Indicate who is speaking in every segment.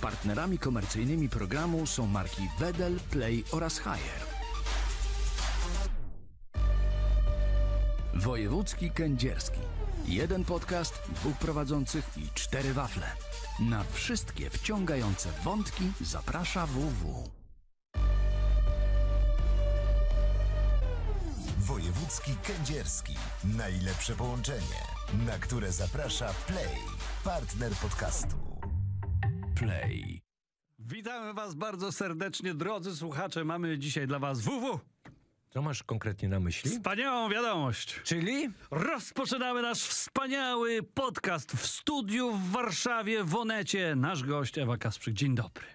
Speaker 1: Partnerami komercyjnymi programu są marki Wedel, Play oraz Haier. Wojewódzki Kędzierski. Jeden podcast, dwóch prowadzących i cztery wafle. Na wszystkie wciągające wątki zaprasza WW.
Speaker 2: Wojewódzki Kędzierski. Najlepsze połączenie, na które zaprasza Play, partner podcastu.
Speaker 1: Play.
Speaker 3: Witamy Was bardzo serdecznie, drodzy słuchacze. Mamy dzisiaj dla Was WW.
Speaker 4: Co masz konkretnie na myśli?
Speaker 3: Wspaniałą wiadomość.
Speaker 4: Czyli?
Speaker 3: Rozpoczynamy nasz wspaniały podcast w studiu w Warszawie, w Onecie. Nasz gość Ewa Kasprzyk. Dzień dobry.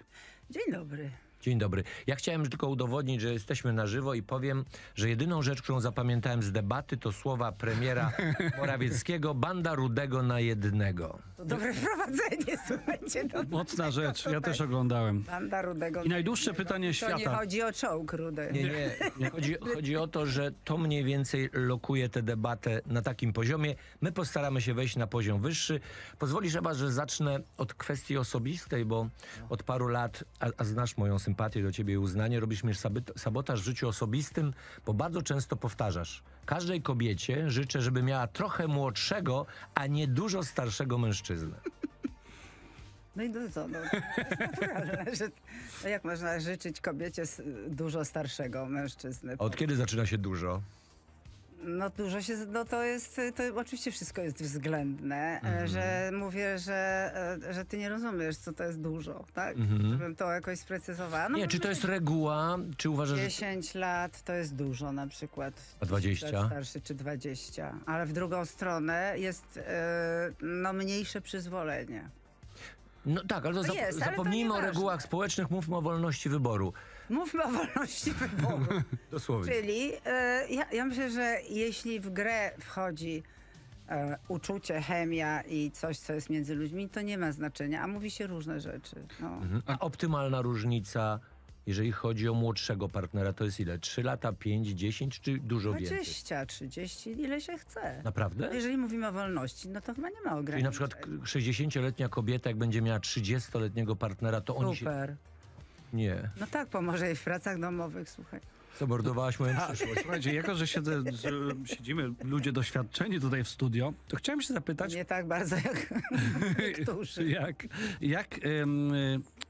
Speaker 5: Dzień dobry.
Speaker 4: Dzień dobry. Ja chciałem tylko udowodnić, że jesteśmy na żywo i powiem, że jedyną rzecz, którą zapamiętałem z debaty, to słowa premiera Morawieckiego, banda rudego na jednego.
Speaker 5: To dobre prowadzenie, słuchajcie. No,
Speaker 3: Mocna rzecz. Ja też oglądałem.
Speaker 5: Banda Rudego.
Speaker 3: I najdłuższe pytanie
Speaker 5: To
Speaker 3: świata.
Speaker 5: nie chodzi o czołg Rudy.
Speaker 4: Nie, nie. Chodzi, chodzi o to, że to mniej więcej lokuje tę debatę na takim poziomie. My postaramy się wejść na poziom wyższy. Pozwolisz, Ewa, że zacznę od kwestii osobistej, bo od paru lat, a, a znasz moją sympatię do ciebie i uznanie, robisz mi sabyt- sabotaż w życiu osobistym, bo bardzo często powtarzasz. Każdej kobiecie życzę, żeby miała trochę młodszego, a nie dużo starszego mężczyznę.
Speaker 5: No i no co, no, naturalne, że, no jak można życzyć kobiecie dużo starszego mężczyzny?
Speaker 4: Od kiedy zaczyna się dużo?
Speaker 5: No dużo się, no to jest, to oczywiście wszystko jest względne,
Speaker 4: Mhm.
Speaker 5: e, że mówię, że, e, że ty nie rozumiesz, co to jest dużo, tak? Żebym to jakoś sprecyzowała. No
Speaker 4: Mhm. Nie, czy to jest reguła, czy uważasz, że...
Speaker 5: 10 lat to jest dużo na przykład.
Speaker 4: A 20?
Speaker 5: 10 lat starszy czy 20. Ale w drugą stronę jest e, no, mniejsze przyzwolenie.
Speaker 4: No tak, ale to
Speaker 5: To
Speaker 4: zap-
Speaker 5: jest, ale to
Speaker 4: zapomnijmy o regułach społecznych, mówmy o wolności wyboru.
Speaker 5: Mówmy o wolności wyboru.
Speaker 4: Dosłownie.
Speaker 5: Czyli e, ja, ja myślę, że jeśli w grę wchodzi e, uczucie, chemia i coś, co jest między ludźmi, to nie ma znaczenia, a mówi się różne rzeczy. No.
Speaker 4: Mhm. A optymalna różnica, jeżeli chodzi o młodszego partnera, to jest ile? 3 lata, 5, 10 czy dużo więcej?
Speaker 5: 20, 30, ile się chce.
Speaker 4: Naprawdę?
Speaker 5: Jeżeli mówimy o wolności, no to chyba nie ma ograniczeń.
Speaker 4: Czyli na przykład k- 60-letnia kobieta, jak będzie miała 30-letniego partnera, to oni się... Nie.
Speaker 5: No tak, pomoże jej w pracach domowych, słuchaj.
Speaker 4: Zamordowałaś moją
Speaker 3: A,
Speaker 4: przyszłość.
Speaker 3: słuchajcie, jako że siedzę, z, siedzimy ludzie doświadczeni tutaj w studio, to chciałem się zapytać,
Speaker 5: Nie tak bardzo jak niektórzy.
Speaker 3: jak, jak,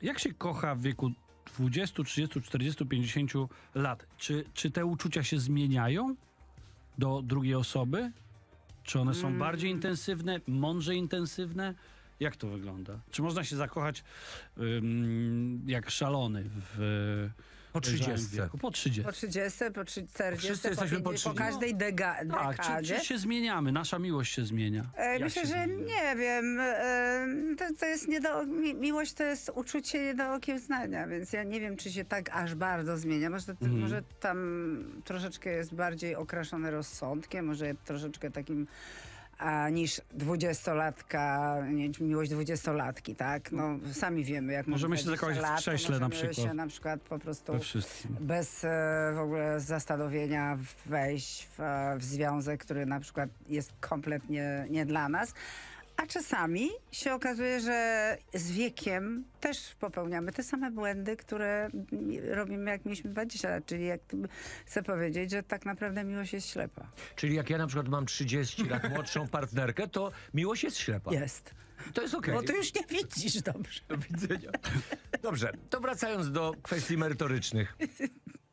Speaker 3: jak się kocha w wieku 20, 30, 40, 50 lat? Czy, czy te uczucia się zmieniają do drugiej osoby? Czy one są bardziej intensywne, mądrze intensywne? Jak to wygląda? Czy można się zakochać ym, jak szalony w
Speaker 4: Po
Speaker 3: dojrzałym
Speaker 4: 30.
Speaker 3: wieku? Po 30.
Speaker 5: Po 30, po 40,
Speaker 4: Wszyscy
Speaker 5: po,
Speaker 4: jesteśmy po
Speaker 5: 50, po
Speaker 4: 30.
Speaker 5: każdej dega-
Speaker 3: Tak, czy,
Speaker 5: dekadzie.
Speaker 3: czy się zmieniamy? Nasza miłość się zmienia?
Speaker 5: E, Myślę,
Speaker 3: się
Speaker 5: że
Speaker 3: zmienia?
Speaker 5: nie wiem. e, To, to jest nie do, mi, miłość to jest uczucie nie do okiełznania, więc ja nie wiem, czy się tak aż bardzo zmienia. Może,
Speaker 3: Mhm.
Speaker 5: może tam troszeczkę jest bardziej okraszone rozsądkiem, może troszeczkę takim a, niż dwudziestolatka, miłość dwudziestolatki, tak? No, sami wiemy, jak
Speaker 3: Możemy się
Speaker 5: 20
Speaker 3: zakochać w krześle na przykład.
Speaker 5: się na przykład po prostu bez e, w ogóle zastanowienia wejść w, w związek, który na przykład jest kompletnie nie dla nas. A czasami się okazuje, że z wiekiem też popełniamy te same błędy, które robimy jak mieliśmy 20 lat. Czyli jak chcę powiedzieć, że tak naprawdę miłość jest ślepa.
Speaker 4: Czyli jak ja na przykład mam 30 lat młodszą partnerkę, to miłość jest ślepa.
Speaker 5: Jest.
Speaker 4: To jest okej.
Speaker 5: Bo ty już nie widzisz dobrze.
Speaker 4: Do widzenia. Dobrze, to wracając do kwestii merytorycznych.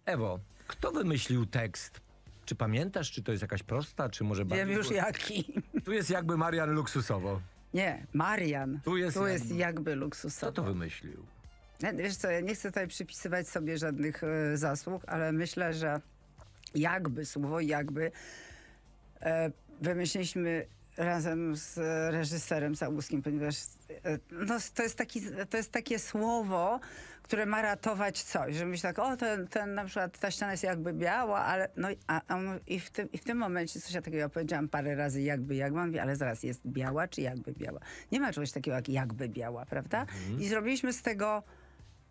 Speaker 4: Ewo, kto wymyślił tekst? Czy pamiętasz, czy to jest jakaś prosta, czy może bardziej...
Speaker 5: Wiem już jaki.
Speaker 4: Tu jest jakby Marian luksusowo.
Speaker 5: Nie, Marian.
Speaker 4: Tu jest
Speaker 5: tu jest
Speaker 4: jakby-
Speaker 5: jakby luksusowo.
Speaker 4: Kto to wymyślił?
Speaker 5: Wiesz co, ja nie chcę tutaj przypisywać sobie żadnych e, zasług, ale myślę, że jakby, słowo jakby e, wymyśliliśmy razem z reżyserem Załuskim, ponieważ e, no, to, jest taki, to jest takie słowo, które ma ratować coś, że myślę tak, o ten, ten na przykład ta ściana jest jakby biała, ale no i- a, a i, w tym, i w tym momencie coś ja takiego powiedziałam parę razy jakby, jakby, on mówi, ale zaraz jest biała czy jakby biała? Nie ma czegoś takiego jak jakby biała, prawda? I zrobiliśmy z tego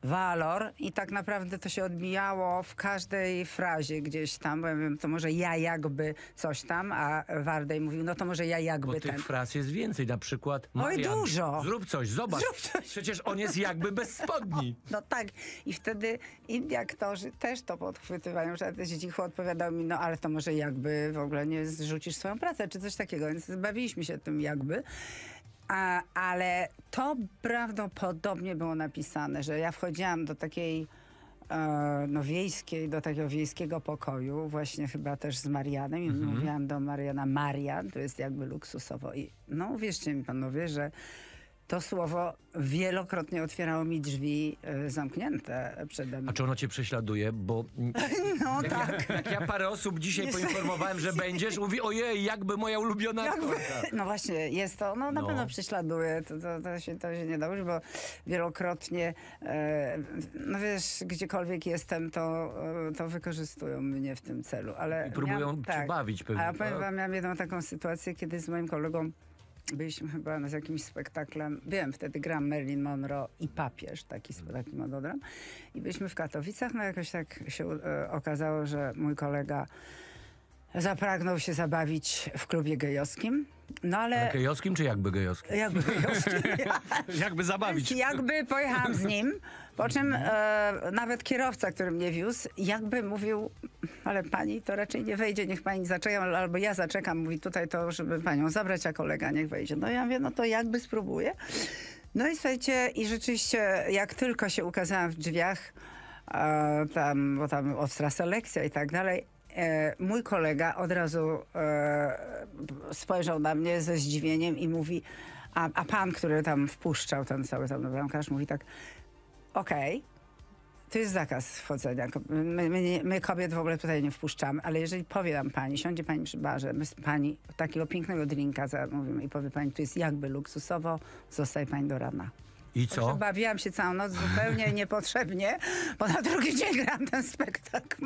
Speaker 5: walor i tak naprawdę to się odbijało w każdej frazie gdzieś tam, bo ja wiem, to może ja jakby coś tam, a Wardej mówił, no to może ja
Speaker 4: Bo
Speaker 5: jakby
Speaker 4: tych
Speaker 5: ten.
Speaker 4: fraz jest więcej, na przykład
Speaker 5: Oj,
Speaker 4: Marian,
Speaker 5: dużo.
Speaker 4: Zrób coś, zobacz. Przecież on jest jakby bez spodni.
Speaker 5: No tak. I wtedy inni aktorzy też to podchwytywają, że te cicho odpowiadał mi, no ale to może jakby w ogóle nie zrzucisz swoją pracę, czy coś takiego. Więc bawiliśmy się tym jakby. A, ale to prawdopodobnie było napisane, że ja wchodziłam do takiej e, no, wiejskiej, do takiego wiejskiego pokoju, właśnie chyba też z Marianem i mówiłam do Mariana Marian, to jest jakby luksusowo. I no uwierzcie mi panowie, że to słowo wielokrotnie otwierało mi drzwi e, zamknięte przede mną.
Speaker 4: A czy ono cię prześladuje? Bo
Speaker 5: No
Speaker 4: jak,
Speaker 5: tak.
Speaker 4: ja, jak ja parę osób dzisiaj
Speaker 5: Jest-
Speaker 4: poinformowałem, że będziesz, mówi ojej, jakby moja ulubiona
Speaker 5: Jakby, no właśnie, jest to, no na
Speaker 4: No.
Speaker 5: pewno prześladuje, to, to, to, się, to się nie da użyć, bo wielokrotnie, e, no wiesz, gdziekolwiek jestem, to, e, to wykorzystują mnie w tym celu, ale...
Speaker 4: I próbują
Speaker 5: miałam-
Speaker 4: cię bawić pewnie,
Speaker 5: A ja powiem
Speaker 4: tak?
Speaker 5: wam, miałam jedną taką sytuację, kiedy z moim kolegą byliśmy chyba z jakimś spektaklem, wiem, wtedy gram Marilyn Monroe i Papież, taki, taki mododram, i byliśmy w Katowicach, no jakoś tak się e, okazało, że mój kolega zapragnął się zabawić w klubie gejowskim, no ale...
Speaker 4: Gejowskim czy jakby gejowskim?
Speaker 5: Jakby gejowskim.
Speaker 3: Jakby zabawić.
Speaker 5: jakby pojechałam z nim, po czym e, nawet kierowca, który mnie wiózł, jakby mówił, ale pani to raczej nie wejdzie, niech pani zaczeka, albo ja zaczekam, mówi tutaj to, żeby panią zabrać, a kolega niech wejdzie. No ja mówię, no to jakby spróbuję. No i słuchajcie, i rzeczywiście jak tylko się ukazałam w drzwiach, e, tam, bo tam ostra selekcja i tak dalej, mój kolega od razu e, spojrzał na mnie ze zdziwieniem i mówi, a, a pan, który tam wpuszczał ten cały tam bramkarz, mówi tak, okej, to jest zakaz wchodzenia. My, my, my kobiet w ogóle tutaj nie wpuszczamy, ale jeżeli powie nam pani, siądzie pani przy barze, my z pani takiego pięknego drinka zamówimy i powie pani, tu jest jakby luksusowo, zostaje pani do rana.
Speaker 4: I co?
Speaker 5: Bawiłam się całą noc zupełnie niepotrzebnie, bo na drugi dzień gram ten spektakl.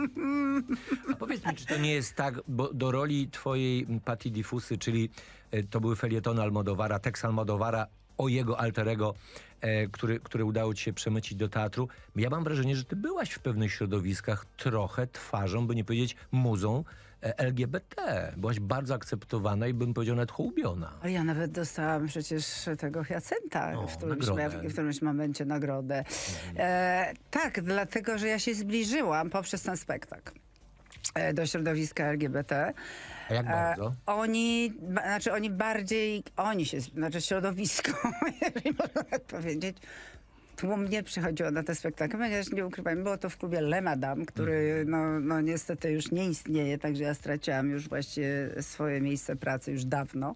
Speaker 4: A powiedz mi, czy to nie jest tak, bo do roli twojej Patti Diffusy, czyli e, to były felietony Almodowara, tekst Almodowara o jego alterego, e, który, który udało ci się przemycić do teatru. Ja mam wrażenie, że ty byłaś w pewnych środowiskach trochę twarzą, by nie powiedzieć muzą LGBT. Byłaś bardzo akceptowana i bym powiedział nawet hołubiona.
Speaker 5: Ja nawet dostałam przecież tego Hyacynta
Speaker 4: O,
Speaker 5: w, którymś,
Speaker 4: nagrodę.
Speaker 5: w którymś momencie nagrodę. E, tak, dlatego, że ja się zbliżyłam poprzez ten spektakl e, do środowiska LGBT.
Speaker 4: A jak
Speaker 5: E,
Speaker 4: bardzo?
Speaker 5: Oni, ba, znaczy oni bardziej, oni się, znaczy środowisko, jeżeli można tak powiedzieć, tłumnie przychodziło na te spektakle, ponieważ nie ukrywajmy, było to w klubie Le Madame, który no, no niestety już nie istnieje, także ja straciłam już właściwie swoje miejsce pracy już dawno.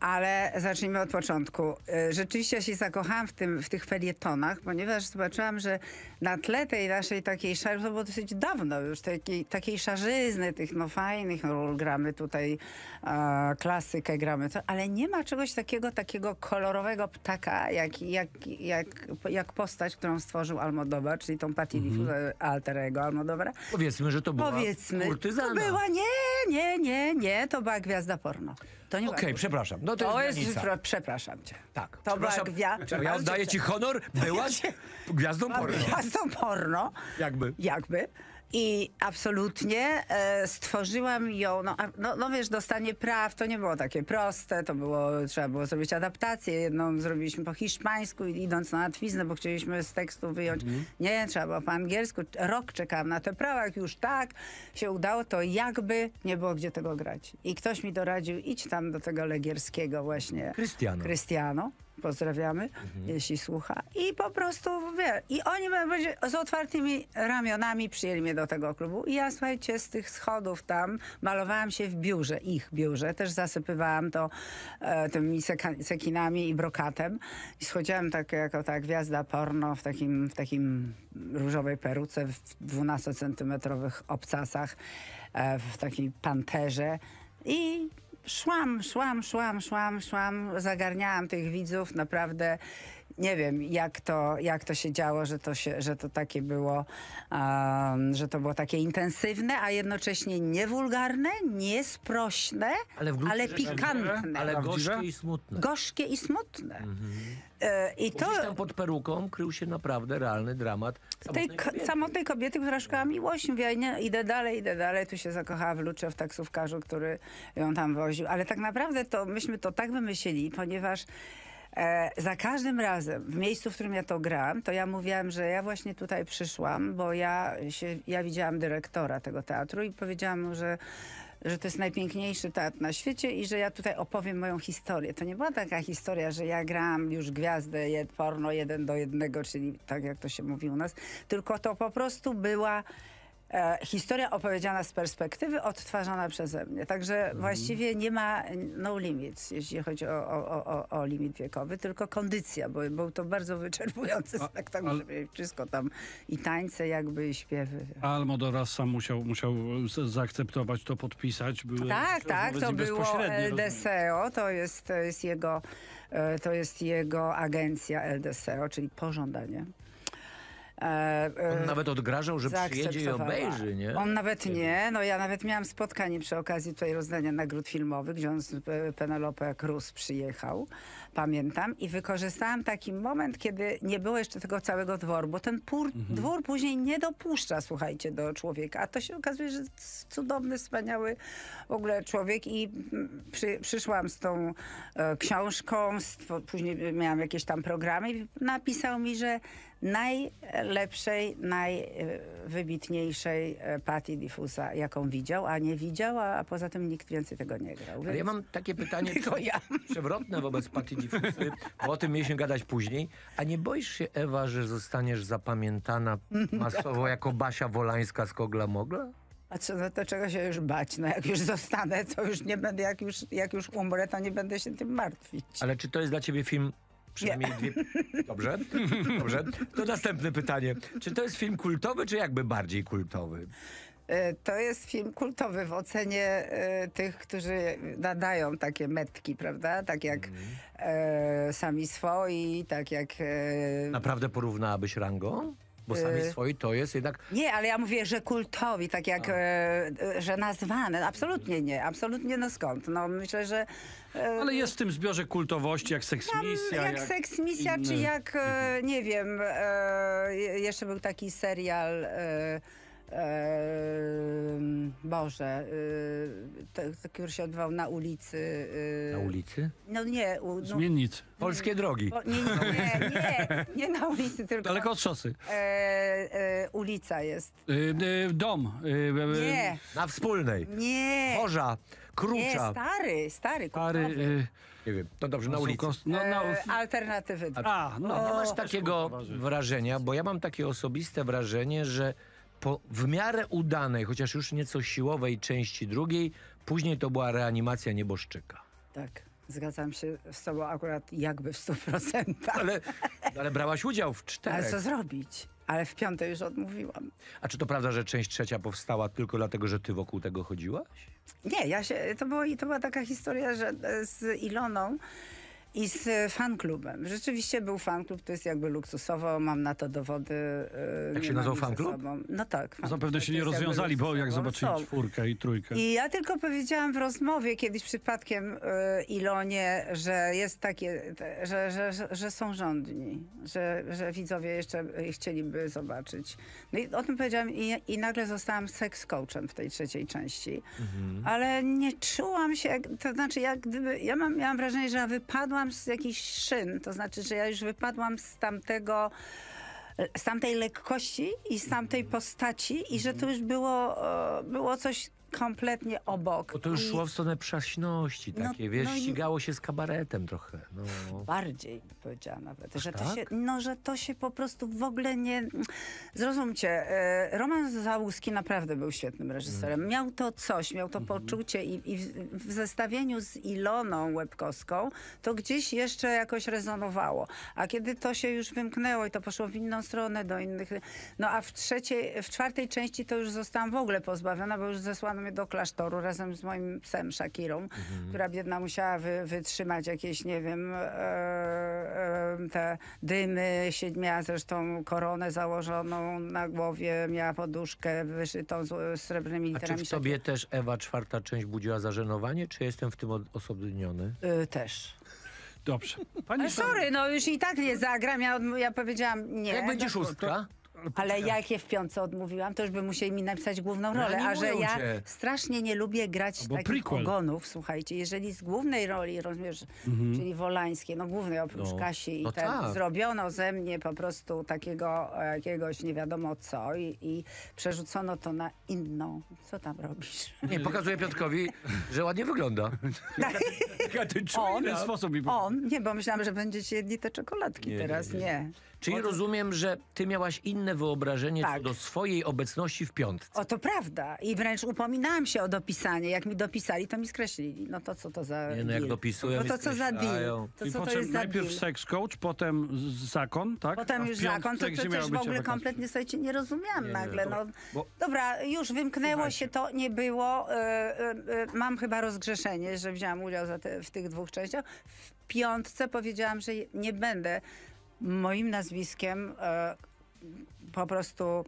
Speaker 5: Ale zacznijmy od początku. E, Rzeczywiście ja się zakochałam w, tym, w tych felietonach, ponieważ zobaczyłam, że na tle tej naszej takiej szarej, to było dosyć dawno już, takiej, takiej szarzyzny, tych no fajnych ról gramy tutaj, e, klasykę gramy, to, ale nie ma czegoś takiego, takiego kolorowego ptaka, jak, jak, jak, jak postać, którą stworzył Almodovar, czyli tą Patti mm alterego Almodovara.
Speaker 4: Powiedzmy, że to była
Speaker 5: Powiedzmy,
Speaker 4: kurtyzana.
Speaker 5: to była, nie, nie, nie, nie, to była gwiazda porno. To nie
Speaker 4: Okej,
Speaker 5: była
Speaker 4: przepraszam. No to,
Speaker 5: to
Speaker 4: jest
Speaker 5: jest,
Speaker 4: granica.
Speaker 5: pro, przepraszam cię.
Speaker 4: Tak.
Speaker 5: To była
Speaker 4: przepraszam.
Speaker 5: gwia-
Speaker 4: Ja oddaję ci honor, byłaś gwiazdą porno.
Speaker 5: Gwiazdą porno.
Speaker 4: Jakby.
Speaker 5: Jakby. I absolutnie e, stworzyłam ją, no, no, no wiesz, dostanie praw to nie było takie proste, to było, trzeba było zrobić adaptację, jedną zrobiliśmy po hiszpańsku i idąc na łatwiznę, bo chcieliśmy z tekstu wyjąć, nie, trzeba było po angielsku, rok czekałam na te prawa, jak już tak się udało, to jakby nie było gdzie tego grać. I ktoś mi doradził, idź tam do tego Legierskiego właśnie.
Speaker 4: Krystiano.
Speaker 5: Krystiano. Pozdrawiamy, jeśli słucha. I po prostu, wie, i oni będzie z otwartymi ramionami przyjęli mnie do tego klubu. I ja, słuchajcie, z tych schodów tam malowałam się w biurze, ich biurze. Też zasypywałam to e, tymi seka- cekinami i brokatem. I schodziłam tak, jako ta gwiazda porno w takim, w takim różowej peruce, w 12-centymetrowych obcasach, e, w takiej panterze. I szłam, szłam, szłam, szłam, szłam, zagarniałam tych widzów naprawdę nie wiem, jak to, jak to się działo, że to, się, że to takie było, um, że to było takie intensywne, a jednocześnie niewulgarne, niesprośne,
Speaker 4: Ale
Speaker 5: ale pikantne.
Speaker 4: Ale gorzkie i smutne.
Speaker 5: Gorzkie i smutne. E, I to
Speaker 4: Gdzieś tam pod peruką krył się naprawdę realny dramat
Speaker 5: tej
Speaker 4: samotnej
Speaker 5: ko-
Speaker 4: kobiety.
Speaker 5: samotnej kobiety, która szukała miłości. Mówiła, nie, idę dalej, idę dalej. Tu się zakochała w Lucze, w taksówkarzu, który ją tam woził. Ale tak naprawdę to myśmy to tak wymyślili, ponieważ za każdym razem w miejscu, w którym ja to gram, to ja mówiłam, że ja właśnie tutaj przyszłam, bo ja, się, ja widziałam dyrektora tego teatru i powiedziałam mu, że że to jest najpiękniejszy teatr na świecie i że ja tutaj opowiem moją historię. To nie była taka historia, że ja gram już gwiazdę porno jeden do jednego, czyli tak jak to się mówi u nas, tylko to po prostu była e, historia opowiedziana z perspektywy, odtwarzana przeze mnie. Także właściwie nie ma no limits, jeśli chodzi o, o, o, o, limit wiekowy, tylko kondycja, bo był to bardzo wyczerpujący spektakl, żeby wszystko tam i tańce jakby i śpiewy.
Speaker 3: Almodovar sam musiał, musiał zaakceptować to, podpisać. Były
Speaker 5: Tak, tak, to było
Speaker 3: bezpośrednie,
Speaker 5: LDSEO, to jest, to jest jego, e, to jest jego agencja LDSEO, czyli pożądanie. E, e,
Speaker 4: On nawet odgrażał, że przyjedzie i obejrzy, nie?
Speaker 5: On nawet nie. No ja nawet miałam spotkanie przy okazji tutaj rozdania nagród filmowych, gdzie on z e, Penelope Cruz przyjechał. Pamiętam. I wykorzystałam taki moment, kiedy nie było jeszcze tego całego dworu, bo ten pór, dwór później nie dopuszcza, słuchajcie, do człowieka. A to się okazuje, że cudowny, wspaniały w ogóle człowiek. I mm, przy, przyszłam z tą e, książką, z, później miałam jakieś tam programy i napisał mi, że najlepszej, najwybitniejszej e, Patti Diffusa, jaką widział, a nie widział, a, poza tym nikt więcej tego nie grał.
Speaker 4: Ale ja
Speaker 5: Więc-
Speaker 4: mam takie pytanie
Speaker 5: Tylko ja.
Speaker 4: przewrotne wobec Patti Diffusy, bo o tym mieliśmy gadać później. A nie boisz się, Ewa, że zostaniesz zapamiętana masowo jako Basia Wolańska z Kogla Mogla?
Speaker 5: A co, no to czego się już bać? No jak już zostanę, to już nie będę, jak już, jak już umrę, to nie będę się tym martwić.
Speaker 4: Ale czy to jest dla ciebie film przynajmniej dwie... Dobrze, dobrze. To następne pytanie. Czy to jest film kultowy, czy jakby bardziej kultowy?
Speaker 5: E, To jest film kultowy w ocenie e, tych, którzy nadają takie metki, prawda? Tak jak e, sami swoi, tak jak... E,
Speaker 4: Naprawdę porównałabyś rangą? Bo sami
Speaker 5: Y-
Speaker 4: swoi to jest jednak...
Speaker 5: Nie, ale ja mówię, że kultowi, tak jak, e, że nazwane. Absolutnie nie, absolutnie no skąd. No myślę, że... e,
Speaker 3: Ale jest w tym zbiorze kultowości, jak seksmisja.
Speaker 5: jak, seks misja, czy jak, e, nie wiem, e, je- jeszcze był taki serial, e, Boże, e, to, to, który się odbywał na ulicy. e,
Speaker 4: Na ulicy?
Speaker 5: No nie, u, no,
Speaker 3: Zmiennicy.
Speaker 4: Polskie drogi.
Speaker 5: o, nie, nie, nie, nie, nie na ulicy, tylko
Speaker 3: Daleko od szosy.
Speaker 5: e, e, ulica jest.
Speaker 3: Y, y, dom. Y, y,
Speaker 5: Nie,
Speaker 4: Na wspólnej.
Speaker 5: nie,
Speaker 4: Chorza,
Speaker 5: nie,
Speaker 4: Krucza.
Speaker 5: stary, stary,
Speaker 3: Pary.
Speaker 5: kultowy.
Speaker 3: Y,
Speaker 4: Nie wiem, no dobrze, na ulicy.
Speaker 3: kost- no, no,
Speaker 5: E, alternatywy.
Speaker 3: a, no.
Speaker 4: Nie masz
Speaker 5: O,
Speaker 4: takiego wrażenia, bo ja mam takie osobiste wrażenie, że po w miarę udanej, chociaż już nieco siłowej części drugiej, później to była reanimacja nieboszczyka.
Speaker 5: Tak, zgadzam się z tobą akurat jakby w stu procentach.
Speaker 4: Ale, ale brałaś udział w
Speaker 5: Ale
Speaker 4: czterech.
Speaker 5: co zrobić? Ale w piątej już odmówiłam.
Speaker 4: A czy to prawda, że część trzecia powstała tylko dlatego, że ty wokół tego chodziłaś?
Speaker 5: Nie, ja się, to, było, to była taka historia, że e, z Iloną i z fanklubem. Rzeczywiście był fanklub, to jest jakby luksusowo, mam na to dowody. e,
Speaker 4: Jak się nazywał fanklub?
Speaker 5: No tak. fanklub,
Speaker 3: Zapewne się nie rozwiązali, bo jak zobaczyli
Speaker 5: Są.
Speaker 3: czwórkę i trójkę.
Speaker 5: I ja tylko powiedziałam w rozmowie kiedyś przypadkiem e, Ilonie, że jest takie, te, że, że, że, że są rządni, że, że widzowie jeszcze chcieliby zobaczyć. No i o tym powiedziałam i, i nagle zostałam seks coachem w tej trzeciej części. Ale nie czułam się, to znaczy jak gdyby, ja mam, miałam wrażenie, że ja wypadłam z jakichś szyn, to znaczy, że ja już wypadłam z tamtego z tamtej lekkości i z tamtej postaci i że to już było, e, było coś kompletnie obok.
Speaker 4: Bo to już
Speaker 5: I
Speaker 4: szło w stronę przaśności
Speaker 5: No,
Speaker 4: takiej, wiesz,
Speaker 5: no i-
Speaker 4: ścigało się z kabaretem trochę. No.
Speaker 5: Bardziej powiedziała nawet, że to,
Speaker 4: tak?
Speaker 5: się, no, że to się po prostu w ogóle nie... Zrozumcie, e, Roman Załuski naprawdę był świetnym reżyserem.
Speaker 4: Mm.
Speaker 5: Miał to coś, miał to
Speaker 4: Mhm.
Speaker 5: poczucie i, i w, w zestawieniu z Iloną Łebkowską to gdzieś jeszcze jakoś rezonowało. A kiedy to się już wymknęło i to poszło w inną stronę, do innych... No a w trzeciej, w czwartej części to już zostałam w ogóle pozbawiona, bo już zesłano wysłano mnie do klasztoru razem z moim psem Shakirą,
Speaker 4: Mhm.
Speaker 5: która biedna musiała wy, wytrzymać jakieś, nie wiem, e, e, te dymy, miała zresztą koronę założoną na głowie, miała poduszkę wyszytą z, z srebrnymi
Speaker 4: A czy
Speaker 5: literami
Speaker 4: w tobie też Ewa czwarta część budziła zażenowanie, czy jestem w tym osobniony?
Speaker 5: Y, też.
Speaker 3: Dobrze. Pani
Speaker 5: Ale sorry, no już i tak nie zagram, ja, ja powiedziałam nie.
Speaker 4: Jak będzie
Speaker 5: no,
Speaker 4: szóstka?
Speaker 5: Ale jak je w piątce odmówiłam, to już by musieli mi napisać główną
Speaker 4: No,
Speaker 5: rolę. A że
Speaker 4: animują
Speaker 5: ja
Speaker 4: cię.
Speaker 5: strasznie nie lubię grać
Speaker 3: Albo
Speaker 5: takich
Speaker 3: prequel.
Speaker 5: ogonów, słuchajcie. Jeżeli z głównej roli, rozumiesz, czyli Wolańskiej, no głównej oprócz
Speaker 4: No.
Speaker 5: Kasi i
Speaker 4: No
Speaker 5: ten,
Speaker 4: tak.
Speaker 5: zrobiono ze mnie po prostu takiego e, jakiegoś nie wiadomo co i, i przerzucono to na inną. Co tam robisz?
Speaker 4: Nie, pokazuję Piotrkowi, że ładnie wygląda.
Speaker 5: On,
Speaker 3: w ten sposób mi
Speaker 5: on, nie, bo myślałam, że będziecie jedli te czekoladki
Speaker 4: Nie, nie,
Speaker 5: teraz.
Speaker 4: nie.
Speaker 5: Nie.
Speaker 4: Czyli rozumiem, że ty miałaś inne wyobrażenie
Speaker 5: Tak.
Speaker 4: co do swojej obecności w piątce.
Speaker 5: O, to prawda. I wręcz upominałam się o dopisanie. Jak mi dopisali, to mi skreślili. No to co to za
Speaker 4: Nie, no jak
Speaker 5: deal?
Speaker 4: dopisują
Speaker 5: No
Speaker 4: i
Speaker 5: to co za deal? To
Speaker 3: I
Speaker 5: co to
Speaker 3: potem
Speaker 5: jest za
Speaker 3: najpierw
Speaker 5: deal?
Speaker 3: sex coach, potem zakon, tak?
Speaker 5: Potem już zakon, to przecież w ogóle
Speaker 3: wakacje?
Speaker 5: kompletnie, słuchajcie, nie rozumiałam
Speaker 4: Nie,
Speaker 5: nagle.
Speaker 4: to-
Speaker 5: No.
Speaker 3: bo-
Speaker 5: Dobra, już wymknęło się to, nie było. E, e, e, mam chyba rozgrzeszenie, że wzięłam udział za te, w tych dwóch częściach. W piątce powiedziałam, że nie będę moim nazwiskiem e, po prostu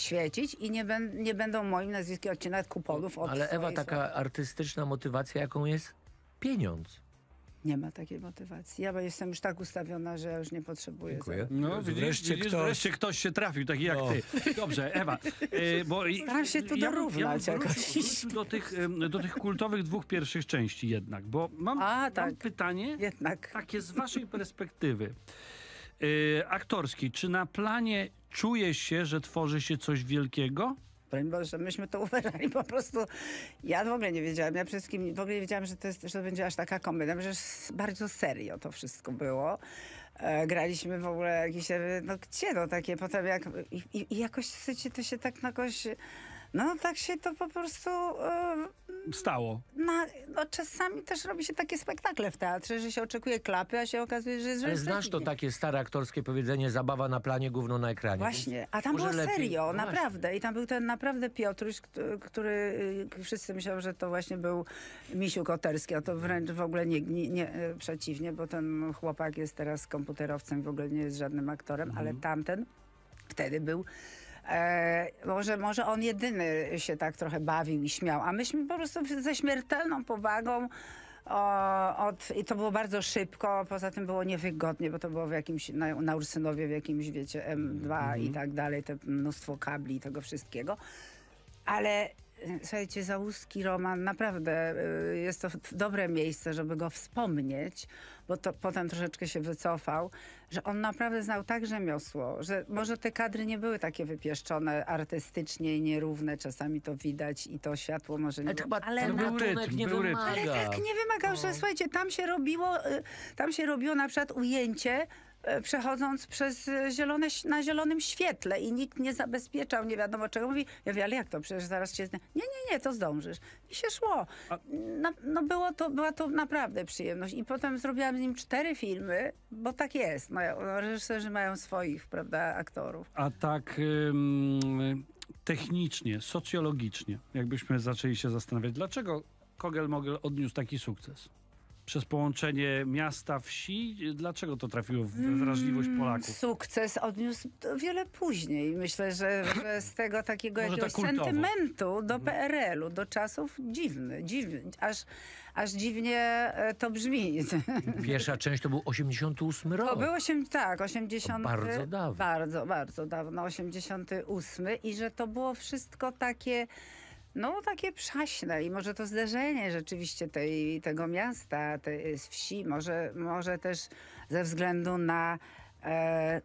Speaker 5: świecić i nie, ben, nie będą moim nazwiskiem odcinać kuponów od
Speaker 4: Ale Ewa,
Speaker 5: swojej
Speaker 4: taka artystyczna motywacja, jaką jest pieniądz.
Speaker 5: Nie ma takiej motywacji. Ja jestem już tak ustawiona, że ja już nie potrzebuję.
Speaker 4: Dziękuję.
Speaker 3: No, widzisz,
Speaker 4: Wreszcie
Speaker 3: widzisz,
Speaker 4: ktoś-
Speaker 3: wreszcie ktoś się trafił, taki jak
Speaker 4: No.
Speaker 3: ty. Dobrze, Ewa. E, bo i-
Speaker 5: Staram się tu
Speaker 3: bym-
Speaker 5: dorównać
Speaker 3: bym
Speaker 5: jakoś.
Speaker 3: wrócił, wrócił do, tych, do tych kultowych dwóch pierwszych części jednak, bo mam,
Speaker 5: A,
Speaker 3: mam
Speaker 5: tak.
Speaker 3: pytanie
Speaker 5: Jednak.
Speaker 3: takie z waszej perspektywy e, aktorskiej. Czy na planie czuje się, że tworzy się coś wielkiego?
Speaker 5: Broń Boże, myśmy to uważali po prostu. Ja w ogóle nie wiedziałam. Ja przede wszystkim w ogóle nie wiedziałam, że to, jest, że to będzie aż taka komedia, że bardzo serio to wszystko było. E, graliśmy w ogóle jakieś, no gdzie to takie potem jak, i, i, i jakoś słuchajcie, to się tak jakoś, no tak się to po prostu, e,
Speaker 3: Stało.
Speaker 5: na, no czasami też robi się takie spektakle w teatrze, że się oczekuje klapy, a się okazuje, że jest
Speaker 4: Ale znasz to takie stare aktorskie powiedzenie, zabawa na planie, gówno na ekranie.
Speaker 5: Właśnie, a tam
Speaker 4: Może
Speaker 5: było
Speaker 4: lepiej-
Speaker 5: serio,
Speaker 4: no właśnie.
Speaker 5: naprawdę. I tam był ten naprawdę Piotruś, który, który y, wszyscy myślą, że to właśnie był Misiu Koterski, a to wręcz w ogóle nie, nie, nie e, przeciwnie, bo ten chłopak jest teraz komputerowcem, w ogóle nie jest żadnym aktorem, ale
Speaker 4: Mhm.
Speaker 5: tamten wtedy był może, może on jedyny się tak trochę bawił i śmiał, a myśmy po prostu ze śmiertelną powagą o, od, i to było bardzo szybko, poza tym było niewygodnie, bo to było w jakimś, na, na Ursynowie w jakimś, wiecie, M2 i tak dalej, te mnóstwo kabli i tego wszystkiego. Ale e, słuchajcie, Załuski Roman, naprawdę e, jest to dobre miejsce, żeby go wspomnieć, bo to potem troszeczkę się wycofał, że on naprawdę znał tak rzemiosło, że może te kadry nie były takie wypieszczone artystycznie i nierówne, czasami to widać i to światło może nie
Speaker 4: Ale chyba
Speaker 5: ale
Speaker 3: był rytm,
Speaker 4: nie
Speaker 3: był rytm.
Speaker 5: ale tak nie wymagał, że słuchajcie, tam się robiło, y, tam się robiło na przykład ujęcie przechodząc przez y, zielone, na zielonym świetle i nikt nie zabezpieczał, nie wiadomo czego. Mówi, ja mówię, ale jak to, przecież zaraz cię... zna-" Nie, nie, nie, to zdążysz. I się szło. No, no było to, była to naprawdę przyjemność. I potem zrobiłam z nim cztery filmy, bo tak jest. No, reżyserzy mają swoich, prawda, aktorów.
Speaker 3: A tak ym, technicznie, socjologicznie, jakbyśmy zaczęli się zastanawiać, dlaczego Kogel-Mogel odniósł taki sukces? Przez połączenie miasta, wsi? Dlaczego to trafiło w wrażliwość Polaków?
Speaker 5: Sukces odniósł wiele później. Myślę, że, że z tego takiego jakiegoś
Speaker 3: tak
Speaker 5: sentymentu do PRL-u, do czasów dziwny, dziwny aż, aż dziwnie e, to brzmi.
Speaker 4: Pierwsza część to był 88 rok.
Speaker 5: To było się, tak, 80.
Speaker 4: To bardzo dawno.
Speaker 5: Bardzo, bardzo dawno, 88 i że to było wszystko takie no takie przaśne i może to zderzenie rzeczywiście tej, tego miasta, tej, z wsi, może, może też ze względu na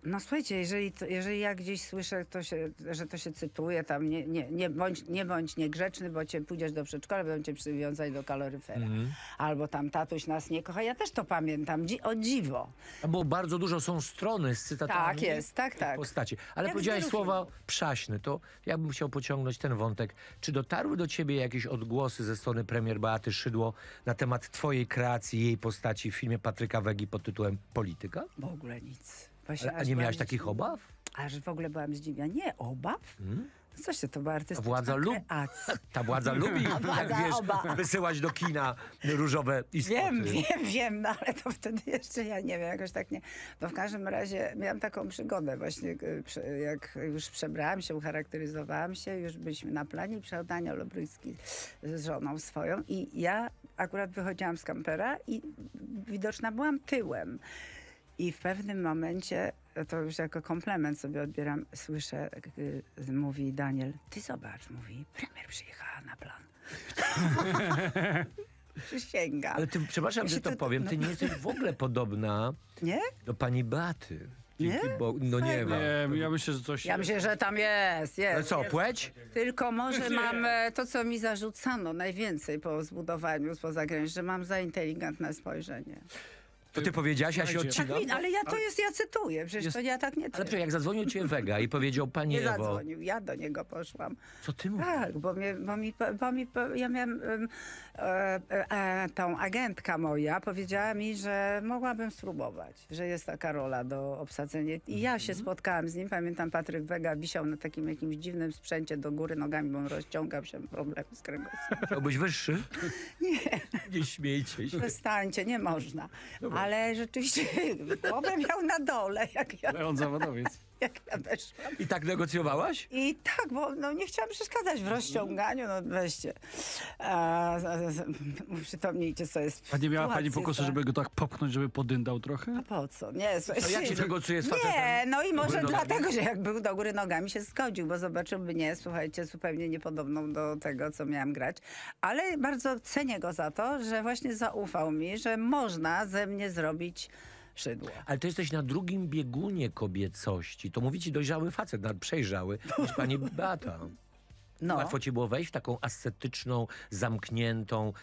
Speaker 5: no słuchajcie, jeżeli, to, jeżeli ja gdzieś słyszę, to się, że to się cytuje, tam nie, nie, nie, bądź, nie bądź niegrzeczny, bo cię pójdziesz do przedszkola, będą cię przywiązać do kaloryfera.
Speaker 4: Mhm.
Speaker 5: Albo tam tatuś nas nie kocha. Ja też to pamiętam, dzi- o dziwo.
Speaker 4: Było bardzo dużo, są strony z cytatami.
Speaker 5: Tak jest, tak, tak.
Speaker 4: postaci. Ale
Speaker 5: Jak
Speaker 4: powiedziałeś słowa przaśny, to ja bym chciał pociągnąć ten wątek. Czy dotarły do ciebie jakieś odgłosy ze strony premier Beaty Szydło na temat twojej kreacji, jej postaci w filmie Patryka Wegi pod tytułem Polityka?
Speaker 5: W ogóle nic. Właśnie
Speaker 4: Ale, a nie miałaś takich obaw?
Speaker 5: Aż w ogóle byłam zdziwiona. Nie, obaw?
Speaker 4: Hmm?
Speaker 5: Coś to była artystyczna
Speaker 4: Władza lub-. Ta władza lubi,
Speaker 5: władza,
Speaker 4: jak wiesz,
Speaker 5: oba.
Speaker 4: wysyłać do kina różowe istoty.
Speaker 5: Wiem, wiem, wiem, no ale to wtedy jeszcze ja nie wiem, jakoś tak nie. No w każdym razie miałam taką przygodę właśnie, y, jak już przebrałam się, ucharakteryzowałam się, już byliśmy na planie i przyjechał Daniel z żoną swoją i ja akurat wychodziłam z kampera i widoczna byłam tyłem. I w pewnym momencie, to już jako komplement sobie odbieram, słyszę, y, mówi Daniel, ty zobacz, mówi, premier przyjechała na plan. Przysięgam.
Speaker 4: Ale ty, przepraszam, że to
Speaker 5: to-
Speaker 4: powiem,
Speaker 5: no.
Speaker 4: ty nie jesteś w ogóle podobna
Speaker 5: Nie?
Speaker 4: do pani Beaty.
Speaker 5: Nie?
Speaker 4: Bo, no nie ma.
Speaker 3: Nie, ja myślę, że coś...
Speaker 5: Ja myślę, że tam jest, jest.
Speaker 4: Ale co,
Speaker 5: jest.
Speaker 4: płeć?
Speaker 5: Tylko może mam e, to, co mi zarzucano najwięcej po zbudowaniu spoza granic, że mam za inteligentne spojrzenie.
Speaker 4: To ty powiedziałaś, ja się.
Speaker 5: Tak,
Speaker 4: odcinam.
Speaker 5: mi- ale ja to jest, ja cytuję, przecież
Speaker 3: Jest-
Speaker 5: to ja tak nie
Speaker 4: Ale przecież jak zadzwonił cię Wega i powiedział, pani
Speaker 5: Nie
Speaker 4: Ewo,
Speaker 5: zadzwonił, ja do niego poszłam.
Speaker 4: co ty mówisz?
Speaker 5: Tak, bo, mnie, bo, mi, bo mi, ja miałam, em, e, e, tą agentka moja powiedziała mi, że mogłabym spróbować, że jest taka rola do obsadzenia. I ja się spotkałam z nim, pamiętam Patryk Wega wisiał na takim jakimś dziwnym sprzęcie do góry nogami, bo on rozciągał się, problem z kręgosłupem.
Speaker 4: Chciałbyś wyższy? Nie. Nie śmiejcie się.
Speaker 5: Przestańcie, nie można. Ale rzeczywiście głowę miał na dole, jak ja,
Speaker 3: Leon Zawodowiec.
Speaker 5: jak ja weszłam.
Speaker 4: I tak negocjowałaś?
Speaker 5: I tak, bo no, nie chciałam przeszkadzać w rozciąganiu, no weźcie. A, przytomnijcie sobie
Speaker 3: A nie miała pani
Speaker 5: tak.
Speaker 3: żeby go tak popchnąć, żeby podyndał trochę?
Speaker 5: A po co? Nie,
Speaker 4: To jak się negocjuje z facetem?
Speaker 5: Nie, no i może dlatego, że jak był do góry nogami się zgodził, bo zobaczył mnie, słuchajcie, zupełnie niepodobną do tego, co miałam grać. Ale bardzo cenię go za to, że właśnie zaufał mi, że można ze mnie zrobić szydło.
Speaker 4: Ale to jesteś na drugim biegunie kobiecości. To mówi ci dojrzały facet, nawet przejrzały, niż pani Beata.
Speaker 5: No.
Speaker 4: Łatwo ci było wejść w taką ascetyczną, zamkniętą,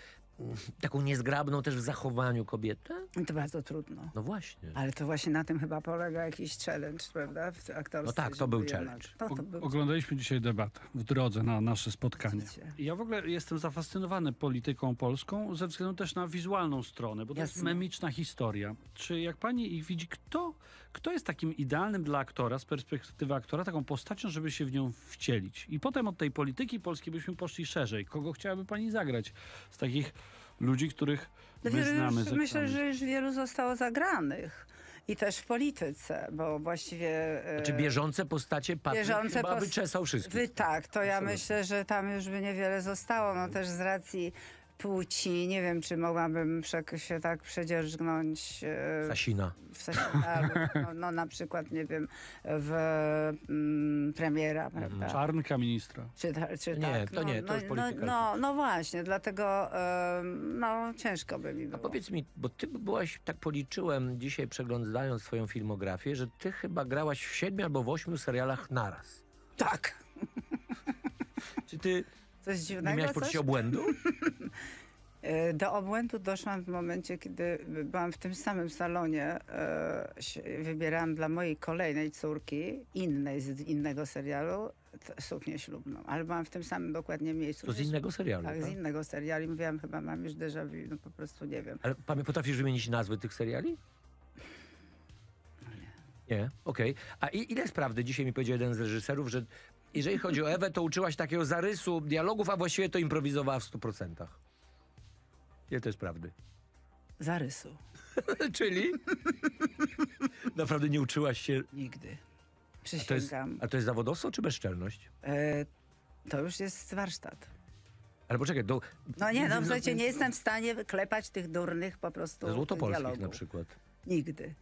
Speaker 4: taką niezgrabną też w zachowaniu kobietę?
Speaker 5: To bardzo trudno.
Speaker 4: No właśnie.
Speaker 5: Ale to właśnie na tym chyba polega jakiś challenge, prawda? W aktorstwie.
Speaker 4: No tak, to był challenge.
Speaker 5: To, to był
Speaker 3: oglądaliśmy dzisiaj debatę w drodze na nasze spotkanie. Ja w ogóle jestem zafascynowany polityką polską ze względu też na wizualną stronę, bo to jest
Speaker 5: Jasne.
Speaker 3: memiczna historia. Czy jak pani ich widzi, kto, kto jest takim idealnym dla aktora, z perspektywy aktora, taką postacią, żeby się w nią wcielić? I potem od tej polityki polskiej byśmy poszli szerzej. Kogo chciałaby pani zagrać z takich ludzi, których my
Speaker 5: wielu
Speaker 3: znamy
Speaker 5: już, myślę, że już wielu zostało zagranych. I też w polityce, bo właściwie... e,
Speaker 4: Czy bieżące postacie Patryk
Speaker 5: bieżące
Speaker 4: chyba
Speaker 5: pos-
Speaker 4: wyczesał wszystkich.
Speaker 5: Wy tak, to ja myślę, że tam już by niewiele zostało. No też z racji płci, nie wiem, czy mogłabym się tak przedzierżgnąć e,
Speaker 4: Sasina.
Speaker 5: w serialu. No, no na przykład, nie wiem, w mm, premiera, prawda?
Speaker 3: Czarnka ministra.
Speaker 5: Czy, ta- czy
Speaker 4: Nie,
Speaker 5: tak?
Speaker 4: to
Speaker 5: no,
Speaker 4: nie, to
Speaker 5: no,
Speaker 4: już
Speaker 5: no,
Speaker 4: polityka.
Speaker 5: no, no właśnie, dlatego em, no, ciężko by mi
Speaker 4: A
Speaker 5: było.
Speaker 4: powiedz mi, bo ty byłaś, tak policzyłem dzisiaj przeglądając swoją filmografię, że ty chyba grałaś w siedmiu albo w ośmiu serialach naraz.
Speaker 5: Tak.
Speaker 4: Czy ty
Speaker 5: Coś
Speaker 4: nie
Speaker 5: dziwnego,
Speaker 4: miałaś
Speaker 5: coś?
Speaker 4: poczucia obłędu?
Speaker 5: E, Do obłędu doszłam w momencie, kiedy byłam w tym samym salonie. E, wybierałam dla mojej kolejnej córki, innej z innego serialu, suknię ślubną. Ale byłam w tym samym dokładnie miejscu.
Speaker 4: To z innego serialu,
Speaker 5: Tak, z
Speaker 4: tak?
Speaker 5: innego serialu. I mówiłam, chyba mam już déjà vu, no po prostu nie wiem.
Speaker 4: Ale pamię- potrafisz wymienić nazwy tych seriali? Nie, okej. A i, ile jest prawdy? Dzisiaj mi powiedział jeden z reżyserów, że jeżeli chodzi o Ewę, to uczyłaś takiego zarysu dialogów, a właściwie to improwizowała w 100%. Ile to jest prawdy?
Speaker 5: Zarysu.
Speaker 4: Czyli? Naprawdę nie uczyłaś się...
Speaker 5: Nigdy.
Speaker 4: A to, jest,
Speaker 5: Przysięgam.
Speaker 4: a to jest zawodowstwo czy bezczelność?
Speaker 5: E, to już jest warsztat.
Speaker 4: Ale poczekaj, to...
Speaker 5: No nie, no zasadzie nie jestem w stanie wyklepać tych durnych po prostu
Speaker 4: Złotopolskich
Speaker 5: dialogów.
Speaker 4: na przykład.
Speaker 5: Nigdy.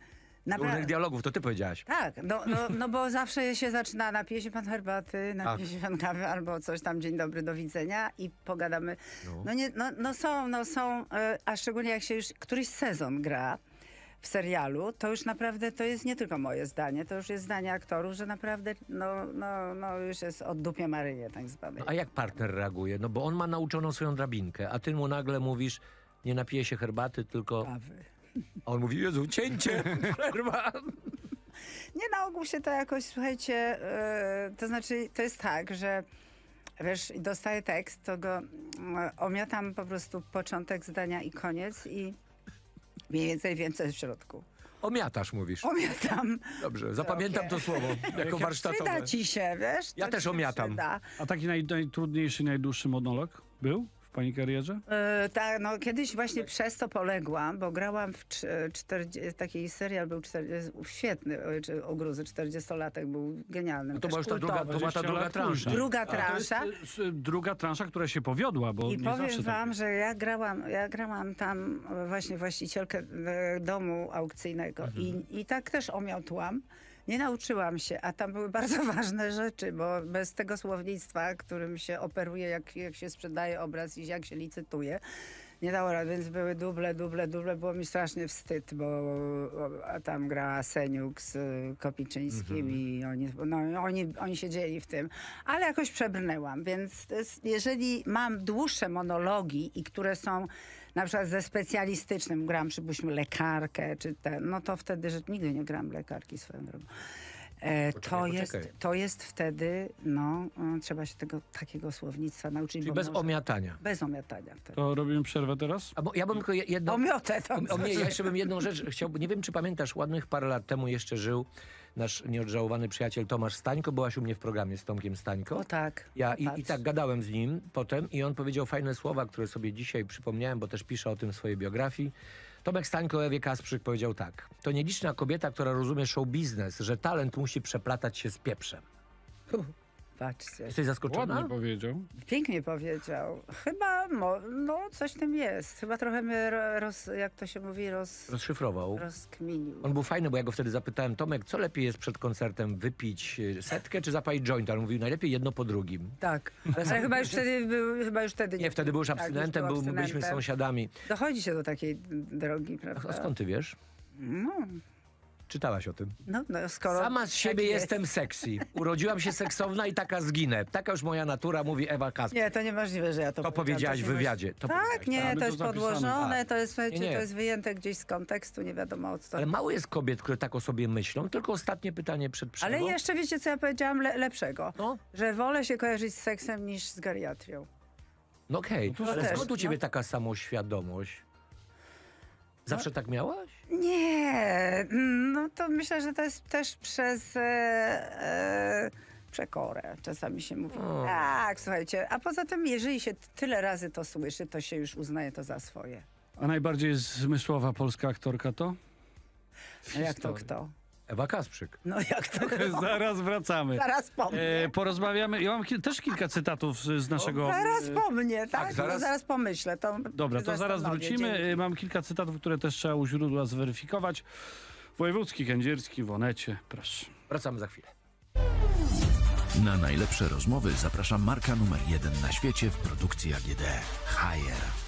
Speaker 5: Naprawdę.
Speaker 4: dialogów, to ty powiedziałaś.
Speaker 5: Tak, no, no, no bo zawsze się zaczyna, napije się pan herbaty, napije się pan kawy albo coś tam, dzień dobry, do widzenia i pogadamy.
Speaker 4: No.
Speaker 5: No, nie, no, no są, no są, e, a szczególnie jak się już któryś sezon gra w serialu, to już naprawdę to jest nie tylko moje zdanie, to już jest zdanie aktorów, że naprawdę no, no, no już jest od dupie Marynie tak zwanej.
Speaker 4: No, a jak partner reaguje? No bo on ma nauczoną swoją drabinkę, a ty mu nagle mówisz, nie napije się herbaty, tylko...
Speaker 5: Kawy.
Speaker 4: A on mówi, Jezu, cięcie, przerwa.
Speaker 5: Nie, na ogół się to jakoś, słuchajcie, e, to znaczy, to jest tak, że wiesz, dostaję tekst, to go mm, omiotam po prostu początek zdania i koniec i mniej więcej wiem, co jest w środku.
Speaker 4: Omiatasz, mówisz.
Speaker 5: Omiatam.
Speaker 4: Dobrze, zapamiętam to słowo jako warsztatowe.
Speaker 5: Przyda ci się, wiesz?
Speaker 4: Ja
Speaker 5: to
Speaker 4: też omiatam.
Speaker 5: przyda.
Speaker 3: A taki naj, najtrudniejszy, najdłuższy monolog był pani karierze?
Speaker 5: E, tak, no kiedyś właśnie przez to poległam, bo grałam w 40, taki serial był 40, świetny, o, czy o gruzy, 40-latek był genialny.
Speaker 4: No to była już ta druga, to była ta
Speaker 3: 20
Speaker 4: druga transza.
Speaker 5: Druga
Speaker 3: A to jest,
Speaker 5: transza.
Speaker 3: y, s- druga transza, która się powiodła, bo
Speaker 5: I
Speaker 3: nie
Speaker 5: powiem
Speaker 3: zawsze
Speaker 5: wam,
Speaker 3: tak.
Speaker 5: że ja grałam, ja grałam tam e, właśnie właścicielkę e, domu aukcyjnego
Speaker 3: Mhm.
Speaker 5: i, i tak też omiotłam. Nie nauczyłam się, a tam były bardzo ważne rzeczy, bo bez tego słownictwa, którym się operuje, jak, jak się sprzedaje obraz i jak się licytuje, nie dało rady, więc były duble, duble, duble. Było mi strasznie wstyd, bo a tam grała Seniuk z y, Kopiczyńskim i oni, no, oni, oni siedzieli w tym. Ale jakoś przebrnęłam, więc jeżeli mam dłuższe monologi i które są na przykład ze specjalistycznym, gram przypuśćmy lekarkę, czy ten, no to wtedy, że nigdy nie gram lekarki swoją drogą. E,
Speaker 4: Poczekaj,
Speaker 5: to, jest,
Speaker 4: poczekaj.
Speaker 5: to jest wtedy, no, y, trzeba się tego takiego słownictwa nauczyć.
Speaker 4: Czyli bez
Speaker 5: może-
Speaker 4: omiatania.
Speaker 5: Bez omiatania wtedy.
Speaker 3: To robimy przerwę teraz?
Speaker 4: A bo ja bym tylko je- jedno...
Speaker 5: Omiotę to.
Speaker 4: O, o mnie, ja jeszcze bym jedną rzecz chciał, nie wiem czy pamiętasz, ładnych parę lat temu jeszcze żył nasz nieodżałowany przyjaciel Tomasz Stańko, byłaś u mnie w programie z Tomkiem Stańko.
Speaker 5: O tak.
Speaker 4: Ja i, i tak gadałem z nim potem i on powiedział fajne słowa, które sobie dzisiaj przypomniałem, bo też pisze o tym w swojej biografii. Tomek Stańko Ewie Kasprzyk powiedział tak. To nieliczna kobieta, która rozumie show biznes, że talent musi przeplatać się z pieprzem.
Speaker 5: Patrzcie.
Speaker 4: Jesteś zaskoczona?
Speaker 3: Ładnie powiedział.
Speaker 5: Pięknie powiedział. Chyba, mo, no coś w tym jest. Chyba trochę mnie ro- roz, jak to się mówi, roz,
Speaker 4: Rozszyfrował.
Speaker 5: rozkminił.
Speaker 4: On był fajny, bo ja go wtedy zapytałem, Tomek, co lepiej jest przed koncertem, wypić e, setkę czy zapalić joint? On mówił, najlepiej jedno po drugim.
Speaker 5: Tak. Ale chyba już wtedy był, chyba już wtedy
Speaker 4: Nie, wtedy był już
Speaker 5: tak,
Speaker 4: abstynentem,
Speaker 5: był
Speaker 4: był, byliśmy
Speaker 5: abstynentem.
Speaker 4: sąsiadami.
Speaker 5: Dochodzi się do takiej drogi, prawda?
Speaker 4: a skąd ty wiesz?
Speaker 5: No,
Speaker 4: Czytałaś o tym.
Speaker 5: no, no skoro...
Speaker 4: Sama z siebie
Speaker 5: tak jest.
Speaker 4: jestem sexy. Urodziłam się seksowna i taka zginę. Taka już moja natura, mówi Ewa Kasper.
Speaker 5: Nie, to niemożliwe, że ja to
Speaker 4: To powiedziałaś w wywiadzie. To
Speaker 5: Tak, nie,
Speaker 3: Mamy
Speaker 5: to jest podłożone,
Speaker 4: tak.
Speaker 5: to jest,
Speaker 4: Nie, nie.
Speaker 5: to jest wyjęte gdzieś z kontekstu, nie wiadomo o co.
Speaker 4: Ale mało jest kobiet, które tak o sobie myślą. Tylko ostatnie pytanie przed przerwą.
Speaker 5: Ale jeszcze wiecie, co ja powiedziałam le lepszego?
Speaker 4: No,
Speaker 5: Że wolę się kojarzyć z seksem niż z geriatrią.
Speaker 4: no okej.
Speaker 3: to
Speaker 4: Ale
Speaker 5: też,
Speaker 4: skąd u ciebie
Speaker 5: no.
Speaker 4: taka samoświadomość? Zawsze tak miałaś?
Speaker 5: Nie, no to myślę, że to jest też przez e, e, przekorę. Czasami się mówi,
Speaker 4: O.
Speaker 5: tak, słuchajcie. A poza tym, jeżeli się tyle razy to słyszy, to się już uznaje to za swoje.
Speaker 3: A najbardziej zmysłowa polska aktorka to?
Speaker 5: No jak to
Speaker 3: Historia.
Speaker 5: kto?
Speaker 4: Ewa Kasprzyk.
Speaker 5: No jak to?
Speaker 3: Zaraz wracamy.
Speaker 5: Zaraz po mnie.
Speaker 3: E, porozmawiamy. Ja mam ki- też kilka cytatów z, z naszego.
Speaker 5: Zaraz
Speaker 3: e,
Speaker 5: po mnie, tak?
Speaker 4: tak, zaraz-
Speaker 5: zaraz, zaraz pomyślę. To
Speaker 3: Dobra, to zaraz wrócimy.
Speaker 5: Dzięki.
Speaker 3: E, Mam kilka cytatów, które też trzeba u źródła zweryfikować. Wojewódzki, Kędzierski, w Onecie. Proszę.
Speaker 4: Wracamy za chwilę.
Speaker 1: Na najlepsze rozmowy zapraszam marka numer jeden na świecie w produkcji AGD. Haier.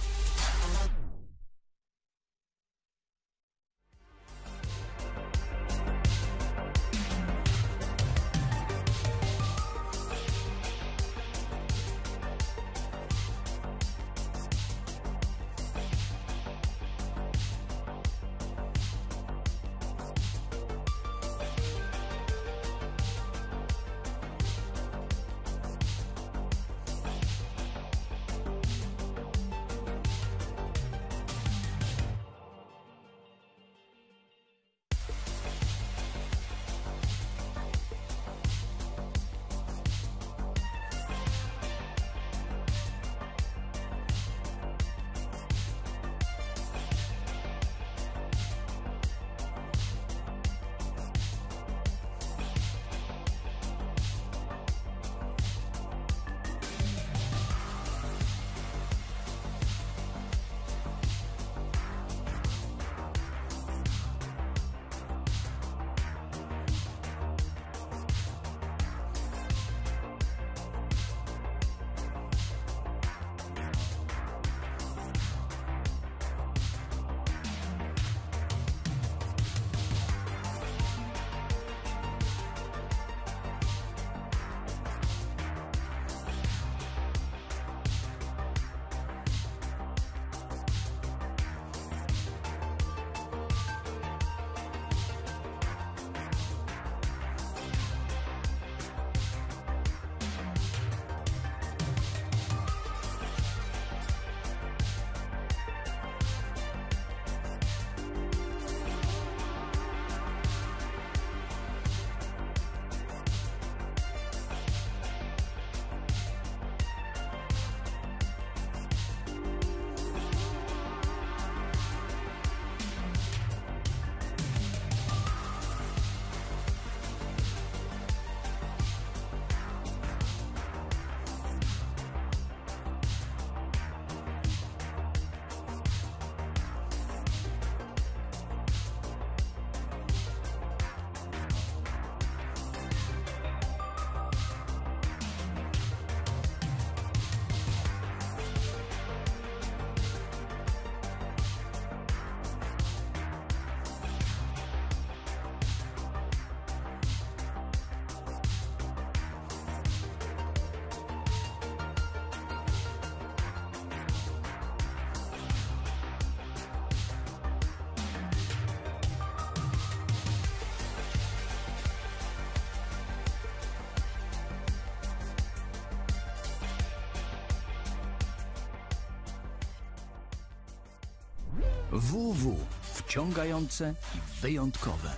Speaker 1: WW. Wciągające i wyjątkowe.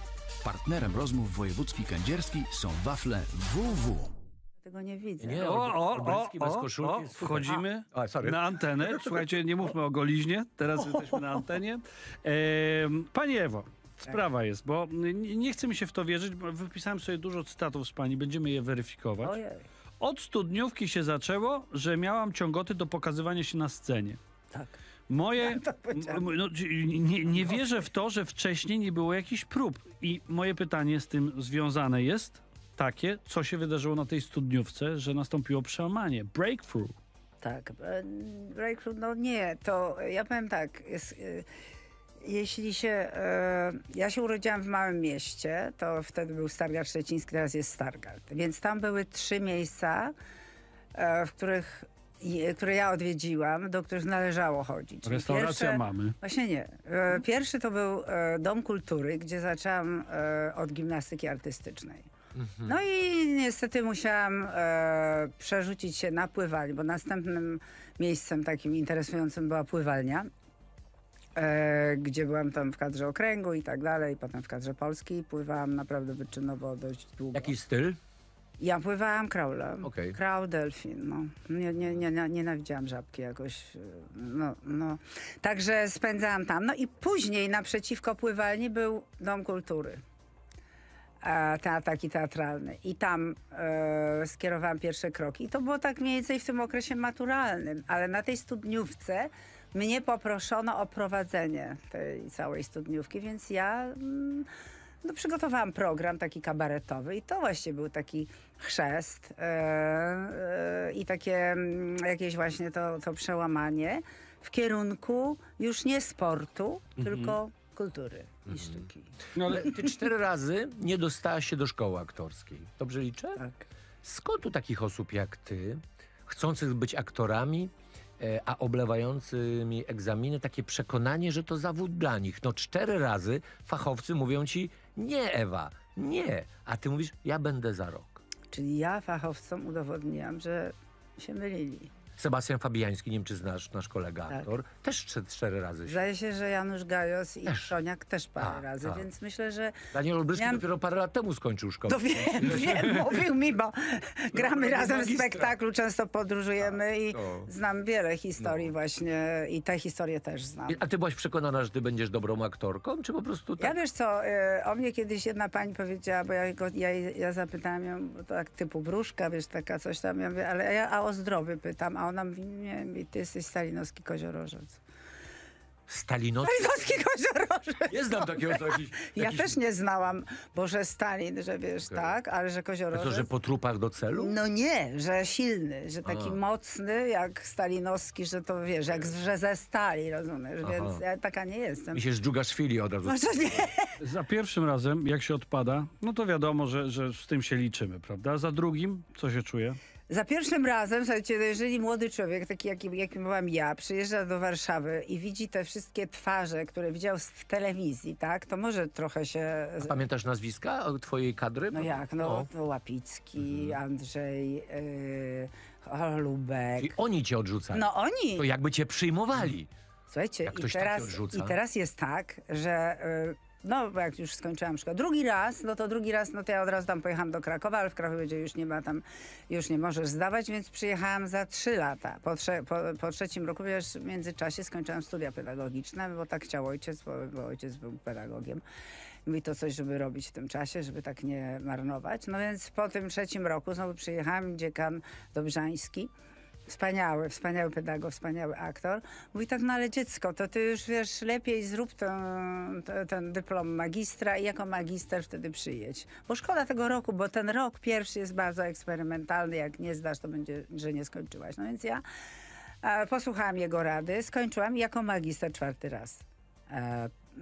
Speaker 1: Partnerem rozmów wojewódzki kędzierski są wafle WW.
Speaker 5: Tego nie widzę.
Speaker 4: Nie,
Speaker 3: O, o, o,
Speaker 4: bez koszulki
Speaker 3: o, wchodzimy
Speaker 4: A, sorry.
Speaker 3: na antenę. Słuchajcie, nie mówmy o goliźnie, teraz jesteśmy na antenie. Ehm, Pani Ewo, sprawa jest, bo nie, nie chce mi się w to wierzyć, bo wypisałem sobie dużo cytatów z pani, będziemy je weryfikować.
Speaker 5: Ojej.
Speaker 3: Od studniówki się zaczęło, że miałam ciągoty do pokazywania się na scenie.
Speaker 5: Tak.
Speaker 3: Moje. m- no, nie, nie wierzę w to, że wcześniej nie było jakichś prób. I moje pytanie z tym związane jest takie, co się wydarzyło na tej studniówce, że nastąpiło przełamanie, breakthrough.
Speaker 5: Tak. e, Breakthrough, no nie, to ja powiem tak. Jest, e, jeśli się. e, Ja się urodziłam w małym mieście, to wtedy był Stargard Szczeciński, teraz jest Stargard. Więc tam były trzy miejsca, w których. Które ja odwiedziłam, do których należało chodzić.
Speaker 3: Restauracja
Speaker 5: Pierwsze-
Speaker 3: mamy.
Speaker 5: Właśnie nie. E, Pierwszy to był e, Dom Kultury, gdzie zaczęłam e, od gimnastyki artystycznej. No i niestety musiałam e, przerzucić się na pływanie, bo następnym miejscem takim interesującym była pływalnia, e, gdzie byłam tam w kadrze okręgu i tak dalej, potem w kadrze polskiej. Pływałam naprawdę wyczynowo dość długo.
Speaker 4: Jaki styl?
Speaker 5: Ja pływałam kraulem.
Speaker 4: Okej.
Speaker 5: Kraul, delfin, no. Nie, nie, nie, nie, nienawidziłam żabki jakoś, no, no. Także spędzałam tam. No i później naprzeciwko pływalni był Dom Kultury. Te ataki teatralne. I tam e, skierowałam pierwsze kroki. I to było tak mniej więcej w tym okresie maturalnym. Ale na tej studniówce mnie poproszono o prowadzenie tej całej studniówki, więc ja... Mm, no, przygotowałam program taki kabaretowy i to właśnie był taki chrzest e, e, i takie mm, jakieś właśnie to, to przełamanie w kierunku już nie sportu, tylko kultury i sztuki.
Speaker 3: No, ale
Speaker 4: Ty cztery razy nie dostałaś się do szkoły aktorskiej. Dobrze liczę?
Speaker 5: Tak.
Speaker 4: Skąd u takich osób jak ty, chcących być aktorami, e, a oblewającymi egzaminy, takie przekonanie, że to zawód dla nich? No cztery razy fachowcy mówią ci, nie Ewa, nie. A ty mówisz, ja będę za rok.
Speaker 5: Czyli ja fachowcom udowodniłam, że się mylili.
Speaker 4: Sebastian Fabiański, nie wiem czy znasz, nasz kolega
Speaker 5: Tak.
Speaker 4: aktor, też cztery, cztery razy.
Speaker 5: Zdaje się, że Janusz Gajos i
Speaker 4: Też.
Speaker 5: Szoniak też parę
Speaker 4: Tak,
Speaker 5: razy,
Speaker 4: tak.
Speaker 5: więc myślę, że
Speaker 4: Daniel Olbryski
Speaker 5: Miałam-
Speaker 4: dopiero parę lat temu skończył szkołę.
Speaker 5: To wiem, wiem, mówił mi, bo gramy
Speaker 4: robi
Speaker 5: razem w spektaklu, często podróżujemy i
Speaker 4: no.
Speaker 5: znam wiele historii właśnie i te historie też znam.
Speaker 4: A ty byłaś przekonana, że ty będziesz dobrą aktorką, czy po prostu tak?
Speaker 5: Ja wiesz co, e, o mnie kiedyś jedna pani powiedziała, bo ja, go, ja, ja zapytałam ją, tak typu wróżka, wiesz, taka coś tam, ja mówię, ale ja a o zdrowie pytam, a ona mówi, nie, ty jesteś stalinowski koziorożec.
Speaker 4: Stalinowski?
Speaker 5: Stalinowski koziorożec!
Speaker 4: Nie znam takiego, co jakiś,
Speaker 5: Ja
Speaker 4: jakiś...
Speaker 5: też nie znałam, bo że Stalin, że wiesz, tak, ale że koziorożec...
Speaker 4: To, że po trupach do celu?
Speaker 5: No nie, że silny, że taki
Speaker 4: A.
Speaker 5: mocny jak stalinowski, że to wiesz, jak z- że ze stali, rozumiesz,
Speaker 4: Aha.
Speaker 5: więc ja taka nie jestem.
Speaker 4: Mi się z Dżugaszwili od razu.
Speaker 5: Może nie.
Speaker 3: za pierwszym razem, jak się odpada, no to wiadomo, że, że z tym się liczymy, prawda? Za drugim, co się czuje?
Speaker 5: Za pierwszym razem, słuchajcie, no jeżeli młody człowiek, taki jakim, jakim byłam ja, przyjeżdża do Warszawy i widzi te wszystkie twarze, które widział w telewizji, tak, to może trochę się...
Speaker 4: Pamiętasz nazwiska twojej kadry?
Speaker 5: No jak, no,
Speaker 4: O.
Speaker 5: to Łapicki, Andrzej, yy, Holubek.
Speaker 4: Czyli oni cię odrzucali.
Speaker 5: No oni!
Speaker 4: To jakby cię przyjmowali.
Speaker 5: Słuchajcie,
Speaker 4: Jak
Speaker 5: i teraz, i teraz jest tak, że y, no bo jak już skończyłam szkołę, drugi raz, no to drugi raz, no to ja od razu tam pojechałam do Krakowa, ale w Krakowie już nie ma tam, już nie możesz zdawać, więc przyjechałam za trzy lata. Po, trze, po, po trzecim roku, wiesz, w międzyczasie skończyłam studia pedagogiczne, bo tak chciał ojciec, bo, bo ojciec był pedagogiem. Mówi to coś, żeby robić w tym czasie, żeby tak nie marnować. No więc po tym trzecim roku znowu przyjechałam, dziekan Dobrzański. Wspaniały, wspaniały pedagog, wspaniały aktor. Mówi tak, no ale dziecko, to ty już wiesz, lepiej zrób ten, te- ten dyplom magistra i jako magister wtedy przyjedź. Bo szkoda tego roku, bo ten rok pierwszy jest bardzo eksperymentalny. Jak nie zdasz, to będzie, że nie skończyłaś. No więc ja e, posłuchałam jego rady, skończyłam jako magister czwarty raz.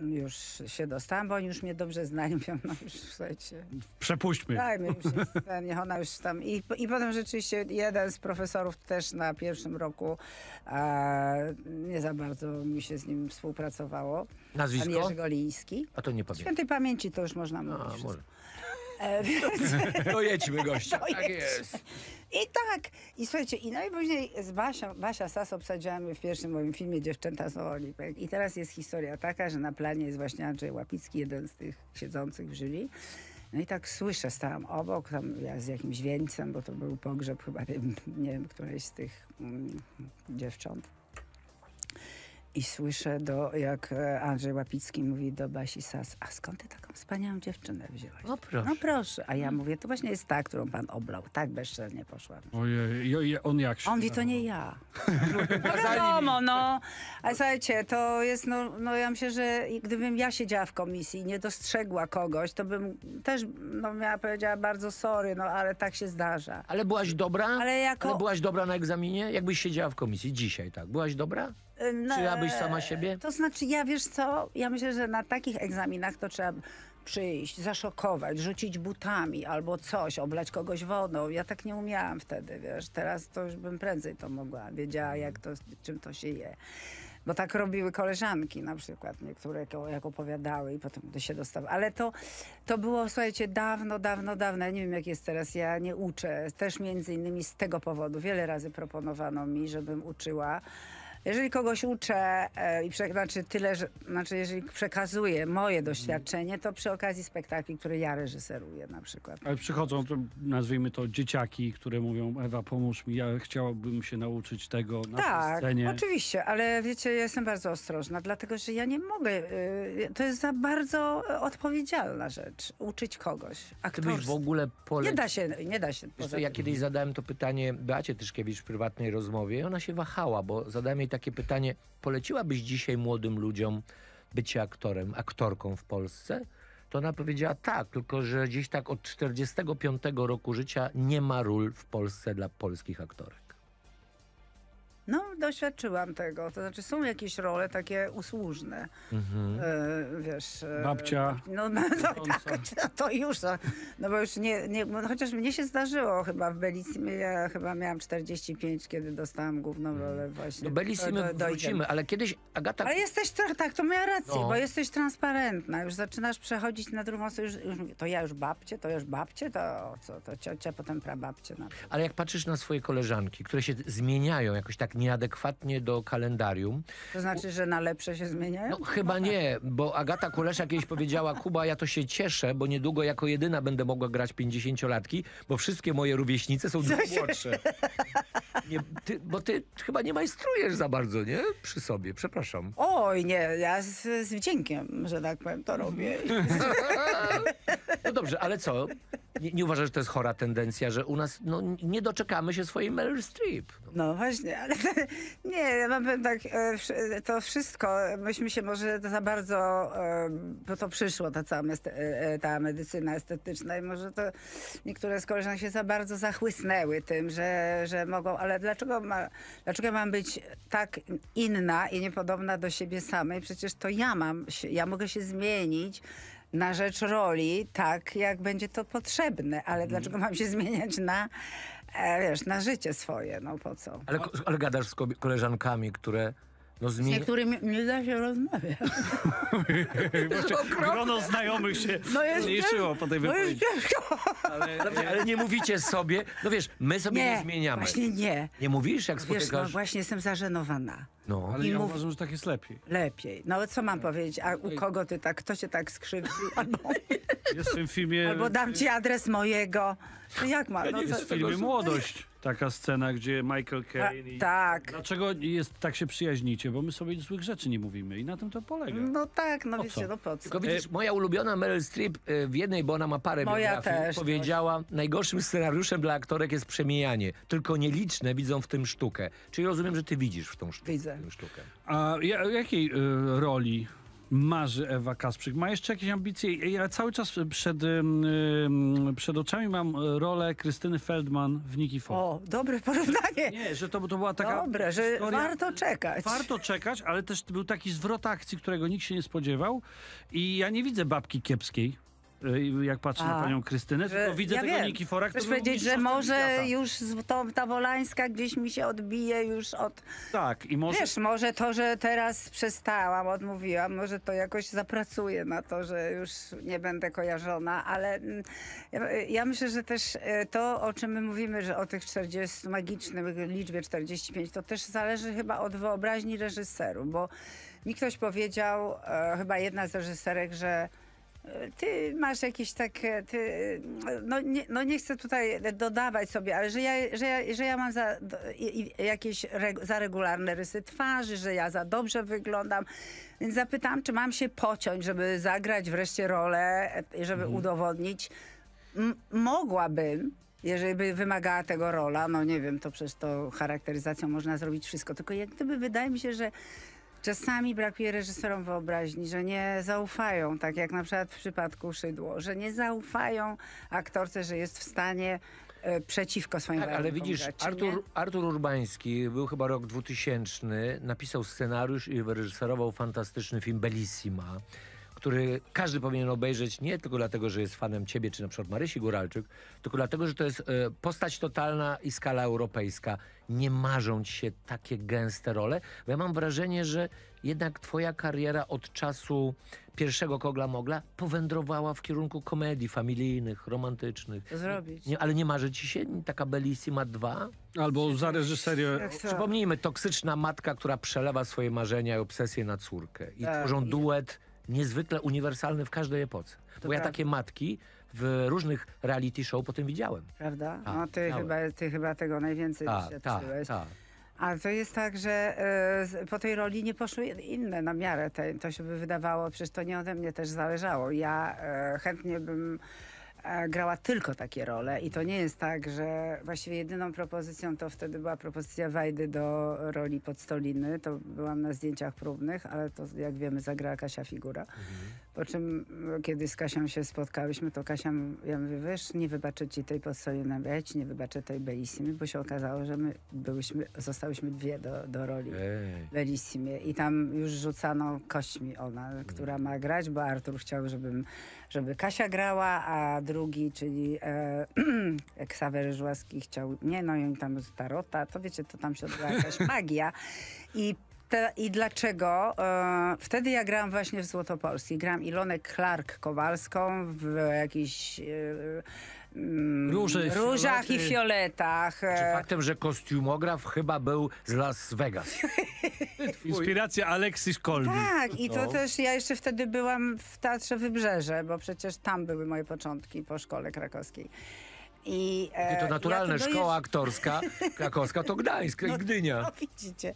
Speaker 5: Już się dostałam, bo oni już mnie dobrze znają. Mówią, No już, słuchajcie,
Speaker 3: Przepuśćmy.
Speaker 5: Dajmy już jest ten, niech ona już tam. I, I potem rzeczywiście jeden z profesorów też na pierwszym roku e, nie za bardzo mi się z nim współpracowało. Pan
Speaker 4: Nazwisko?
Speaker 5: Jerzy Goliński.
Speaker 4: A to nie pamiętam.
Speaker 5: Świętej pamięci to już można mówić.
Speaker 4: A.
Speaker 5: E, więc,
Speaker 4: To jedźmy gościa.
Speaker 5: To
Speaker 4: Tak jest.
Speaker 5: I tak. I słuchajcie, i no i później z Basią, Basia Sas obsadziłam w pierwszym moim filmie Dziewczęta z Olipek. I teraz jest historia taka, że na planie jest właśnie Andrzej Łapicki, jeden z tych siedzących w jury. No i tak słyszę, stałam obok, tam ja z jakimś wieńcem, bo to był pogrzeb chyba, nie wiem, nie wiem którejś z tych mm, dziewcząt. I słyszę, do, jak e, Andrzej Łapicki mówi do Basi Sas, a skąd ty taką wspaniałą dziewczynę wzięłaś?
Speaker 4: O, proszę.
Speaker 5: No proszę. A ja mówię, to właśnie jest ta, którą pan oblał. Tak bezczelnie poszłam.
Speaker 3: Ojej, on jak się...
Speaker 5: On mówi, to nie ja. No wiadomo, no. Ale słuchajcie, to jest, no, no ja myślę, że gdybym ja siedziała w komisji i nie dostrzegła kogoś, to bym też, no miała powiedziała bardzo sorry, no ale tak się zdarza.
Speaker 4: Ale byłaś dobra?
Speaker 5: Ale jako-
Speaker 4: Ale byłaś dobra na egzaminie? Jakbyś siedziała w komisji dzisiaj, tak? Byłaś dobra?
Speaker 5: No,
Speaker 4: Przyjęłabyś sama siebie?
Speaker 5: To znaczy, ja wiesz co, ja myślę, że na takich egzaminach to trzeba przyjść, zaszokować, rzucić butami albo coś, oblać kogoś wodą. Ja tak nie umiałam wtedy, wiesz. Teraz to już bym prędzej to mogła. Wiedziała, jak to, czym to się je. Bo tak robiły koleżanki na przykład, niektóre jak- opowiadały i potem to się dostawało. Ale to, to było, słuchajcie, dawno, dawno, dawno. Ja nie wiem, jak jest teraz. Ja nie uczę. Też między innymi z tego powodu. Wiele razy proponowano mi, żebym uczyła. Jeżeli kogoś uczę, e, i prze, znaczy tyle, że, znaczy jeżeli przekazuję moje doświadczenie, to przy okazji spektakli, które ja reżyseruję na przykład.
Speaker 3: Ale przychodzą, to, nazwijmy to, dzieciaki, które mówią, Ewa, pomóż mi, ja chciałabym się nauczyć tego na
Speaker 5: Tak,
Speaker 3: scenie.
Speaker 5: oczywiście, ale wiecie, ja jestem bardzo ostrożna, dlatego że ja nie mogę, y, to jest za bardzo e, odpowiedzialna rzecz, uczyć kogoś.
Speaker 4: Ty byś w
Speaker 5: Aktorstwa.
Speaker 4: ogóle
Speaker 5: Nie
Speaker 4: polecił...
Speaker 5: da się, nie da się.
Speaker 4: Wiesz co, ja kiedyś zadałem to pytanie Beacie Tyszkiewicz w prywatnej rozmowie i ona się wahała, bo zadałem jej takie pytanie, poleciłabyś dzisiaj młodym ludziom bycie aktorem, aktorką w Polsce? To ona powiedziała tak, tylko że gdzieś tak od 45 roku życia nie ma ról w Polsce dla polskich aktorek.
Speaker 5: No, doświadczyłam tego. To znaczy są jakieś role takie usłużne.
Speaker 4: Mhm.
Speaker 5: E, wiesz... e,
Speaker 3: Babcia.
Speaker 5: No, no, no tak, to już. No, no bo już nie, nie... no, Chociaż mnie się zdarzyło chyba w Bellicimie. Ja chyba miałam 45, kiedy dostałam główną rolę właśnie.
Speaker 4: Do Bellissimy
Speaker 5: Do- do-
Speaker 4: wrócimy, ale kiedyś Agata...
Speaker 5: Ale jesteś, tak, to miała rację,
Speaker 4: No.
Speaker 5: bo jesteś transparentna. Już zaczynasz przechodzić na drugą stronę. Już, już, mówię, to ja już babcie, to już babcie, to co, to ciocia, potem prababcie. Na przykład.
Speaker 4: Ale jak patrzysz na swoje koleżanki, które się zmieniają jakoś tak nieadekwatnie do kalendarium,
Speaker 5: To znaczy, że na lepsze się zmieniają?
Speaker 4: No chyba nie, bo Agata Kulesza kiedyś powiedziała, Kuba, ja to się cieszę, bo niedługo jako jedyna będę mogła grać 50-latki, bo wszystkie moje rówieśnice są dużo młodsze. Nie, ty, bo ty chyba nie majstrujesz za bardzo, nie? Przy sobie, przepraszam.
Speaker 5: Oj, nie, ja z, z wdziękiem, że tak powiem, to robię.
Speaker 4: No dobrze, ale co? Nie, nie uważasz, że to jest chora tendencja, że u nas no, nie doczekamy się swojej Meryl Streep?
Speaker 5: No właśnie, ale nie, ja mam powiem tak, e, to wszystko, myśmy się może za bardzo, e, bo to przyszło, ta cała meste- e, ta medycyna estetyczna i może to niektóre z koleżanek się za bardzo zachłysnęły tym, że, że mogą, ale dlaczego, ma, dlaczego mam być tak inna i niepodobna do siebie samej? Przecież to ja mam, ja mogę się zmienić na rzecz roli, tak jak będzie to potrzebne, ale dlaczego mam się zmieniać na, e, wiesz, na życie swoje, no po co?
Speaker 4: Ale, ale gadasz z ko- koleżankami, które no
Speaker 5: Z
Speaker 4: zmieni...
Speaker 5: niektórymi nie da się rozmawiać.
Speaker 3: Właśnie grono znajomych się
Speaker 5: No jest
Speaker 3: zmniejszyło po tej
Speaker 5: No jest
Speaker 3: wypowiedzi.
Speaker 5: ciężko.
Speaker 4: Ale, ale nie mówicie sobie, no wiesz, my sobie nie,
Speaker 5: Nie,
Speaker 4: zmieniamy.
Speaker 5: właśnie nie.
Speaker 4: Nie mówisz, jak
Speaker 5: Wiesz, no
Speaker 4: spotykasz?
Speaker 5: właśnie jestem zażenowana.
Speaker 4: No.
Speaker 3: Ale
Speaker 5: I
Speaker 3: ja
Speaker 5: mów-
Speaker 3: uważam, że tak jest lepiej.
Speaker 5: Lepiej. No co mam powiedzieć? A u kogo ty tak, kto cię tak skrzywdził? Albo,
Speaker 3: Jest w tym filmie...
Speaker 5: albo dam ci adres mojego. To jak ma? No,
Speaker 3: Jest w filmie Młodość taka scena, gdzie Michael Caine i...
Speaker 5: tak.
Speaker 3: Dlaczego jest, tak się przyjaźnicie? Bo my sobie złych rzeczy nie mówimy i na tym to polega.
Speaker 5: No tak, no
Speaker 3: Po
Speaker 5: wiecie,
Speaker 3: co?
Speaker 5: no po co?
Speaker 4: Tylko widzisz, moja ulubiona Meryl Streep y, w jednej, bo ona ma parę
Speaker 5: Moja
Speaker 4: biografii,
Speaker 5: też,
Speaker 4: powiedziała, najgorszym scenariuszem dla aktorek jest przemijanie. Tylko nieliczne widzą w tym sztukę. Czyli rozumiem, że ty widzisz w tą sztukę.
Speaker 5: Widzę.
Speaker 4: Sztukę.
Speaker 3: A ja, jakiej y, roli marzy Ewa Kasprzyk? Ma jeszcze jakieś ambicje? Ja cały czas przed, przed oczami mam rolę Krystyny Feldman w Nikki Ford.
Speaker 5: O, dobre porównanie.
Speaker 3: Nie, że to, to była taka
Speaker 5: Dobre, że
Speaker 3: historia...
Speaker 5: warto czekać.
Speaker 3: Warto czekać, ale też był taki zwrot akcji, którego nikt się nie spodziewał. I ja nie widzę babki kiepskiej jak patrzę na
Speaker 5: A,
Speaker 3: panią Krystynę,
Speaker 5: Że-
Speaker 3: tylko widzę
Speaker 5: ja
Speaker 3: tego
Speaker 5: wiem.
Speaker 3: Nikifora, który
Speaker 5: Chcesz powiedzieć, że może już to, ta Wolańska gdzieś mi się odbije już od...
Speaker 3: Tak, i może...
Speaker 5: Wiesz, może to, że teraz przestałam, odmówiłam, może to jakoś zapracuje na to, że już nie będę kojarzona, ale mm, ja, ja myślę, że też e, to, o czym my mówimy, że o tych 40 magicznych liczbie 45, to też zależy chyba od wyobraźni reżyserów, bo mi ktoś powiedział, e, chyba jedna z reżyserek, że ty masz jakieś takie, ty, no, nie, no nie chcę tutaj dodawać sobie, ale że ja, że ja, że ja mam za, jakieś reg, za regularne rysy twarzy, że ja za dobrze wyglądam. Więc zapytałam, czy mam się pociąć, żeby zagrać wreszcie rolę, żeby udowodnić. M- mogłabym, jeżeli by wymagała tego rola, no nie wiem, to przecież to charakteryzacją można zrobić wszystko, tylko jak gdyby wydaje mi się, że Czasami brakuje reżyserom wyobraźni, że nie zaufają, tak jak na przykład w przypadku Szydło, że nie zaufają aktorce, że jest w stanie e, przeciwko swoim
Speaker 4: Tak, ale widzisz,
Speaker 5: grać?
Speaker 4: Artur, Artur Urbański, był chyba rok 2000, napisał scenariusz i wyreżyserował fantastyczny film Bellissima, który każdy powinien obejrzeć nie tylko dlatego, że jest fanem ciebie czy na przykład Marysi Góralczyk, tylko dlatego, że to jest e, postać totalna i skala europejska. Nie marzą ci się takie gęste role, bo ja mam wrażenie, że jednak twoja kariera od czasu pierwszego Kogla Mogla powędrowała w kierunku komedii familijnych, romantycznych.
Speaker 5: Zrobić.
Speaker 4: Nie, ale nie marzy ci się taka Bellissima 2?
Speaker 3: Albo za reżyserię...
Speaker 4: Przypomnijmy, toksyczna matka, która przelewa swoje marzenia i obsesje na córkę. I
Speaker 5: Tak,
Speaker 4: tworzą duet niezwykle uniwersalny w każdej epoce. Bo ja
Speaker 5: prawda.
Speaker 4: takie matki w różnych reality show potem widziałem.
Speaker 5: Prawda?
Speaker 4: Tak,
Speaker 5: No ty chyba, ty chyba tego najwięcej
Speaker 4: Tak, tak,
Speaker 5: doświadczyłeś. A to jest tak, że z- po tej roli nie poszły inne na miarę. Tej, to się by wydawało, przecież to nie ode mnie też zależało. Ja e, chętnie bym grała tylko takie role i to nie jest tak, że właściwie jedyną propozycją to wtedy była propozycja Wajdy do roli Podstoliny. To byłam na zdjęciach próbnych, ale to jak wiemy zagrała Kasia Figura. Po czym e, kiedy z Kasią się spotkałyśmy, to Kasia, ja mówię, wiesz, nie wybaczę ci tej Podstoliny, ja ci nie wybaczę tej Bellissimy, bo się okazało, że my byłyśmy, zostałyśmy dwie do, do roli.
Speaker 4: Ej.
Speaker 5: Bellissimie i tam już rzucano kośćmi ona, która ma grać, bo Artur chciał, żebym, żeby Kasia grała, a drugi, czyli e, Ksawery Żułaski chciał, nie no i tam Tarota, to wiecie, to tam się odbyła jakaś magia i te, I dlaczego? E, wtedy ja grałam właśnie w Złotopolskiej. Grałam Ilonę Clark-Kowalską w jakichś e,
Speaker 3: Róże,
Speaker 5: różach i fioletach.
Speaker 4: Czy faktem, że kostiumograf chyba był z Las Vegas?
Speaker 3: Inspiracja Alexis Kolby.
Speaker 5: Tak, i to
Speaker 4: No.
Speaker 5: też ja jeszcze wtedy byłam w Teatrze Wybrzeże, bo przecież tam były moje początki po szkole krakowskiej. I, e,
Speaker 4: to naturalne,
Speaker 5: ja to
Speaker 4: szkoła aktorska krakowska to Gdańsk i Gdynia.
Speaker 5: No widzicie.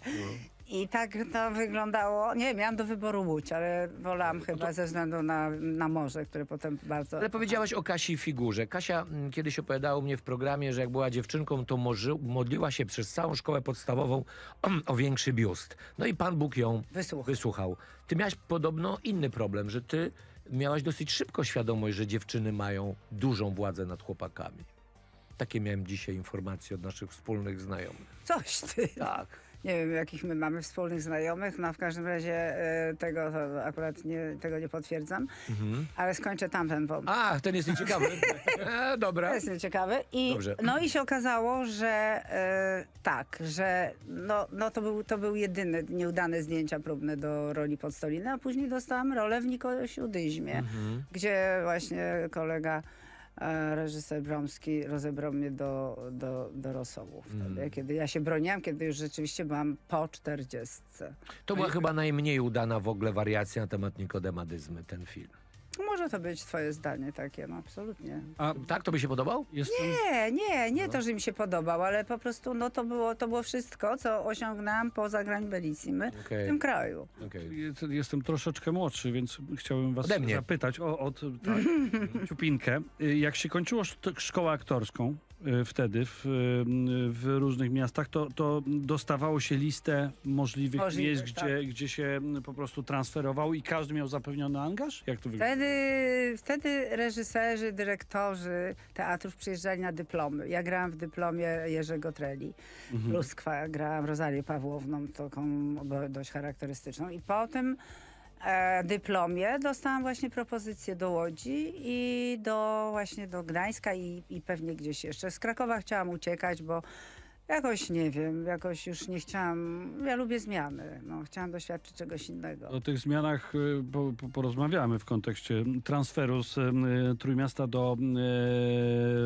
Speaker 5: I tak to wyglądało. Nie, miałam do wyboru Łódź, ale wolałam chyba ze względu na, na morze, które potem bardzo...
Speaker 4: Ale powiedziałaś o Kasi figurze. Kasia mm, kiedyś opowiadała u mnie w programie, że jak była dziewczynką, to moży, modliła się przez całą szkołę podstawową o większy biust. No i Pan Bóg ją
Speaker 5: Wysłuchał.
Speaker 4: wysłuchał. Ty miałaś podobno inny problem, że ty miałaś dosyć szybko świadomość, że dziewczyny mają dużą władzę nad chłopakami. Takie miałem dzisiaj informacje od naszych wspólnych znajomych.
Speaker 5: Coś ty.
Speaker 4: Tak.
Speaker 5: Nie wiem, jakich my mamy wspólnych znajomych, no w każdym razie e, tego akurat nie, tego nie potwierdzam, ale skończę tamten wątek.
Speaker 4: A, ten jest nieciekawy. e, dobra.
Speaker 5: To jest nieciekawe. I,
Speaker 4: Dobrze.
Speaker 5: no i się okazało, że e, tak, że no, no to, był, to był jedyny nieudane zdjęcia próbne do roli Podstoliny, a później dostałam rolę w Nikosiudyzmie,
Speaker 4: Mhm.
Speaker 5: gdzie właśnie kolega reżyser Bromski rozebrał mnie do, do, do rosołu wtedy,
Speaker 4: Mhm.
Speaker 5: kiedy ja się broniłam, kiedy już rzeczywiście byłam po czterdziestce.
Speaker 4: To była chyba najmniej udana w ogóle wariacja na temat nikodemadyzmy, ten film.
Speaker 5: Może to być twoje zdanie takie, no absolutnie.
Speaker 3: A
Speaker 4: Tak, to by się podobał?
Speaker 3: jestem...
Speaker 5: Nie, nie,
Speaker 4: No.
Speaker 5: nie to, że mi się podobał, ale po prostu no, to, było, to było wszystko, co osiągnęłam poza grań Bellissimy
Speaker 4: Okej.
Speaker 5: w tym kraju.
Speaker 3: Jest- Jestem troszeczkę młodszy, więc chciałbym was
Speaker 4: Ode mnie.
Speaker 3: zapytać o, o t- tak, ciupinkę. Y, Jak się kończyło szt- szkołę aktorską wtedy w, y, w różnych miastach, to, to dostawało się listę możliwych
Speaker 5: Możliwych,
Speaker 3: miejsc, gdzie,
Speaker 5: tak.
Speaker 3: gdzie się mm, po prostu transferował i każdy miał zapewniony angaż? Jak to wygląda?
Speaker 5: Wtedy, wtedy reżyserzy, dyrektorzy teatrów przyjeżdżali na dyplomy. Ja grałam w dyplomie Jerzego Treli. Pluskwa grałam Rozalię Pawłowną, taką dość charakterystyczną. I potem dyplomie dostałam właśnie propozycję do Łodzi i do właśnie do Gdańska i, i pewnie gdzieś jeszcze. Z Krakowa chciałam uciekać, bo jakoś nie wiem, jakoś już nie chciałam, ja lubię zmiany, no, chciałam doświadczyć czegoś innego.
Speaker 3: O tych zmianach y, po, po, porozmawiamy w kontekście transferu z y, Trójmiasta do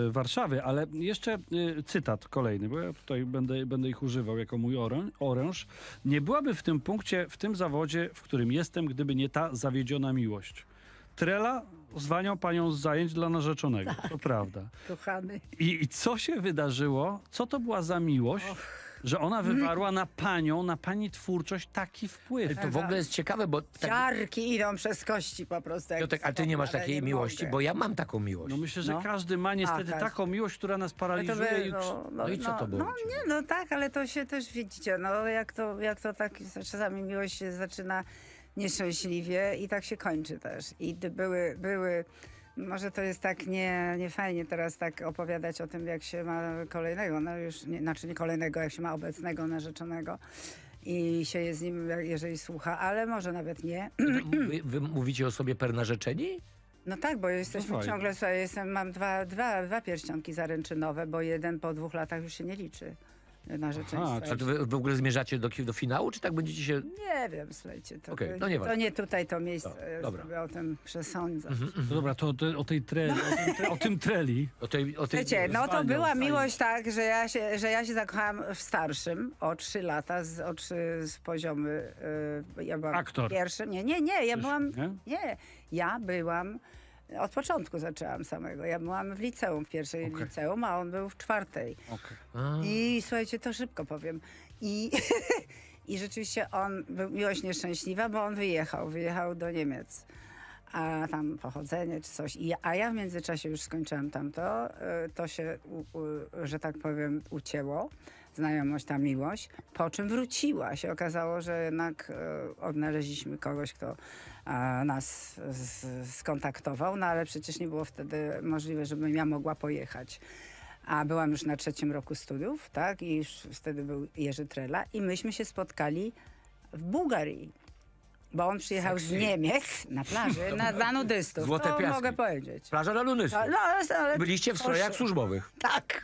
Speaker 3: y, Warszawy, ale jeszcze y, cytat kolejny, bo ja tutaj będę, będę ich używał jako mój orę- oręż. Nie byłaby w tym punkcie, w tym zawodzie, w którym jestem, gdyby nie ta zawiedziona miłość. Trela zwalniał panią z zajęć dla narzeczonego, to prawda.
Speaker 5: Kochany.
Speaker 3: I, I co się wydarzyło? Co to była za miłość, że ona wywarła na panią, na pani twórczość taki wpływ?
Speaker 4: To w ogóle jest ciekawe, bo tak,
Speaker 5: Ciarki idą przez kości po prostu. jak
Speaker 4: Piotrek, a ty nie masz takiej
Speaker 5: nie
Speaker 4: miłości,
Speaker 5: mogę.
Speaker 4: bo ja mam taką miłość.
Speaker 3: No myślę, że
Speaker 5: No.
Speaker 3: każdy ma niestety
Speaker 5: każdy.
Speaker 3: taką miłość, która nas
Speaker 5: to
Speaker 3: paraliżuje.
Speaker 5: by,
Speaker 3: i
Speaker 5: no,
Speaker 4: No i co to było
Speaker 5: No, nie, no tak, ale to się też widzicie, no jak to, jak to tak czasami miłość się zaczyna nieszczęśliwie i tak się kończy też. I gdy były, były może to jest tak nie, nie fajnie teraz tak opowiadać o tym, jak się ma kolejnego, no już, nie, znaczy nie kolejnego, jak się ma obecnego narzeczonego i się jest z nim, jak- jeżeli słucha, ale może nawet nie.
Speaker 4: Wy, wy mówicie o sobie per narzeczeni?
Speaker 5: No tak, bo jesteśmy
Speaker 3: fajnie.
Speaker 5: ciągle, słuchaj, jestem, mam dwa, dwa, dwa pierścionki zaręczynowe, bo jeden po dwóch latach już się nie liczy narzeczeństwa.
Speaker 3: Aha,
Speaker 4: A to wy w ogóle zmierzacie do, do finału, czy tak będziecie się...
Speaker 5: Nie wiem, słuchajcie, to, to,
Speaker 4: no nieważne.
Speaker 5: to nie tutaj to miejsce,
Speaker 4: Do- dobra.
Speaker 5: żeby o tym przesądzać.
Speaker 3: No dobra, to, to o tej treli, o, tym, tre- o tym treli.
Speaker 4: O tej, o tej,
Speaker 5: Słuchajcie, no to była miłość tak, że ja się, że ja się zakochałam w starszym o trzy lata, z, o trzy z poziomy. y, ja byłam
Speaker 3: Aktor.
Speaker 5: Pierwszy. Nie, nie, nie, ja byłam.
Speaker 3: nie?
Speaker 5: Nie, ja byłam. Od początku zaczęłam samego. Ja byłam w liceum, w pierwszej
Speaker 3: Okej.
Speaker 5: liceum, a on był w czwartej.
Speaker 4: A,
Speaker 5: I słuchajcie, to szybko powiem. I, I rzeczywiście on był miłość nieszczęśliwa, bo on wyjechał, wyjechał do Niemiec. A tam pochodzenie czy coś. I, a ja w międzyczasie już skończyłam tamto. y, To się, u, u, że tak powiem, ucięło. Znajomość, ta miłość. Po czym wróciła. Się okazało, że jednak y, odnaleźliśmy kogoś, kto nas z, skontaktował, no ale przecież nie było wtedy możliwe, żebym ja mogła pojechać. A byłam już na trzecim roku studiów, tak? I już wtedy był Jerzy Trela. I myśmy się spotkali w Bułgarii. Bo on przyjechał z. Niemiec na plaży, na, dla nudystów.
Speaker 4: Złote
Speaker 5: to
Speaker 4: piaski.
Speaker 5: mogę powiedzieć.
Speaker 4: Plaża na Lunysy.
Speaker 5: No, no, ale,
Speaker 4: Byliście w strojach
Speaker 5: proszę.
Speaker 4: służbowych.
Speaker 5: Tak.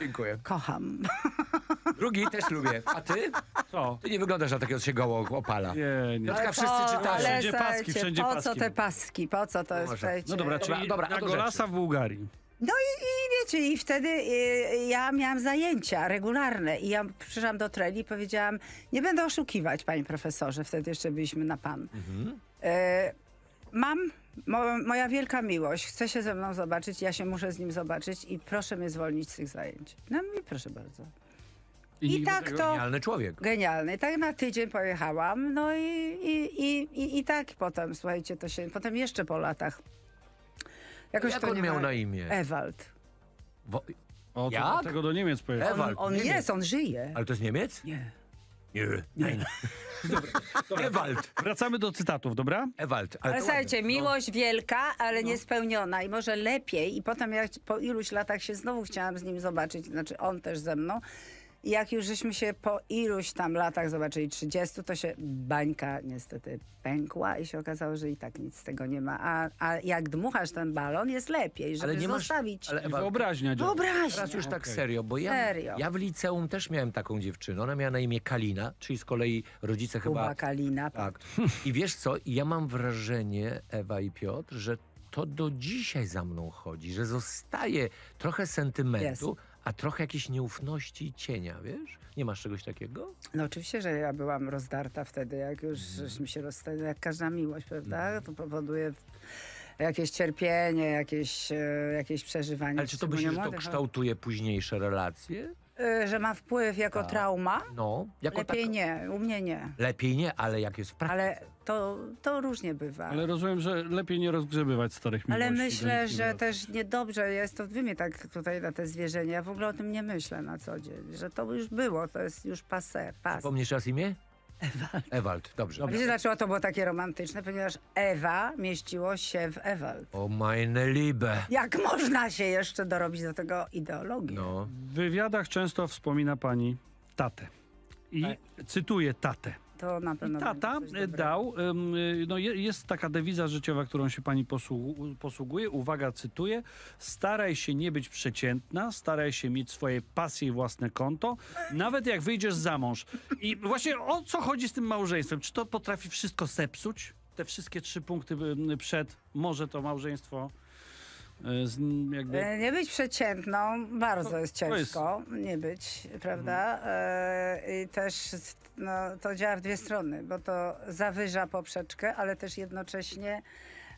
Speaker 4: Dziękuję.
Speaker 5: Kocham.
Speaker 4: Drugi też lubię. A ty?
Speaker 3: Co?
Speaker 4: Ty nie wyglądasz na takiego, co się goło opala.
Speaker 3: Nie, nie.
Speaker 4: Piotrka wszyscy
Speaker 5: Po-
Speaker 4: czytają.
Speaker 3: Wszędzie paski, wszędzie
Speaker 5: po
Speaker 3: paski
Speaker 5: co te paski? Po co to jest?
Speaker 3: No dobra, czyli
Speaker 4: dobra,
Speaker 3: na Golasa w Bułgarii.
Speaker 5: No i, i wiecie, i wtedy y, ja miałam zajęcia regularne i ja przyszłam do Treli i powiedziałam, nie będę oszukiwać, panie profesorze, wtedy jeszcze byliśmy na pan. E, mam mo, moja wielka miłość, chce się ze mną zobaczyć, ja się muszę z nim zobaczyć i proszę mnie zwolnić z tych zajęć. No i proszę bardzo. I
Speaker 3: nigdy
Speaker 5: tak to...
Speaker 4: Genialny człowiek.
Speaker 5: Genialny. I Tak na tydzień pojechałam, no i, i, i, i, i tak potem, słuchajcie, to się, potem jeszcze po latach. Jakoś
Speaker 4: Jak
Speaker 5: to
Speaker 4: on
Speaker 5: nie
Speaker 4: miał
Speaker 5: ma-
Speaker 4: na imię?
Speaker 5: Ewald.
Speaker 4: Wo-
Speaker 3: O, to
Speaker 4: Jak?
Speaker 3: dlatego do Niemiec pojechał.
Speaker 4: Ewald.
Speaker 5: On
Speaker 4: Niemiec.
Speaker 5: jest, on żyje.
Speaker 4: Ale to jest Niemiec?
Speaker 5: Nie.
Speaker 4: Nie. Nie. Ewald.
Speaker 3: Wracamy do cytatów, dobra?
Speaker 4: Ewald.
Speaker 5: Ale
Speaker 4: to
Speaker 5: słuchajcie,
Speaker 4: ładne. No.
Speaker 5: miłość wielka, ale niespełniona i może lepiej. I potem jak po iluś latach się znowu chciałam z nim zobaczyć, znaczy on też ze mną. I jak już żeśmy się po iluś tam latach zobaczyli, 30, to się bańka niestety pękła i się okazało, że i tak nic z tego nie ma. A, a jak dmuchasz ten balon, jest lepiej, żeby
Speaker 4: Ale nie masz-
Speaker 5: zostawić.
Speaker 4: ale
Speaker 3: I
Speaker 4: Ewald,
Speaker 3: wyobraźnia.
Speaker 5: Wyobraźnia.
Speaker 4: Teraz już tak
Speaker 3: Okej.
Speaker 4: serio, bo ja,
Speaker 5: Serio.
Speaker 4: ja w liceum też miałem taką dziewczynę. Ona miała na imię Kalina, czyli z kolei rodzice
Speaker 5: Kuba
Speaker 4: chyba...
Speaker 5: Kalina.
Speaker 4: Tak. I wiesz co? Ja mam wrażenie, Ewa i Piotr, że to do dzisiaj za mną chodzi, że zostaje trochę sentymentu, a trochę jakiejś nieufności i cienia, wiesz? Nie masz czegoś takiego?
Speaker 5: No oczywiście, że ja byłam rozdarta wtedy, jak już
Speaker 4: Mhm.
Speaker 5: żeśmy się rozstali, jak każda miłość, prawda? To powoduje jakieś cierpienie, jakieś, e, jakieś przeżywanie.
Speaker 4: Ale czy to myślisz, że to
Speaker 5: młodych,
Speaker 4: kształtuje późniejsze relacje?
Speaker 5: E, Że ma wpływ jako
Speaker 4: Tak.
Speaker 5: trauma?
Speaker 4: No, jako
Speaker 5: Lepiej
Speaker 4: tak...
Speaker 5: nie, u mnie nie.
Speaker 4: Lepiej nie, ale jak jest w praktyce.
Speaker 5: Ale to, to różnie bywa.
Speaker 3: Ale rozumiem, że lepiej nie rozgrzebywać starych miłości.
Speaker 5: Ale myślę, że
Speaker 3: wraca.
Speaker 5: też niedobrze jest to wy mnie tak tutaj na te zwierzenia. Ja w ogóle o tym nie myślę na co dzień. Że to już było, to jest już passé, pas.
Speaker 4: Pomniesz raz imię? Ewald. Ewald, dobrze.
Speaker 5: A wiecie dlaczego to było takie romantyczne? Ponieważ Ewa mieściło się w Ewald.
Speaker 4: O meine Liebe.
Speaker 5: Jak można się jeszcze dorobić do tego ideologii?
Speaker 4: No.
Speaker 3: W wywiadach często wspomina pani tatę. I cytuję tatę.
Speaker 5: To na
Speaker 3: I
Speaker 5: pewno
Speaker 3: tata e,
Speaker 5: dobrego.
Speaker 3: dał, no je- jest taka dewiza życiowa, którą się pani posługu- posługuje, uwaga, cytuję, staraj się nie być przeciętna, staraj się mieć swoje pasje i własne konto, nawet jak wyjdziesz za mąż. I właśnie o co chodzi z tym małżeństwem? Czy to potrafi wszystko zepsuć? Te wszystkie trzy punkty przed, może to małżeństwo z, jakby...
Speaker 5: E, Nie być przeciętną bardzo
Speaker 3: To-
Speaker 5: jest
Speaker 3: to jest-
Speaker 5: ciężko, nie być, prawda? E, I też no, to działa w dwie strony, bo to zawyża poprzeczkę, ale też jednocześnie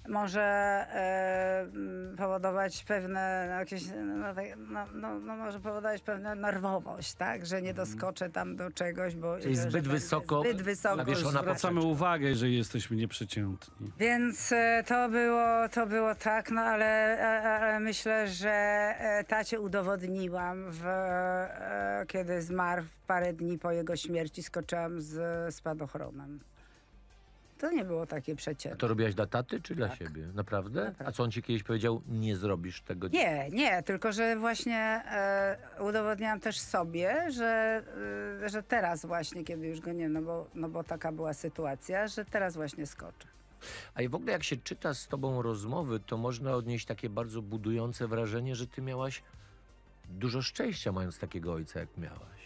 Speaker 5: może e, m, powodować pewne no, jakieś, no, tak- no, no, no, może powodować pewną nerwowość, tak? Że nie doskoczę tam do czegoś, bo...
Speaker 4: Mhm. Czyli
Speaker 5: że
Speaker 4: zbyt
Speaker 5: będę
Speaker 4: wysoko
Speaker 5: Zbyt wysoko.
Speaker 4: zawieszona
Speaker 3: Zwracamy
Speaker 4: poprzeczka.
Speaker 3: uwagę, że jesteśmy nieprzeciętni.
Speaker 5: Więc e, to było, to było tak, no ale, ale myślę, że e, tacie udowodniłam, w, kiedy zmarł parę dni po jego śmierci, skoczyłam z spadochronem. To nie było takie
Speaker 4: A
Speaker 5: przeciętne.
Speaker 4: to robiłaś dla taty czy dla siebie? Naprawdę?
Speaker 5: Naprawdę.
Speaker 4: A co on ci kiedyś powiedział? Nie zrobisz tego.
Speaker 5: Nie, nie, tylko że właśnie e, udowodniłam też sobie, że, e, że teraz właśnie, kiedy już go nie, no bo, no bo taka była sytuacja, że teraz właśnie skoczę.
Speaker 4: A i w ogóle jak się czyta z tobą rozmowy, to można odnieść takie bardzo budujące wrażenie, że ty miałaś dużo szczęścia mając takiego ojca, jak miałaś.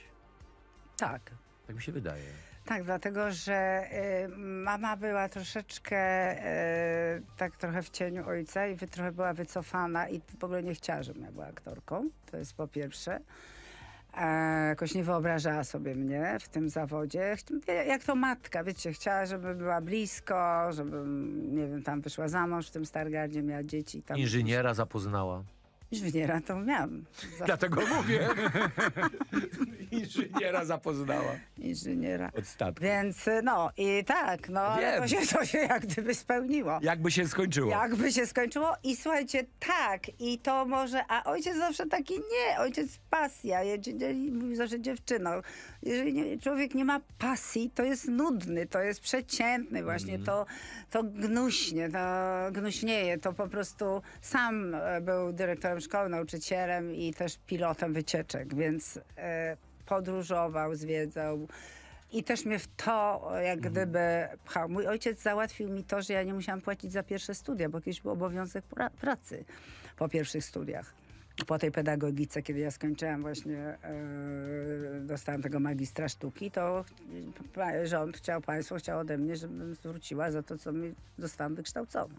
Speaker 5: Tak.
Speaker 4: Tak mi się wydaje.
Speaker 5: Tak, dlatego że y, mama była troszeczkę y, tak trochę w cieniu ojca i trochę była wycofana i w ogóle nie chciała, żebym ja była aktorką. To jest po pierwsze. E, jakoś nie wyobrażała sobie mnie w tym zawodzie. Jak to matka, wiecie, chciała, żeby była blisko, żebym, nie wiem, tam wyszła za mąż w tym Stargardzie, miała dzieci. Tam
Speaker 4: Inżyniera zapoznała.
Speaker 5: Inżyniera to miałam.
Speaker 4: Dlatego mówię. Inżyniera zapoznała.
Speaker 5: inżyniera.
Speaker 4: Od statku.
Speaker 5: Więc y, no i tak, no ale to się, to się jak gdyby spełniło.
Speaker 4: Jakby się skończyło.
Speaker 5: Jakby się skończyło i słuchajcie, tak, i to może, a ojciec zawsze taki nie, ojciec pasja, ja dzie- dzie- mówi zawsze dziewczyno, jeżeli nie, człowiek nie ma pasji, to jest nudny, to jest przeciętny właśnie, to, to gnuśnie, to gnuśnieje, to po prostu sam e, był dyrektorem szkoły, nauczycielem i też pilotem wycieczek, więc e, podróżował, zwiedzał, i też mnie w to jak gdyby pchał. Mój ojciec załatwił mi to, że ja nie musiałam płacić za pierwsze studia, bo kiedyś był obowiązek pra- pracy po pierwszych studiach. Po tej pedagogice, kiedy ja skończyłam właśnie, e, dostałam tego magistra sztuki, to rząd chciał, państwo chciał ode mnie, żebym zwróciła za to, co mi zostałam wykształcona.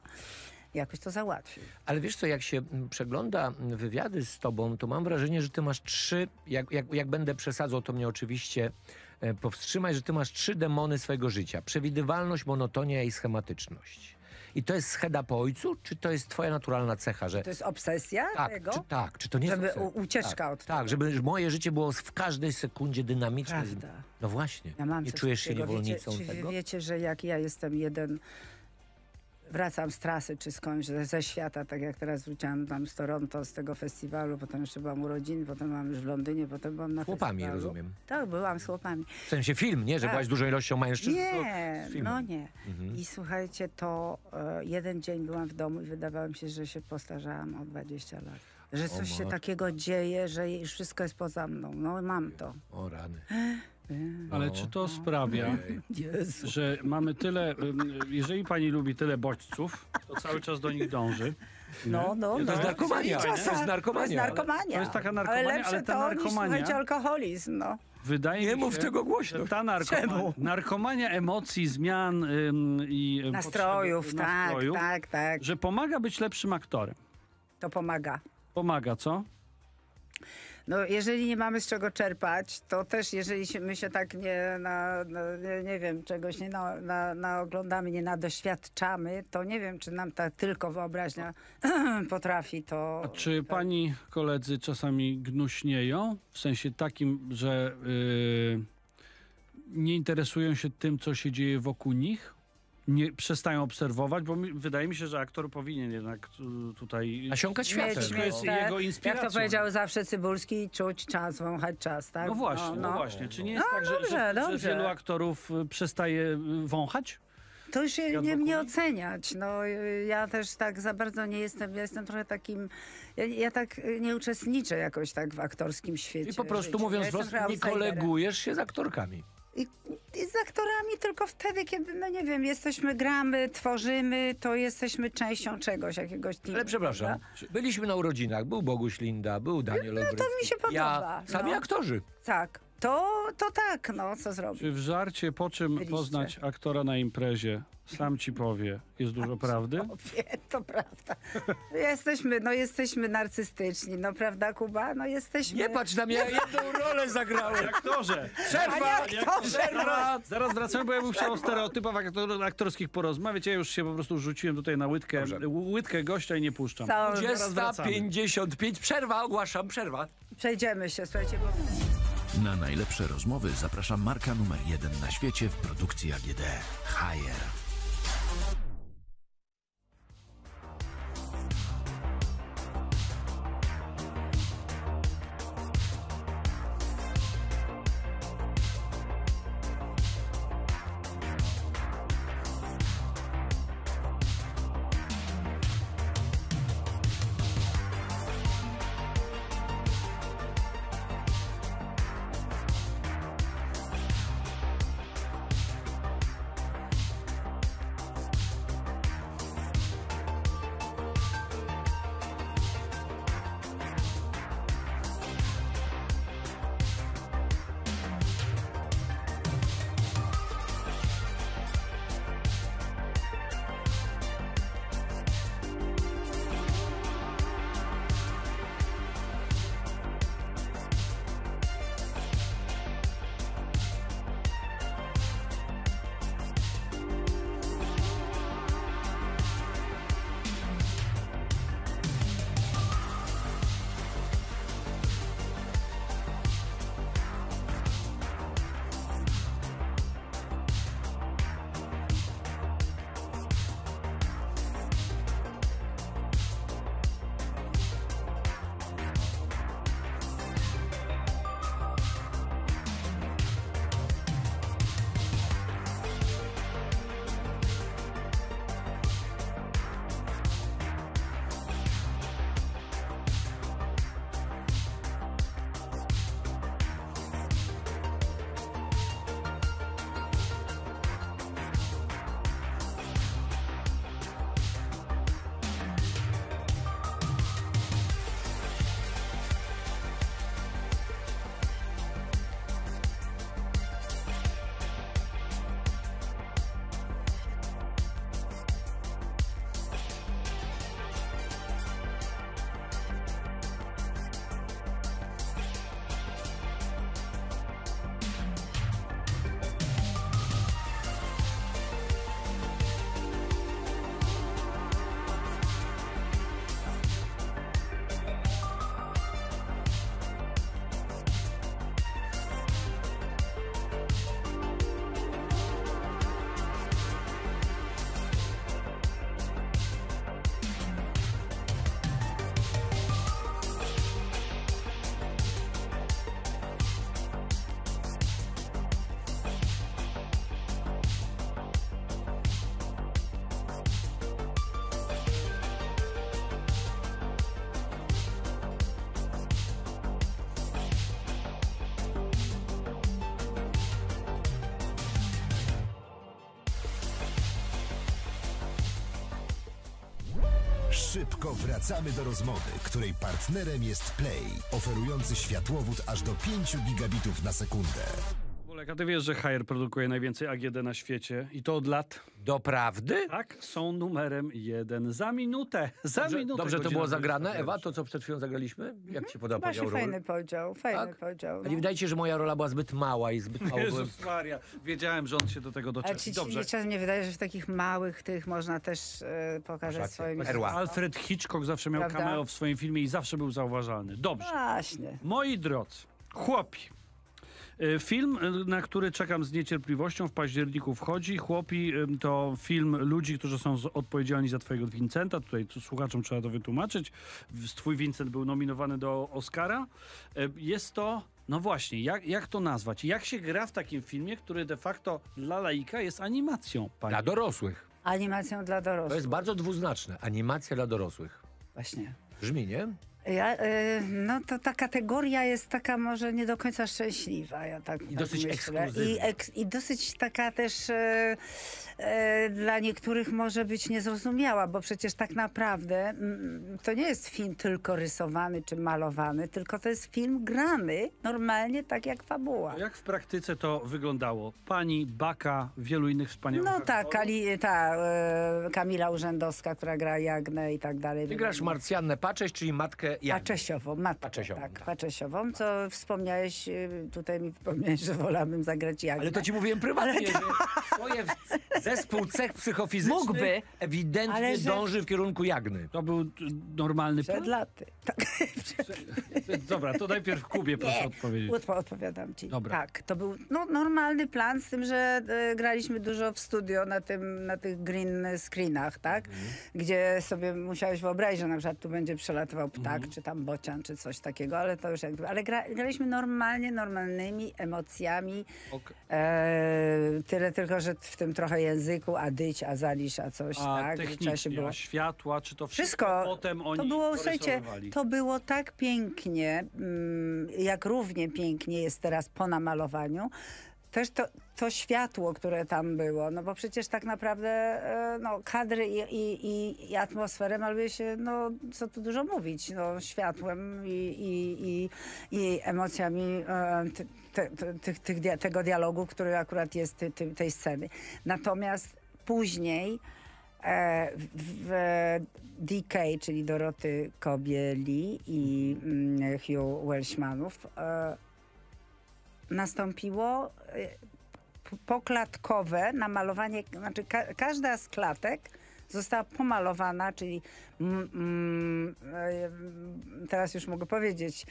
Speaker 5: Jakoś to załatwił.
Speaker 4: Ale wiesz co, jak się przegląda wywiady z tobą, to mam wrażenie, że ty masz trzy, jak, jak, jak będę przesadzał, to mnie oczywiście e, powstrzymaj, że ty masz trzy demony swojego życia. Przewidywalność, monotonia i schematyczność. I to jest scheda po ojcu, czy to jest twoja naturalna cecha, że
Speaker 5: To jest obsesja
Speaker 4: tak,
Speaker 5: tego?
Speaker 4: czy, tak, czy to nie
Speaker 5: Żeby
Speaker 4: jest
Speaker 5: u- ucieczka
Speaker 4: tak,
Speaker 5: od
Speaker 4: Tak,
Speaker 5: tego.
Speaker 4: żeby moje życie było w każdej sekundzie dynamiczne.
Speaker 5: Prawda.
Speaker 4: No właśnie.
Speaker 5: Ja mam
Speaker 4: nie czujesz się niewolnicą
Speaker 5: wiecie, czy
Speaker 4: tego?
Speaker 5: wiecie, że jak ja jestem jeden, wracam z trasy czy skądś ze, ze świata, tak jak teraz wróciłam tam z Toronto, z tego festiwalu, potem jeszcze byłam urodziny, potem byłam już w Londynie, potem byłam na
Speaker 4: Chłopami,
Speaker 5: festiwalu.
Speaker 4: rozumiem.
Speaker 5: Tak, byłam z chłopami.
Speaker 4: W sensie film, nie? Że byłaś dużą ilością mężczyzn?
Speaker 5: Nie, no nie.
Speaker 4: Mhm.
Speaker 5: I słuchajcie, to e, jeden dzień byłam w domu i wydawało mi się, że się postarzałam o 20 lat. Że coś się takiego dzieje, że już wszystko jest poza mną. No mam to.
Speaker 4: O rany.
Speaker 3: Ale
Speaker 4: No.
Speaker 3: czy to sprawia,
Speaker 5: Jezu.
Speaker 3: że mamy tyle, jeżeli pani lubi tyle bodźców, to cały czas do nich dąży.
Speaker 5: No, no,
Speaker 3: To
Speaker 5: no.
Speaker 3: jest
Speaker 4: narkomania,
Speaker 5: Czasem-
Speaker 4: nie? To jest narkomania.
Speaker 5: To jest narkomania.
Speaker 3: To jest taka narkomania,
Speaker 5: ale, lepsze
Speaker 3: ale ta
Speaker 5: to
Speaker 3: narkomania-
Speaker 5: Niż, alkoholizm, no.
Speaker 3: Wydaje
Speaker 4: Nie
Speaker 3: mi
Speaker 4: mów
Speaker 3: się,
Speaker 4: tego głośno.
Speaker 3: ta narkoma,
Speaker 5: Czemu?
Speaker 3: narkomania emocji, zmian ym, i ym,
Speaker 5: Nastrojów,
Speaker 3: potrzeby
Speaker 5: tak,
Speaker 3: nastrojów,
Speaker 5: tak, tak.
Speaker 3: że pomaga być lepszym aktorem.
Speaker 5: To pomaga.
Speaker 3: Pomaga, co?
Speaker 5: No, jeżeli nie mamy z czego czerpać, to też jeżeli się, my się tak nie, na, na, nie, nie wiem, czegoś nie na, na, naoglądamy, nie nadoświadczamy, to nie wiem, czy nam ta tylko wyobraźnia potrafi to...
Speaker 3: A czy pani koledzy czasami gnuśnieją? W sensie takim, że yy, nie interesują się tym, co się dzieje wokół nich? Nie przestają obserwować, bo mi, wydaje mi się, że aktor powinien jednak tutaj.
Speaker 4: Nasiąkać światem.
Speaker 5: Mieć,
Speaker 3: To
Speaker 5: mieć
Speaker 3: jest
Speaker 5: te,
Speaker 3: jego
Speaker 5: jak
Speaker 3: inspiracją.
Speaker 5: to powiedział zawsze Cybulski, czuć czas, wąchać czas, tak?
Speaker 3: No właśnie, no, właśnie. Czy nie jest
Speaker 5: No
Speaker 3: tak, że,
Speaker 5: dobrze,
Speaker 3: że, że
Speaker 5: dobrze.
Speaker 3: wielu aktorów y, przestaje y, wąchać?
Speaker 5: To już się nie,
Speaker 3: wokół
Speaker 5: nie
Speaker 3: nich?
Speaker 5: oceniać. No, y, ja też tak za bardzo nie jestem, ja jestem trochę takim, ja, ja tak nie uczestniczę jakoś tak w aktorskim świecie.
Speaker 4: I po prostu
Speaker 5: życia.
Speaker 4: mówiąc
Speaker 5: ja
Speaker 4: wprost, nie kolegujesz się z aktorkami.
Speaker 5: I, I z aktorami tylko wtedy, kiedy, no nie wiem, jesteśmy, gramy, tworzymy, to jesteśmy częścią czegoś, jakiegoś teamu.
Speaker 4: Ale przepraszam, byliśmy na urodzinach, był Boguś Linda, był Daniel no,
Speaker 5: to mi się podoba,
Speaker 4: Ja, sami
Speaker 5: no.
Speaker 4: aktorzy.
Speaker 5: Tak, to, to tak, no co zrobić.
Speaker 3: Czy w żarcie po czym
Speaker 5: Byliście.
Speaker 3: poznać aktora na imprezie, sam ci powie, jest dużo prawdy?
Speaker 5: Wie, to prawda. Jesteśmy, no jesteśmy narcystyczni, no prawda Kuba? No jesteśmy...
Speaker 4: Nie patrz na mnie, ja jedną rolę zagrałem.
Speaker 3: Aktorze!
Speaker 4: Przerwa!
Speaker 5: Aktorze!
Speaker 4: Przerwa!
Speaker 3: Zaraz wracamy, bo ja bym chciał o stereotypach aktor, aktorskich porozmawiać. Ja już się po prostu rzuciłem tutaj na łydkę,
Speaker 4: Dobrze.
Speaker 3: łydkę gościa i nie puszczam.
Speaker 5: Całe-
Speaker 3: Zaraz wracamy.
Speaker 4: 55, przerwa, ogłaszam, przerwa.
Speaker 5: Przejdziemy się, słuchajcie, bo...
Speaker 1: Na najlepsze rozmowy zaprasza marka numer jeden na świecie w produkcji AGD. Haier.
Speaker 2: Szybko wracamy do rozmowy, której partnerem jest Play, oferujący światłowód aż do 5 gigabitów na sekundę.
Speaker 3: Bolek, a ty wiesz, że Haier produkuje najwięcej AGD na świecie i to od lat?
Speaker 4: Doprawdy?
Speaker 3: Tak, są numerem jeden za minutę. Za
Speaker 4: Dobrze,
Speaker 3: minutę.
Speaker 4: dobrze to było zagrane,
Speaker 3: 21.
Speaker 4: Ewa, to co przed chwilą zagraliśmy? Jak ci podoba
Speaker 5: Właśnie
Speaker 4: podział
Speaker 5: fajny podział, fajny
Speaker 4: Tak?
Speaker 5: podział.
Speaker 4: A nie wydaje ci się, że moja rola była zbyt mała i zbyt mało byłem...
Speaker 3: Jezus Maria, wiedziałem, że on się do tego
Speaker 5: Ale
Speaker 3: doczepi.
Speaker 5: ci, ci
Speaker 3: Dobrze.
Speaker 5: nie, czasem nie wydaje, że w takich małych tych można też e, pokazać
Speaker 4: rację.
Speaker 5: swoje mistrzostwo.
Speaker 3: Alfred Hitchcock zawsze miał
Speaker 5: Prawda?
Speaker 3: cameo w swoim filmie i zawsze był zauważalny. Dobrze.
Speaker 5: Właśnie.
Speaker 3: Moi drodzy, chłopi. Y, Film, y, na który czekam z niecierpliwością, w październiku wchodzi. Chłopi to film ludzi, którzy są odpowiedzialni za twojego Vincenta. Tutaj tu słuchaczom trzeba to wytłumaczyć. Twój Vincent był nominowany do Oscara. Y, Jest to, no właśnie, jak, jak to nazwać? Jak się gra w takim filmie, który de facto dla laika jest animacją? Panie?
Speaker 4: Dla dorosłych.
Speaker 5: Animacją dla
Speaker 4: To
Speaker 5: dorosłych.
Speaker 4: jest bardzo dwuznaczne. Animacja dla dorosłych.
Speaker 5: Właśnie.
Speaker 4: Brzmi, nie?
Speaker 5: Ja, e, no to ta kategoria jest taka może nie do końca szczęśliwa, ja tak
Speaker 4: I dosyć
Speaker 5: myślę.
Speaker 4: ekskluzywna.
Speaker 5: I, eks, I dosyć taka też e, e, dla niektórych może być niezrozumiała, bo przecież tak naprawdę mm, to nie jest film tylko rysowany czy malowany, tylko to jest film grany normalnie tak jak fabuła.
Speaker 3: Jak w praktyce to wyglądało? Pani, Baka, wielu innych wspaniałych
Speaker 5: No tak? Kali, ta e, Kamila Urzędowska, która gra Jagnę i tak dalej.
Speaker 4: Ty grasz Marcjannę Pacześ, czyli matkę
Speaker 5: Paczesiową, matkę,
Speaker 4: Paczesiową,
Speaker 5: tak,
Speaker 4: tak.
Speaker 5: Paczesiową, co wspomniałeś, y, tutaj mi wspomniałeś, że wolałabym zagrać Jagnę.
Speaker 4: Ale to ci mówiłem prywatnie, że twoje zespół cech psychofizycznych
Speaker 5: Mógłby,
Speaker 4: ewidentnie
Speaker 5: ale że-
Speaker 4: dąży w kierunku Jagny.
Speaker 3: To był normalny
Speaker 5: Przed
Speaker 3: plan?
Speaker 5: laty. Tak.
Speaker 3: Dobra, to najpierw Kubie proszę
Speaker 5: Nie,
Speaker 3: odpowiedzieć.
Speaker 5: Utwo, odpowiadam ci.
Speaker 3: Dobra.
Speaker 5: Tak, to był no, normalny plan, z tym, że e, graliśmy dużo w studio na, tym, na tych green screenach, tak?
Speaker 3: Mhm.
Speaker 5: Gdzie sobie musiałeś wyobrazić, że na przykład tu będzie przelatywał ptak,
Speaker 3: Mhm.
Speaker 5: czy tam bocian, czy coś takiego, ale to już jakby... Ale gra, graliśmy normalnie, normalnymi emocjami.
Speaker 3: Ok.
Speaker 5: E, tyle tylko, że w tym trochę języku, a dyć, a zalisz, a coś,
Speaker 3: A
Speaker 5: tak? się
Speaker 3: technicznie,
Speaker 5: było...
Speaker 3: światła, czy to wszystko,
Speaker 5: Wszystko.
Speaker 3: potem oni
Speaker 5: to było, słuchajcie, to było tak pięknie, mm, jak równie pięknie jest teraz po namalowaniu. Też to, to światło, które tam było, no bo przecież tak naprawdę e, no, kadry i, i, i, atmosferę maluje się, no co tu dużo mówić, no światłem i, i, i, i emocjami e, tego dialogu, który akurat jest ty, ty, tej sceny. Natomiast później e, w DK, czyli Doroty Kobieli i mm, Hugh Welshmanów, nastąpiło p- poklatkowe namalowanie, znaczy ka każda z klatek została pomalowana, czyli mm, e, teraz już mogę powiedzieć,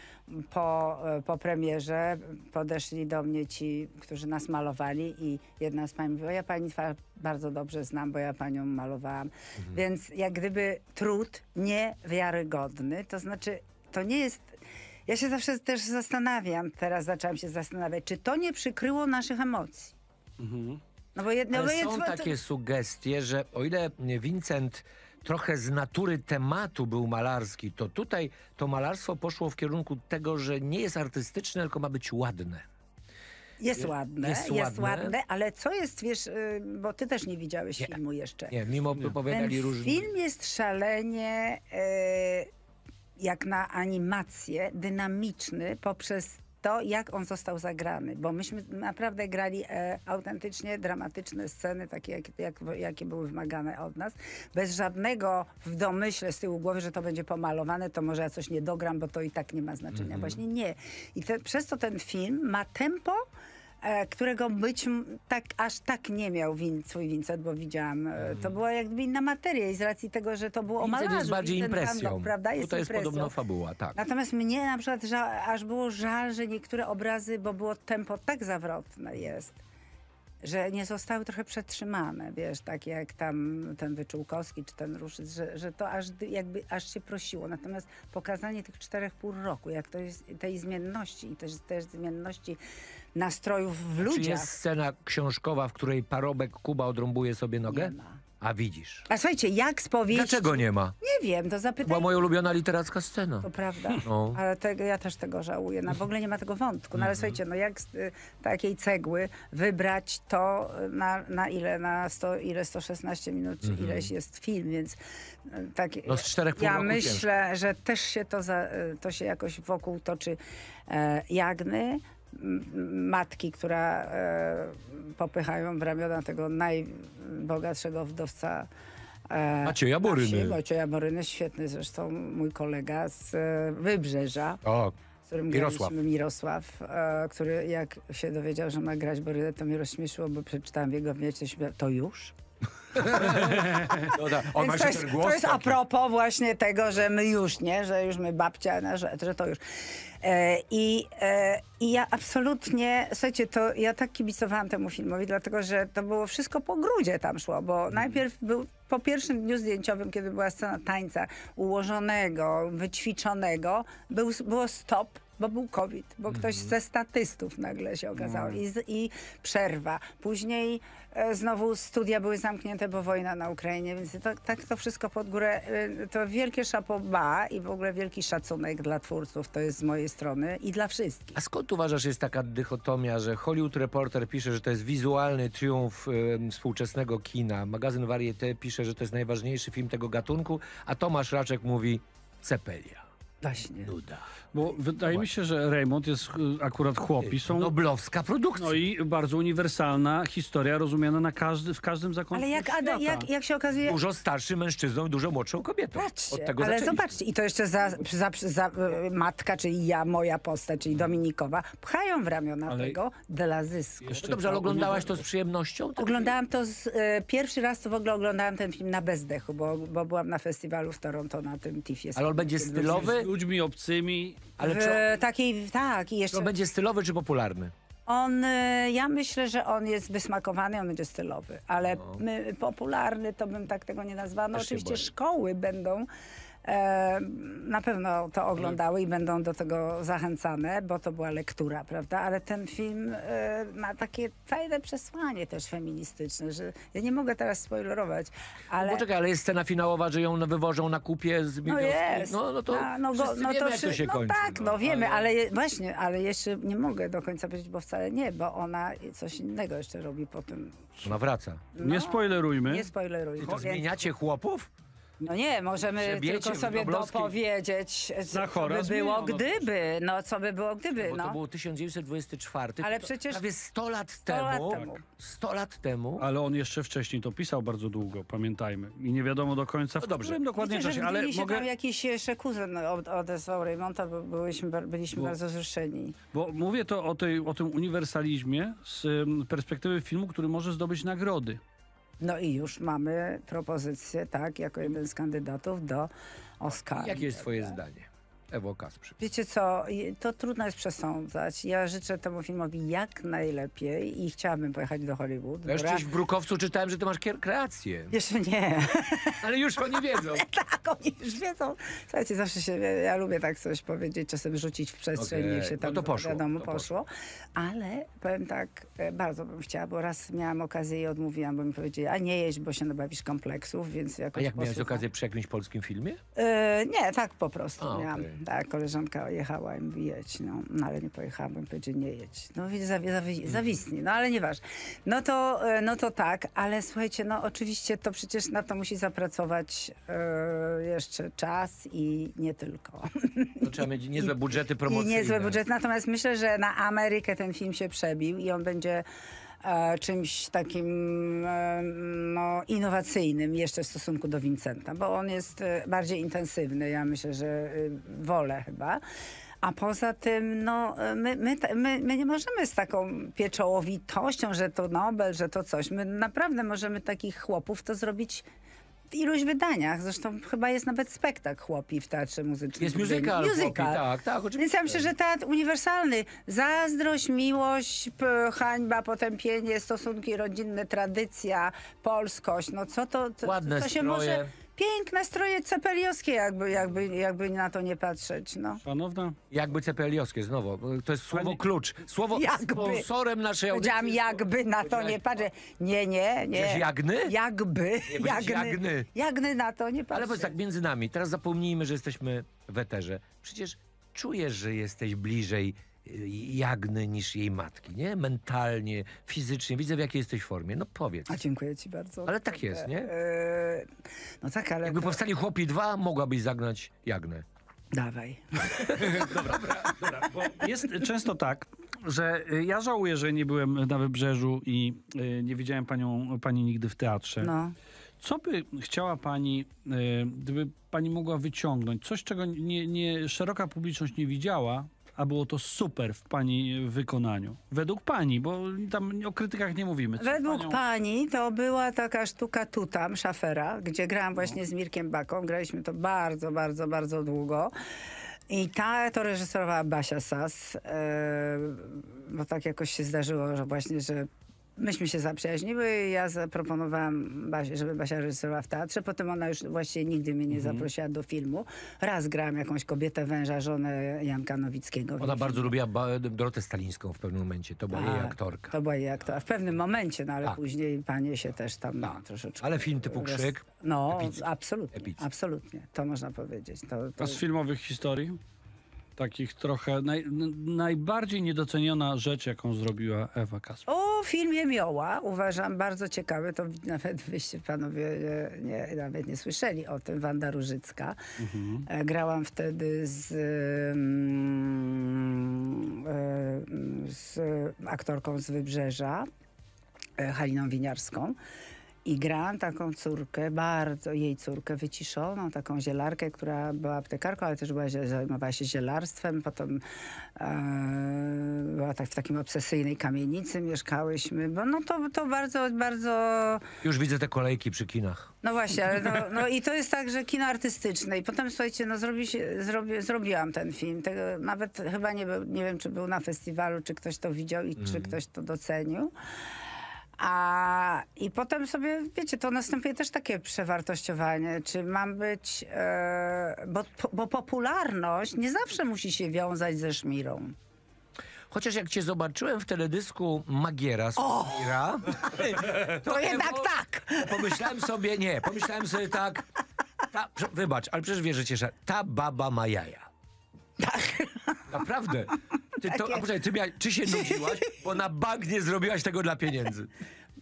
Speaker 5: po, e, po premierze podeszli do mnie ci, którzy nas malowali i jedna z pań mówiła, ja pani twarz bardzo dobrze znam, bo ja panią malowałam. Więc jak gdyby trud niewiarygodny, to znaczy to nie jest ja się zawsze też zastanawiam, teraz zaczęłam się zastanawiać, czy to nie przykryło naszych emocji.
Speaker 3: Mhm.
Speaker 5: No bo jedno,
Speaker 4: Ale są
Speaker 5: jest-
Speaker 4: takie sugestie, że o ile Vincent trochę z natury tematu był malarski, to tutaj to malarstwo poszło w kierunku tego, że nie jest artystyczne, tylko ma być ładne.
Speaker 5: Jest ładne,
Speaker 4: jest
Speaker 5: jest,
Speaker 4: ładne.
Speaker 5: ładne, ale co jest, wiesz, y, bo ty też nie widziałeś
Speaker 4: Nie.
Speaker 5: filmu jeszcze.
Speaker 4: Nie, mimo
Speaker 5: Ten
Speaker 4: opowiadali różni.
Speaker 5: film jest szalenie, e, jak na animację, dynamiczny poprzez to, jak on został zagrany. Bo myśmy naprawdę grali e, autentycznie dramatyczne sceny, takie jak, jak, jakie były wymagane od nas, bez żadnego w domyśle z tyłu głowy, że to będzie pomalowane, to może ja coś nie dogram, bo to i tak nie ma znaczenia. Właśnie nie. I te, przez to ten film ma tempo, którego być tak, aż tak nie miał win, swój Vincent, bo widziałam, e, to była jak gdyby inna materia i z racji tego, że to było o malarzu.
Speaker 4: jest bardziej
Speaker 5: Vincent
Speaker 4: impresją.
Speaker 5: Prawda? Jest
Speaker 4: Tutaj jest
Speaker 5: impresją.
Speaker 4: podobno fabuła, tak.
Speaker 5: Natomiast mnie na przykład aż było żal, że niektóre obrazy, bo było tempo tak zawrotne jest, że nie zostały trochę przetrzymane, wiesz, tak jak tam ten Wyczółkowski czy ten Ruszyc, że, że to aż jakby aż się prosiło. Natomiast pokazanie tych czterech pół roku, jak to jest tej zmienności i też, też zmienności nastrojów w
Speaker 4: Czy
Speaker 5: ludziach.
Speaker 4: jest scena książkowa, w której parobek Kuba odrąbuje sobie nogę?
Speaker 5: Nie ma.
Speaker 4: A widzisz.
Speaker 5: A słuchajcie, jak z powieści...
Speaker 4: Dlaczego nie ma?
Speaker 5: Nie wiem, to
Speaker 4: Była
Speaker 5: zapytaj
Speaker 4: moja ulubiona literacka scena.
Speaker 5: To prawda.
Speaker 4: No.
Speaker 5: Ale tego, ja też tego żałuję. No, w ogóle nie ma tego wątku. No ale słuchajcie, no jak z y, takiej cegły wybrać to na, na ile? Na 100, ile 116 minut, czy ileś jest film, więc y, tak.
Speaker 4: No z czterech pół
Speaker 5: Ja myślę, że też się to, za, y, to się jakoś wokół toczy e, Jagny. Matki, która e, popychają w ramiona tego najbogatszego wdowca e,
Speaker 4: Macieja. Boryny.
Speaker 5: Macieja Boryny, świetny zresztą mój kolega z e, Wybrzeża,
Speaker 4: O,
Speaker 5: którym
Speaker 4: Mirosław.
Speaker 5: Mirosław, e, który jak się dowiedział, że ma grać Borynę, to mnie rozśmieszyło, bo przeczytałam w jego coś to już?
Speaker 4: on
Speaker 5: Więc to, jest,
Speaker 4: głos
Speaker 5: to jest a propos właśnie tego, że my już, nie? Że już my babcia, na rzecz, że to już. E, i, e, I ja absolutnie, słuchajcie, to ja tak kibicowałam temu filmowi, dlatego że to było wszystko po grudzie tam szło, bo
Speaker 4: Mhm.
Speaker 5: najpierw był po pierwszym dniu zdjęciowym, kiedy była scena tańca ułożonego, wyćwiczonego, był, było stop, bo był COVID, bo ktoś ze statystów nagle się okazało i, z, i przerwa. Później e, znowu studia były zamknięte, bo wojna na Ukrainie, więc to, tak to wszystko pod górę, e, to wielkie szapoba i w ogóle wielki szacunek dla twórców, to jest z mojej strony i dla wszystkich.
Speaker 4: A skąd uważasz, jest taka dychotomia, że Hollywood Reporter pisze, że to jest wizualny triumf em, współczesnego kina, magazyn Variety pisze, że to jest najważniejszy film tego gatunku, a Tomasz Raczek mówi Cepelia.
Speaker 5: Właśnie.
Speaker 4: Nuda.
Speaker 3: Bo wydaje mi się, że Raymond jest y, akurat chłopi, są...
Speaker 4: Noblowska produkcja.
Speaker 3: No i bardzo uniwersalna historia, rozumiana na każdy, w każdym zakątku
Speaker 5: Ale jak. Ada, jak, jak się okazuje,
Speaker 4: Dużo starszym mężczyzną i dużo młodszą kobietą.
Speaker 5: Patrzcie,
Speaker 4: Od tego
Speaker 5: ale
Speaker 4: zaczęliśmy.
Speaker 5: zobaczcie, i to jeszcze za, za, za, e, matka, czyli ja, moja postać, czyli Dominikowa, pchają w ramiona
Speaker 3: Ale-
Speaker 5: tego dla zysku.
Speaker 3: Jeszcze
Speaker 4: No dobrze, ale oglądałaś to z przyjemnością? Tak?
Speaker 5: Oglądałam to, z, e, pierwszy raz to w ogóle oglądałam ten film na bezdechu, bo, bo byłam na festiwalu w Toronto na tym TIFF-ie.
Speaker 4: Ale on będzie stylowy?
Speaker 3: Ludźmi obcymi.
Speaker 4: Ale
Speaker 5: w,
Speaker 4: czy
Speaker 5: takiej, tak, i
Speaker 4: on
Speaker 5: jeszcze
Speaker 4: będzie stylowy czy popularny?
Speaker 5: on, e, ja myślę, że on jest wysmakowany, on będzie stylowy, ale
Speaker 4: No.
Speaker 5: my, popularny to bym tak tego nie nazwała. No
Speaker 4: Też się
Speaker 5: oczywiście
Speaker 4: boję.
Speaker 5: szkoły będą na pewno to oglądały i będą do tego zachęcane, bo to była lektura, prawda? Ale ten film e, ma takie fajne przesłanie też feministyczne, że ja nie mogę teraz spoilerować, ale...
Speaker 4: Poczekaj, ale jest scena finałowa, że ją wywożą na kupie z
Speaker 5: No
Speaker 4: Miłowskiej.
Speaker 5: jest.
Speaker 4: No, no to
Speaker 5: A, no,
Speaker 4: wszyscy wiemy, jak to
Speaker 5: wszy-
Speaker 4: się
Speaker 5: no
Speaker 4: kończy.
Speaker 5: tak, no, wiemy, ale... je, właśnie, ale jeszcze nie mogę do końca powiedzieć, bo wcale nie, bo ona coś innego jeszcze robi po tym.
Speaker 4: Ona wraca.
Speaker 3: Nie spoilerujmy.
Speaker 5: Nie spoileruj.
Speaker 4: To
Speaker 5: więc-
Speaker 4: zmieniacie chłopów?
Speaker 5: No nie, możemy
Speaker 4: Grzebiecie
Speaker 5: tylko sobie dopowiedzieć,
Speaker 3: Na
Speaker 5: co
Speaker 3: chora
Speaker 5: by było
Speaker 3: zmieniono
Speaker 5: gdyby, no co by było gdyby,
Speaker 4: Bo to
Speaker 5: no.
Speaker 4: było 1924.
Speaker 5: Ale
Speaker 4: to
Speaker 5: przecież-
Speaker 4: Prawie 100 lat
Speaker 5: 100 lat
Speaker 4: temu.
Speaker 5: temu.
Speaker 4: 100 lat temu.
Speaker 3: Ale on jeszcze wcześniej to pisał bardzo długo, pamiętajmy. I nie wiadomo do końca, w
Speaker 4: No dobrze.
Speaker 3: którym dokładnie
Speaker 5: Wiecie, że
Speaker 3: czasie. Ale
Speaker 5: ale się
Speaker 3: mogę,
Speaker 5: tam jakiś jeszcze kuzyn od- odezwał Raymonta, bo byliśmy, bar- byliśmy
Speaker 3: Bo-
Speaker 5: bardzo wzruszeni.
Speaker 3: bo mówię to o, tej, o tym uniwersalizmie z perspektywy filmu, który może zdobyć nagrody.
Speaker 5: No i już mamy propozycję, tak, jako jeden z kandydatów do Oscara.
Speaker 4: Jakie jest twoje zdanie? Ewo.
Speaker 5: Wiecie co, to trudno jest przesądzać. Ja życzę temu filmowi jak najlepiej i chciałabym pojechać do Hollywood.
Speaker 4: Ja już gdzieś w Brukowcu czytałem, że ty masz kreację.
Speaker 5: Jeszcze nie.
Speaker 4: Ale już oni wiedzą.
Speaker 5: tak, oni już wiedzą. Słuchajcie, zawsze się, ja lubię tak coś powiedzieć, czasem rzucić w przestrzeń,
Speaker 4: Okej.
Speaker 5: niech się
Speaker 4: No
Speaker 5: tam
Speaker 4: to poszło,
Speaker 5: wiadomo
Speaker 4: to
Speaker 5: poszło. Ale powiem tak, e, bardzo bym chciała, bo raz miałam okazję i odmówiłam, bo mi powiedzieli, a nie jeść, bo się nabawisz kompleksów, więc
Speaker 4: A
Speaker 5: jakoś
Speaker 4: jak miałeś
Speaker 5: posłucham.
Speaker 4: okazję przy jakimś polskim filmie?
Speaker 5: E, nie, tak po prostu
Speaker 4: A,
Speaker 5: miałam.
Speaker 4: okej.
Speaker 5: Tak, koleżanka jechała i mówi jedź, no, no ale nie pojechałam, bo mi powiedzieli nie jedź. No więc zawi,
Speaker 4: Mhm.
Speaker 5: zawi, zawistni, no ale nieważne. No to, e, no to tak, ale słuchajcie, no oczywiście to przecież na to musi zapracować e, jeszcze czas i nie tylko.
Speaker 4: To trzeba mieć niezłe budżety
Speaker 5: I
Speaker 4: promocyjne.
Speaker 5: niezły budżet. Natomiast myślę, że na Amerykę ten film się przebił i on będzie czymś takim e, no, innowacyjnym jeszcze w stosunku do Vincenta, bo on jest e, bardziej intensywny. Ja myślę, że e, wolę chyba. A poza tym, no, e, my, my, my, my nie możemy z taką pieczołowitością, że to Nobel, że to coś. My naprawdę możemy takich chłopów to zrobić iluś wydaniach. Zresztą chyba jest nawet spektakl chłopi w Teatrze Muzycznym.
Speaker 4: Jest musical,
Speaker 5: musical.
Speaker 4: tak, tak, oczywiście.
Speaker 5: Więc ja myślę, że teatr uniwersalny. Zazdrość, miłość, hańba, potępienie, stosunki rodzinne, tradycja, polskość. No co to, to,
Speaker 4: Ładne
Speaker 5: to się
Speaker 4: stroje.
Speaker 5: może... Piękne stroje cepeliowskie, jakby, jakby, jakby na to nie patrzeć. No.
Speaker 3: Szanowna,
Speaker 4: Jakby cepeliowskie, znowu. To jest słowo
Speaker 3: Pani-
Speaker 4: klucz. Słowo
Speaker 5: Jakby.
Speaker 4: sponsorem naszej audycji.
Speaker 5: Powiedziałam, jakby na to nie patrzeć. Nie, nie, nie.
Speaker 4: Powiedziałeś jagny?
Speaker 5: Jakby.
Speaker 4: powiedzieć jagny.
Speaker 5: Jagny na to nie
Speaker 4: Ale
Speaker 5: patrzeć.
Speaker 4: powiedz tak, między nami, teraz zapomnijmy, że jesteśmy w eterze. Przecież czujesz, że jesteś bliżej Jagny niż jej matki, nie? Mentalnie, fizycznie. Widzę, w jakiej jesteś formie. No powiedz.
Speaker 5: A dziękuję ci bardzo.
Speaker 4: Ale tak jest, nie?
Speaker 5: E, no tak, ale...
Speaker 4: Jakby
Speaker 5: to...
Speaker 4: powstali chłopi dwa, mogłabyś zagnać Jagnę.
Speaker 5: Dawaj.
Speaker 3: bo jest często tak, że y, ja żałuję, że nie byłem na wybrzeżu i y, nie widziałem panią, pani nigdy w teatrze.
Speaker 5: No.
Speaker 3: Co by chciała pani, gdyby pani mogła wyciągnąć? Coś, czego nie, nie, szeroka publiczność nie widziała, a było to super w pani wykonaniu. Według pani, bo tam o krytykach nie mówimy. Co
Speaker 5: Według
Speaker 3: panią-
Speaker 5: pani to była taka sztuka tutam, szafera, gdzie grałam właśnie z Mirkiem Baką. Graliśmy to bardzo, bardzo, bardzo długo. I ta to reżyserowała Basia Sas, e, bo tak jakoś się zdarzyło, że właśnie, że myśmy się zaprzyjaźniły i ja zaproponowałam Basie, żeby Basia reżyserowała w teatrze. Potem ona już właściwie nigdy mnie nie
Speaker 4: Mhm.
Speaker 5: zaprosiła do filmu. Raz grałam jakąś kobietę węża, żonę Janka Nowickiego.
Speaker 4: Ona
Speaker 5: jej
Speaker 4: bardzo
Speaker 5: filmie.
Speaker 4: lubiła ba- Dorotę Stalińską w pewnym momencie. To była jej
Speaker 5: Tak,
Speaker 4: aktorka.
Speaker 5: To była jej aktorka. W pewnym momencie, no ale
Speaker 4: Tak.
Speaker 5: później panie się też tam
Speaker 4: Tak.
Speaker 5: troszeczkę...
Speaker 4: Ale film typu Krzyk,
Speaker 5: No,
Speaker 4: epicki.
Speaker 5: absolutnie,
Speaker 4: Epicki.
Speaker 5: absolutnie. To można powiedzieć. To, to...
Speaker 3: A z filmowych historii? Takich trochę naj, najbardziej niedoceniona rzecz, jaką zrobiła Ewa Kasper.
Speaker 5: O filmie Mioła uważam bardzo ciekawy, to nawet wyście panowie nie, nie, nawet nie słyszeli o tym, Wanda Różycka. E, Grałam wtedy z, mm, e, z aktorką z Wybrzeża, e, Haliną Winiarską. I grałam taką córkę, bardzo jej córkę wyciszoną, taką zielarkę, która była aptekarką, ale też była, zajmowała się zielarstwem. Potem e, była tak w takim obsesyjnej kamienicy, mieszkałyśmy, bo no to, to bardzo, bardzo
Speaker 4: Już widzę te kolejki przy kinach.
Speaker 5: no właśnie, ale no, no i to jest tak, że kino artystyczne. I potem słuchajcie, no zrobi się, zrobi, zrobiłam ten film. Tego, nawet chyba nie, był, nie wiem, czy był na festiwalu, czy ktoś to widział i czy ktoś to docenił. A i potem sobie, wiecie, to następuje też takie przewartościowanie, czy mam być, e, bo, bo popularność nie zawsze musi się wiązać ze szmirą.
Speaker 4: Chociaż jak cię zobaczyłem w teledysku Magiera z Mira,
Speaker 5: To jednak
Speaker 4: było-
Speaker 5: tak!
Speaker 4: Pomyślałem sobie, nie, pomyślałem sobie tak, ta, wybacz, ale przecież wiesz, że cieszę, ta baba ma jaja.
Speaker 5: Tak.
Speaker 4: Naprawdę. Ty, to, a
Speaker 5: Takie-
Speaker 4: poczekaj, ty miałaś, czy się nudziłaś, bo na bank nie zrobiłaś tego dla pieniędzy.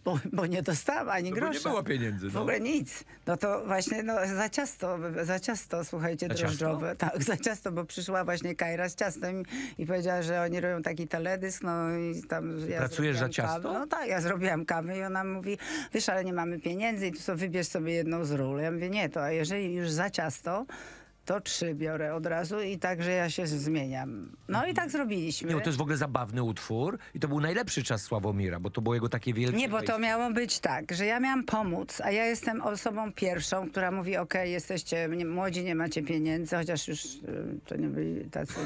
Speaker 5: Bo, bo nie dostałam ani
Speaker 4: No
Speaker 5: grosza.
Speaker 4: nie było pieniędzy,
Speaker 5: W
Speaker 4: no.
Speaker 5: ogóle nic. No to właśnie no, za ciasto, za ciasto, słuchajcie,
Speaker 4: Za ciasto?
Speaker 5: drożdżowe. Tak, za ciasto, bo przyszła właśnie Kajra z ciastem i powiedziała, że oni robią taki teledysk, no i tam... Ja
Speaker 4: pracujesz za ciasto?
Speaker 5: Kawę. No tak, ja zrobiłam kawę i ona mówi, wiesz, ale nie mamy pieniędzy i tu sobie wybierz sobie jedną z ról. Ja mówię, nie, to a jeżeli już za ciasto, to trzy biorę od razu i tak, że ja się zmieniam. No i tak zrobiliśmy.
Speaker 4: Nie, bo to jest w ogóle zabawny utwór i to był najlepszy czas Sławomira, bo to było jego takie wielkie
Speaker 5: Nie, bo to miało być tak, że ja miałam pomóc, a ja jestem osobą pierwszą, która mówi, okej, jesteście młodzi, nie macie pieniędzy, chociaż już y, to nie byli tacy...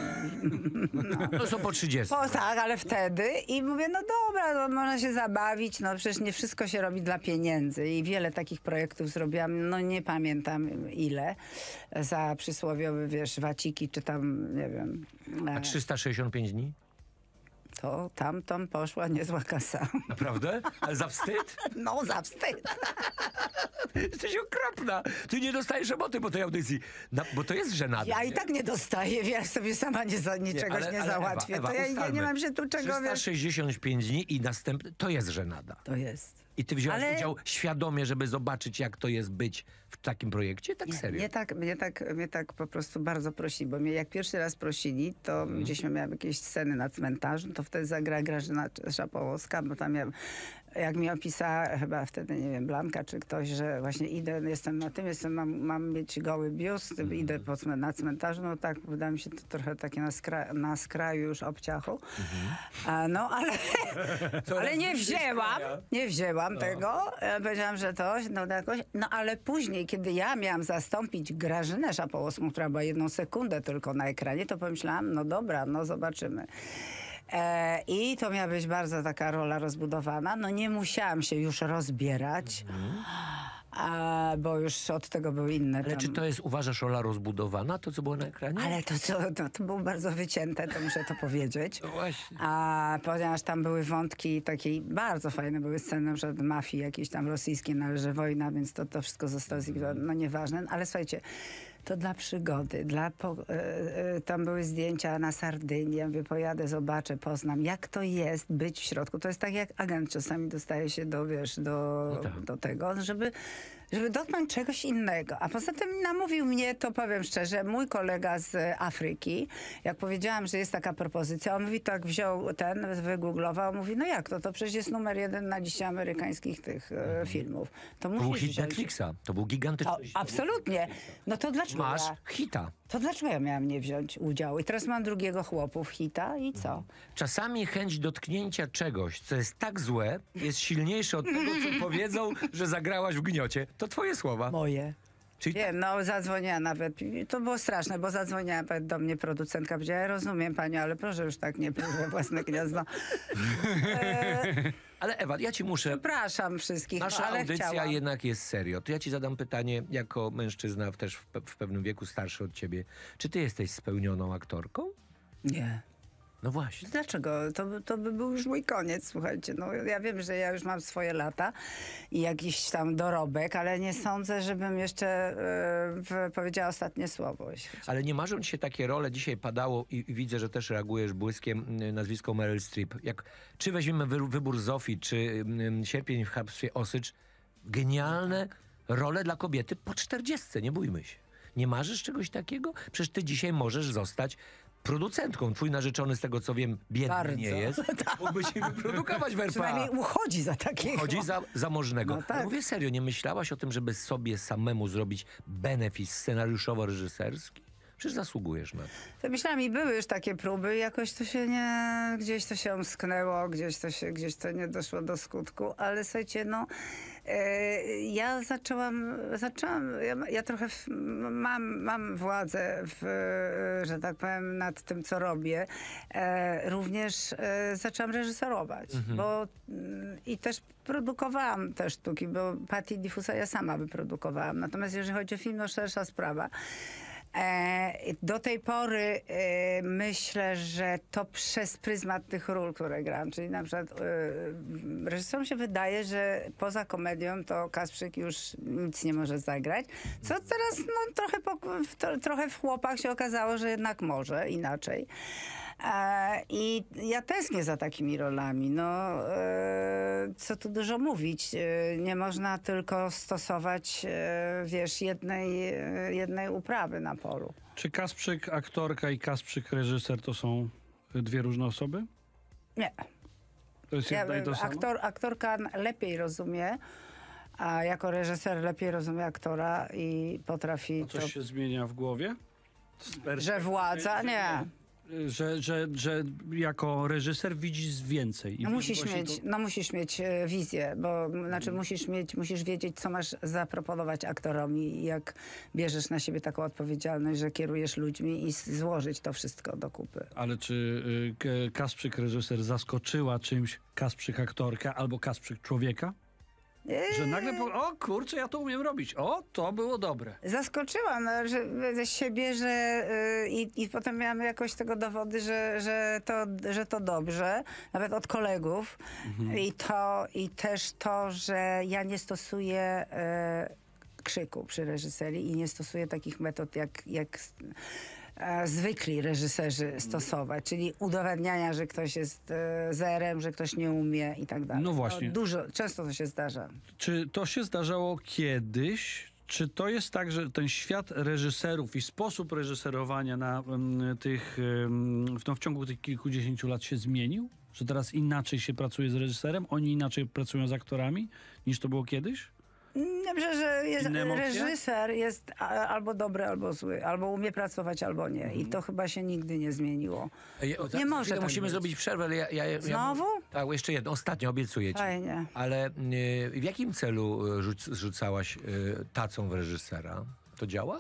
Speaker 4: No są po 30.
Speaker 5: O tak, ale wtedy i mówię, no dobra, no, można się zabawić, no przecież nie wszystko się robi dla pieniędzy i wiele takich projektów zrobiłam, no nie pamiętam ile, za przysłowiowe, wiesz, waciki, czy tam, nie wiem,
Speaker 4: A
Speaker 5: e,
Speaker 4: 365 dni?
Speaker 5: to tam, tam poszła niezła kasa.
Speaker 4: Naprawdę? Ale za wstyd?
Speaker 5: No, za wstyd.
Speaker 4: Jesteś okropna. Ty nie dostajesz roboty po tej audycji. Na, bo to jest żenada.
Speaker 5: Ja i tak nie dostaję, ja sobie sama nie za, niczego nie, załatwię.
Speaker 4: Ewa,
Speaker 5: to
Speaker 4: Ewa,
Speaker 5: ja, ja nie mam się tu czego... wiesz-
Speaker 4: 365 dni i następny, to jest żenada.
Speaker 5: To jest.
Speaker 4: I ty wziąłeś
Speaker 5: Ale-
Speaker 4: udział świadomie, żeby zobaczyć, jak to jest być w takim projekcie? Tak
Speaker 5: Nie,
Speaker 4: serio?
Speaker 5: mnie, tak, mnie, tak, mnie tak po prostu bardzo prosili, bo mnie jak pierwszy raz prosili, to
Speaker 4: Mhm.
Speaker 5: gdzieś miałem jakieś sceny na cmentarzu, to wtedy zagra Grażyna Szapołowska, bo tam miałem, jak mi opisała chyba wtedy, nie wiem, Blanka czy ktoś, że właśnie idę, jestem na tym, jestem, mam, mam mieć goły biust,
Speaker 4: Mhm.
Speaker 5: idę po na cmentarzu, no tak, wydaje mi się to trochę takie na, skra, na skraju już obciachu. A, no, ale, ale nie wzięłam, nie wzięłam tego. E, Powiedziałam, że to, no, jakoś, no ale później, kiedy ja miałam zastąpić Grażynę Szapołowską, która była jedną sekundę tylko na ekranie, to pomyślałam, no dobra, no zobaczymy. E, I to miała być bardzo taka rola rozbudowana. No nie musiałam się już rozbierać, a, bo już od tego były inne.
Speaker 4: Ale
Speaker 5: tam-
Speaker 4: czy to jest, uważasz, rola rozbudowana, to co było na ekranie?
Speaker 5: ale to, co, to, to było bardzo wycięte, to muszę to powiedzieć.
Speaker 4: No właśnie.
Speaker 5: A ponieważ tam były wątki takiej, bardzo fajne były sceny, na przykład mafii jakiejś tam rosyjskiej, no ale że wojna, więc to, to wszystko zostało zlikwidowane, no nieważne. Ale słuchajcie, to dla przygody, dla po, e, e, tam były zdjęcia na Sardynii, ja mówię, pojadę, zobaczę, poznam, jak to jest być w środku. To jest tak jak agent czasami dostaje się do, wiesz, do,
Speaker 4: No tak.
Speaker 5: do tego, żeby, żeby dotknąć czegoś innego. A poza tym namówił mnie, to powiem szczerze, mój kolega z Afryki, jak powiedziałam, że jest taka propozycja, on mówi, tak wziął ten, wygooglował, mówi, no jak to, to przecież jest numer jeden na dziś amerykańskich tych e, filmów. To
Speaker 4: To był
Speaker 5: musisz
Speaker 4: hit. Netflixa. To był gigantyczny
Speaker 5: O, absolutnie. No to dlaczego
Speaker 4: Masz
Speaker 5: ja,
Speaker 4: hita.
Speaker 5: to dlaczego ja miałam nie wziąć udziału? I teraz mam drugiego chłopów hita i co?
Speaker 4: Czasami chęć dotknięcia czegoś, co jest tak złe, jest silniejsze od tego, co powiedzą, że zagrałaś w gniocie. To twoje słowa.
Speaker 5: Moje.
Speaker 4: Czyli
Speaker 5: Wiem, no zadzwoniła nawet, i to było straszne, bo zadzwoniła nawet do mnie producentka, powiedziała, ja rozumiem panią, ale proszę już tak nie próbuj własne gniazdo.
Speaker 4: Ale Ewa, ja ci muszę.
Speaker 5: Przepraszam wszystkich,
Speaker 4: Nasza
Speaker 5: no, ale
Speaker 4: audycja
Speaker 5: chciałam.
Speaker 4: jednak jest serio. To ja ci zadam pytanie, jako mężczyzna też w, pe- w pewnym wieku starszy od ciebie. Czy ty jesteś spełnioną aktorką?
Speaker 5: Nie.
Speaker 4: No właśnie.
Speaker 5: Dlaczego? To, by- to by był już mój koniec, słuchajcie. No, ja wiem, że ja już mam swoje lata i jakiś tam dorobek, ale nie sądzę, żebym jeszcze w- powiedziała ostatnie słowo.
Speaker 4: Ale nie marzą ci się takie role, dzisiaj padało i, i widzę, że też reagujesz błyskiem y, nazwisko Meryl Streep. Jak, czy weźmiemy wy, wybór Zofii, czy y, Sierpień w hrabstwie Osycz, genialne role dla kobiety po czterdziestce, nie bójmy się. Nie marzysz czegoś takiego? Przecież ty dzisiaj możesz zostać producentką. Twój narzeczony, z tego co wiem, biedny
Speaker 5: Bardzo.
Speaker 4: nie jest. Mógłby ci wyprodukować w RPA.
Speaker 5: Przynajmniej uchodzi za takiego.
Speaker 4: Chodzi za zamożnego.
Speaker 5: No tak.
Speaker 4: Mówię serio, nie myślałaś o tym, żeby sobie samemu zrobić benefis scenariuszowo-reżyserski? Przecież zasługujesz na to.
Speaker 5: Myślałam i były już takie próby jakoś to się nie, gdzieś to się omsknęło, gdzieś to się, gdzieś to nie doszło do skutku, ale słuchajcie, no e, ja zaczęłam, zaczęłam, ja, ja trochę w, mam, mam władzę w, że tak powiem, nad tym, co robię. E, również e, zaczęłam reżyserować, bo mm, i też produkowałam te sztuki, bo Patti Diffusa ja sama wyprodukowałam. Natomiast jeżeli chodzi o film, no szersza sprawa. E, do tej pory e, myślę, że to przez pryzmat tych ról, które gram, czyli na przykład e, reżyserom się wydaje, że poza komedią to Kasprzyk już nic nie może zagrać, co teraz no, trochę, po, trochę w chłopach się okazało, że jednak może inaczej. I ja tęsknię za takimi rolami. No, e, co tu dużo mówić. E, nie można tylko stosować, e, wiesz, jednej, jednej uprawy na polu.
Speaker 3: Czy Kasprzyk aktorka i Kasprzyk reżyser to są dwie różne osoby?
Speaker 5: Nie.
Speaker 3: To jest
Speaker 5: Ja,
Speaker 3: to samo?
Speaker 5: aktor, aktorka lepiej rozumie, a jako reżyser lepiej rozumie aktora i potrafi
Speaker 3: A
Speaker 5: to,
Speaker 3: coś się zmienia w głowie?
Speaker 5: Że władza, nie.
Speaker 3: Że, że, że jako reżyser widzisz więcej. I
Speaker 5: No musisz mieć,
Speaker 3: to- Mhm.
Speaker 5: no musisz mieć wizję, bo znaczy musisz mieć, musisz wiedzieć, co masz zaproponować aktorom i jak bierzesz na siebie taką odpowiedzialność, że kierujesz ludźmi i złożyć to wszystko do kupy.
Speaker 3: Ale czy y, Kasprzyk reżyser zaskoczyła czymś Kasprzyk aktorka albo Kasprzyk człowieka? Że nagle po... o kurczę, ja to umiem robić. O, to było dobre.
Speaker 5: Zaskoczyłam no, że, ze siebie, że y, i, i potem miałam jakoś tego dowody, że, że, to, że to dobrze, nawet od kolegów. I, to, I też to, że ja nie stosuję y, krzyku przy reżyserii i nie stosuję takich metod, jak, jak e, zwykli reżyserzy stosować, czyli udowadniania, że ktoś jest e, zerem, że ktoś nie umie i tak dalej.
Speaker 3: No właśnie.
Speaker 5: dużo, często to się zdarza.
Speaker 3: Czy to się zdarzało kiedyś? Czy to jest tak, że ten świat reżyserów i sposób reżyserowania na tych, no, w ciągu tych kilkudziesięciu lat się zmienił? Że teraz inaczej się pracuje z reżyserem, oni inaczej pracują z aktorami niż to było kiedyś?
Speaker 5: Nie, Myślę, że jest, reżyser jest albo dobry, albo zły. Albo umie pracować, albo nie. I to chyba się nigdy nie zmieniło. Nie może tak
Speaker 4: Musimy
Speaker 5: być.
Speaker 4: zrobić przerwę, ale ja... ja, ja
Speaker 5: Znowu?
Speaker 4: tak, jeszcze jedno, ostatnio, obiecuję ci.
Speaker 5: Fajnie.
Speaker 4: Ale y, w jakim celu y, rzuc, rzucałaś y, tacą w reżysera? To działa?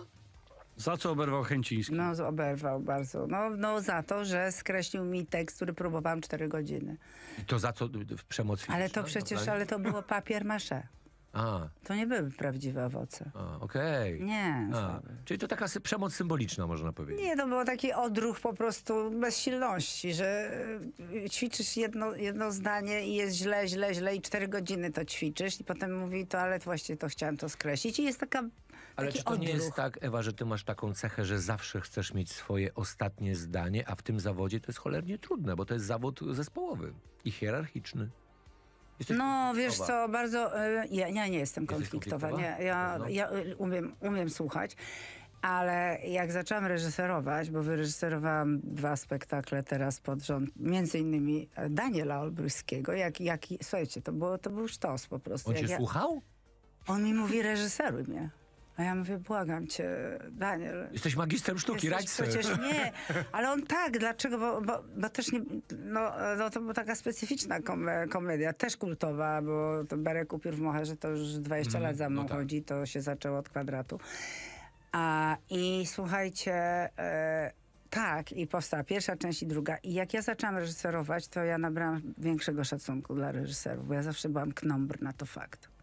Speaker 3: Za co oberwał Chęciński?
Speaker 5: No, oberwał bardzo. No, no za to, że skreślił mi tekst, który próbowałam 4 godziny.
Speaker 4: I to za co? w Przemoc fizyczna?
Speaker 5: Ale to przecież, ale to było papier masze.
Speaker 4: A,
Speaker 5: To nie były prawdziwe owoce.
Speaker 4: okej.
Speaker 5: Nie.
Speaker 4: A, czyli to taka sy- przemoc symboliczna, można powiedzieć.
Speaker 5: Nie, to był taki odruch po prostu bezsilności, że y, ćwiczysz jedno, jedno zdanie i jest źle, źle, źle i cztery godziny to ćwiczysz i potem mówi to, ale właściwie to chciałem to skreślić i jest taka
Speaker 4: Ale czy to nie
Speaker 5: odruch.
Speaker 4: jest tak, Ewa, że ty masz taką cechę, że zawsze chcesz mieć swoje ostatnie zdanie, a w tym zawodzie to jest cholernie trudne, bo to jest zawód zespołowy i hierarchiczny. Jesteś
Speaker 5: No, wiesz co, bardzo... y, Ja, ja nie jestem konfliktowa.
Speaker 4: konfliktowa?
Speaker 5: Nie, ja,
Speaker 4: No.
Speaker 5: ja y, umiem, umiem słuchać, ale jak zaczęłam reżyserować, bo wyreżyserowałam dwa spektakle teraz pod rząd, między innymi e, Daniela Olbryskiego, jak, jak, słuchajcie, to, było, to był sztos po prostu.
Speaker 4: On cię
Speaker 5: ja,
Speaker 4: słuchał?
Speaker 5: on mi mówi, reżyseruj mnie. A ja mówię, błagam cię, Daniel.
Speaker 4: Jesteś magistrem sztuki, radź
Speaker 5: przecież nie, ale on tak, dlaczego? Bo, bo, bo też nie, no, no to była taka specyficzna kom, komedia, też kultowa, bo to Berek Upiór w Moherze to już 20 lat za mną
Speaker 4: no tak.
Speaker 5: chodzi, to się zaczęło od kwadratu. A, I słuchajcie, e, tak, i powstała pierwsza część i druga. I jak ja zaczęłam reżyserować, to ja nabrałam większego szacunku dla reżyserów, bo ja zawsze byłam knomber na to fakt.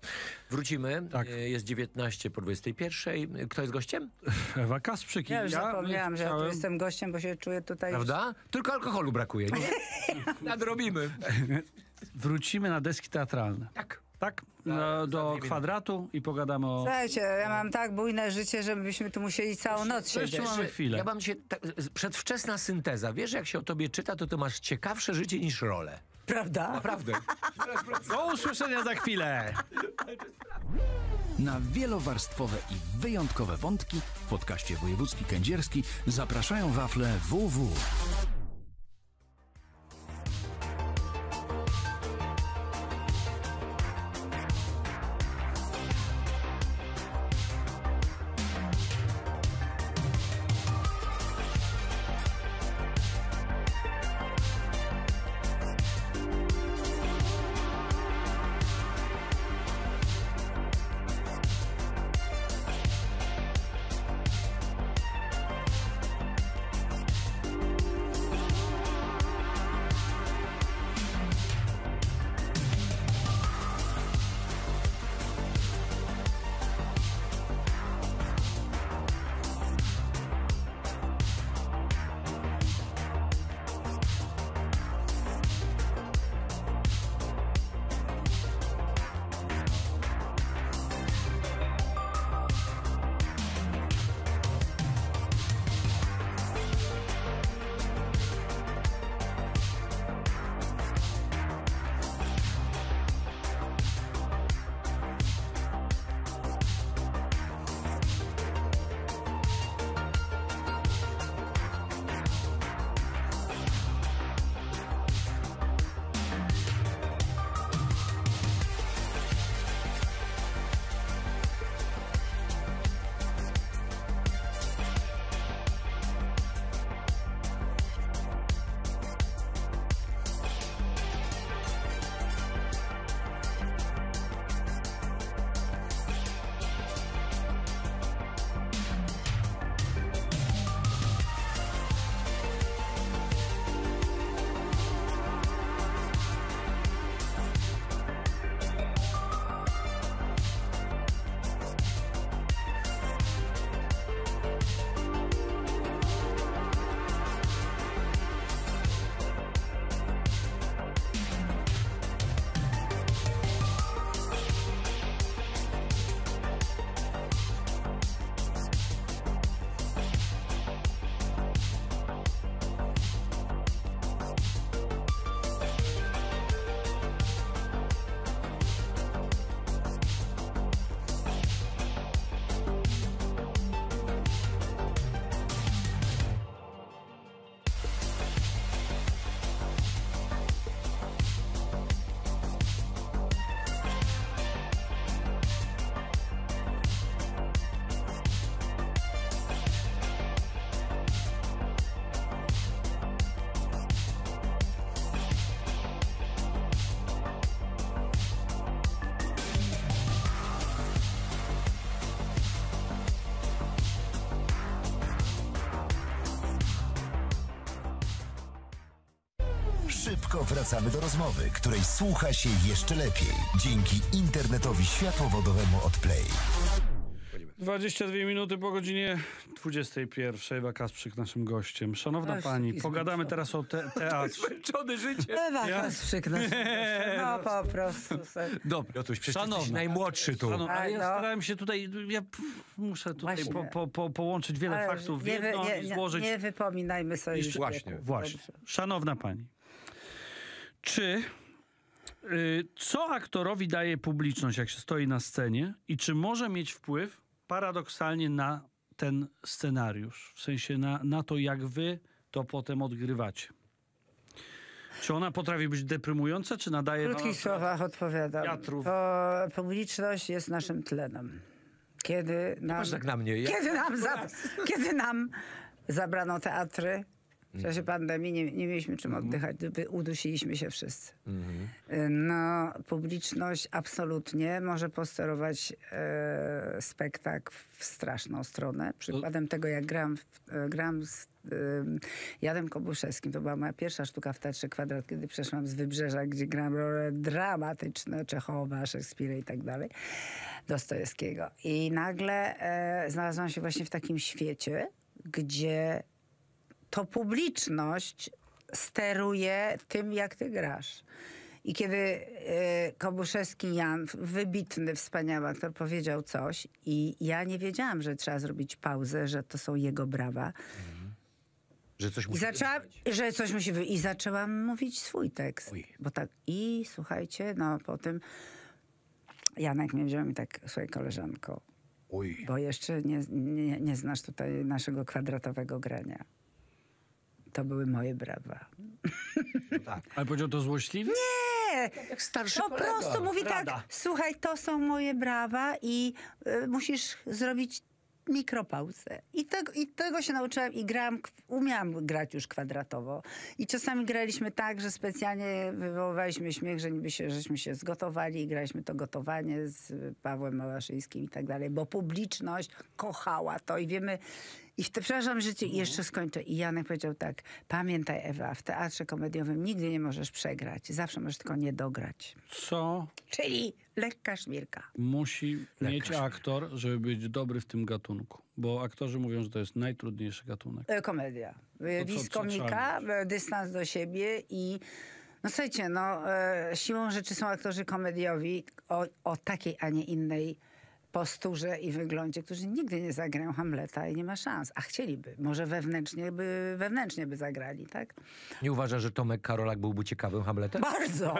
Speaker 4: Wrócimy.
Speaker 3: Tak.
Speaker 4: E, Jest 19 po 21. Kto jest gościem?
Speaker 3: Ewa Kasprzyk.
Speaker 5: Ja już zapomniałam, że ja tu jestem gościem, bo się czuję tutaj...
Speaker 4: Prawda? Tylko alkoholu brakuje? Nadrobimy.
Speaker 3: Wrócimy na deski teatralne.
Speaker 4: Tak.
Speaker 3: Tak? No, do kwadratu i pogadamy o...
Speaker 5: Słuchajcie, ja mam tak bujne życie, że byśmy tu musieli całą noc
Speaker 3: to jeszcze
Speaker 5: siedzieć.
Speaker 3: mamy chwilę.
Speaker 4: Ja mam się... Tak, przedwczesna synteza. Wiesz, jak się o tobie czyta, to ty masz ciekawsze życie niż rolę.
Speaker 5: Prawda?
Speaker 4: Naprawdę.
Speaker 3: Do usłyszenia za chwilę!
Speaker 1: Na wielowarstwowe i wyjątkowe wątki w podcaście Wojewódzki Kędzierski zapraszają wafle WW.
Speaker 2: Szybko wracamy do rozmowy, której słucha się jeszcze lepiej dzięki internetowi światłowodowemu od Play.
Speaker 3: 22 minuty po godzinie 21. Ewa Kasprzyk naszym gościem. Szanowna
Speaker 5: Aż
Speaker 3: pani, pogadamy
Speaker 5: zmęczony.
Speaker 3: teraz o te teatrze.
Speaker 4: Zmęczone życie.
Speaker 5: Ewa
Speaker 3: Ja-
Speaker 5: Kasprzyk, no, no po prostu. sobie.
Speaker 3: Dobra,
Speaker 4: przecież ty
Speaker 3: Szanowna.
Speaker 4: jesteś najmłodszy tu.
Speaker 3: Szanowna, ale ja
Speaker 5: no.
Speaker 3: starałem się tutaj, ja muszę tutaj po, po, po, połączyć wiele
Speaker 5: Ale
Speaker 3: faktów w jedno
Speaker 5: nie,
Speaker 3: i
Speaker 5: nie,
Speaker 3: złożyć...
Speaker 5: nie wypominajmy sobie
Speaker 3: Jeszcze-
Speaker 4: Właśnie.
Speaker 3: Właśnie.
Speaker 5: Dobrze.
Speaker 3: Szanowna pani, czy y, co aktorowi daje publiczność, jak się stoi na scenie i czy może mieć wpływ paradoksalnie na ten scenariusz? W sensie na, na to, jak wy to potem odgrywacie. Czy ona potrafi być deprymująca, czy nadaje
Speaker 5: W
Speaker 3: wam...
Speaker 5: krótkich słowach odpowiadam.
Speaker 3: Wiatrów.
Speaker 5: To publiczność jest naszym tlenem. Kiedy nam,
Speaker 4: Patrz tak na mnie. Ja,
Speaker 5: kiedy nam, za, kiedy nam zabrano teatry, w czasie pandemii nie, nie mieliśmy czym oddychać, wy- udusiliśmy się wszyscy. No, publiczność absolutnie może posterować e, spektakl w straszną stronę. Przykładem tego, jak gram, e, gram z Jadem Kobuszewskim, to była moja pierwsza sztuka w Teatrze Kwadrat, kiedy przeszłam z Wybrzeża, gdzie gram role dramatyczne, Czechowa, Szekspira i tak dalej, Dostojewskiego. I nagle e, znalazłam się właśnie w takim świecie, gdzie to publiczność steruje tym, jak ty grasz. I kiedy e, Kobuszewski Jan, wybitny, wspaniały aktor, powiedział coś i ja nie wiedziałam, że trzeba zrobić pauzę, że to są jego brawa.
Speaker 4: że coś
Speaker 5: I
Speaker 4: musi
Speaker 5: zaczęłam, że coś musi wy... I zaczęłam mówić swój tekst.
Speaker 4: Oj.
Speaker 5: Bo tak, i słuchajcie, no po tym Janek mnie wziął i tak, słuchaj koleżanko,
Speaker 4: Oj.
Speaker 5: bo jeszcze nie, nie, nie znasz tutaj naszego kwadratowego grania. To były moje brawa.
Speaker 4: Tak.
Speaker 3: Ale powiedział to złośliwie?
Speaker 5: Nie!
Speaker 4: Jak starszy
Speaker 5: Po
Speaker 4: kolega.
Speaker 5: prostu mówi
Speaker 3: Rada.
Speaker 5: tak, słuchaj, to są moje brawa i y, musisz zrobić mikropauzę. I tego, I tego się nauczyłam i grałam, umiałam grać już kwadratowo. I czasami graliśmy tak, że specjalnie wywoływaliśmy śmiech, że niby się, żeśmy się zgotowali i graliśmy to gotowanie z Pawłem Małaszyńskim i tak dalej, bo publiczność kochała to i wiemy... I w te, przepraszam, że ci jeszcze skończę. I Janek powiedział tak, pamiętaj Ewa, w teatrze komediowym nigdy nie możesz przegrać, zawsze możesz tylko nie dograć.
Speaker 3: Co
Speaker 5: Czyli lekka szmirka.
Speaker 3: musi mieć aktor, żeby być dobry w tym gatunku? Bo aktorzy mówią, że to jest najtrudniejszy gatunek.
Speaker 5: E, Komedia.
Speaker 3: Co
Speaker 5: komika, e, dystans do siebie i no słuchajcie, no e, siłą rzeczy są aktorzy komediowi o, o takiej, a nie innej posturze i wyglądzie, którzy nigdy nie zagrają Hamleta i nie ma szans. A chcieliby. Może wewnętrznie by, wewnętrznie by zagrali, tak?
Speaker 4: Nie uważa, że Tomek Karolak byłby ciekawym Hamletem?
Speaker 5: Bardzo.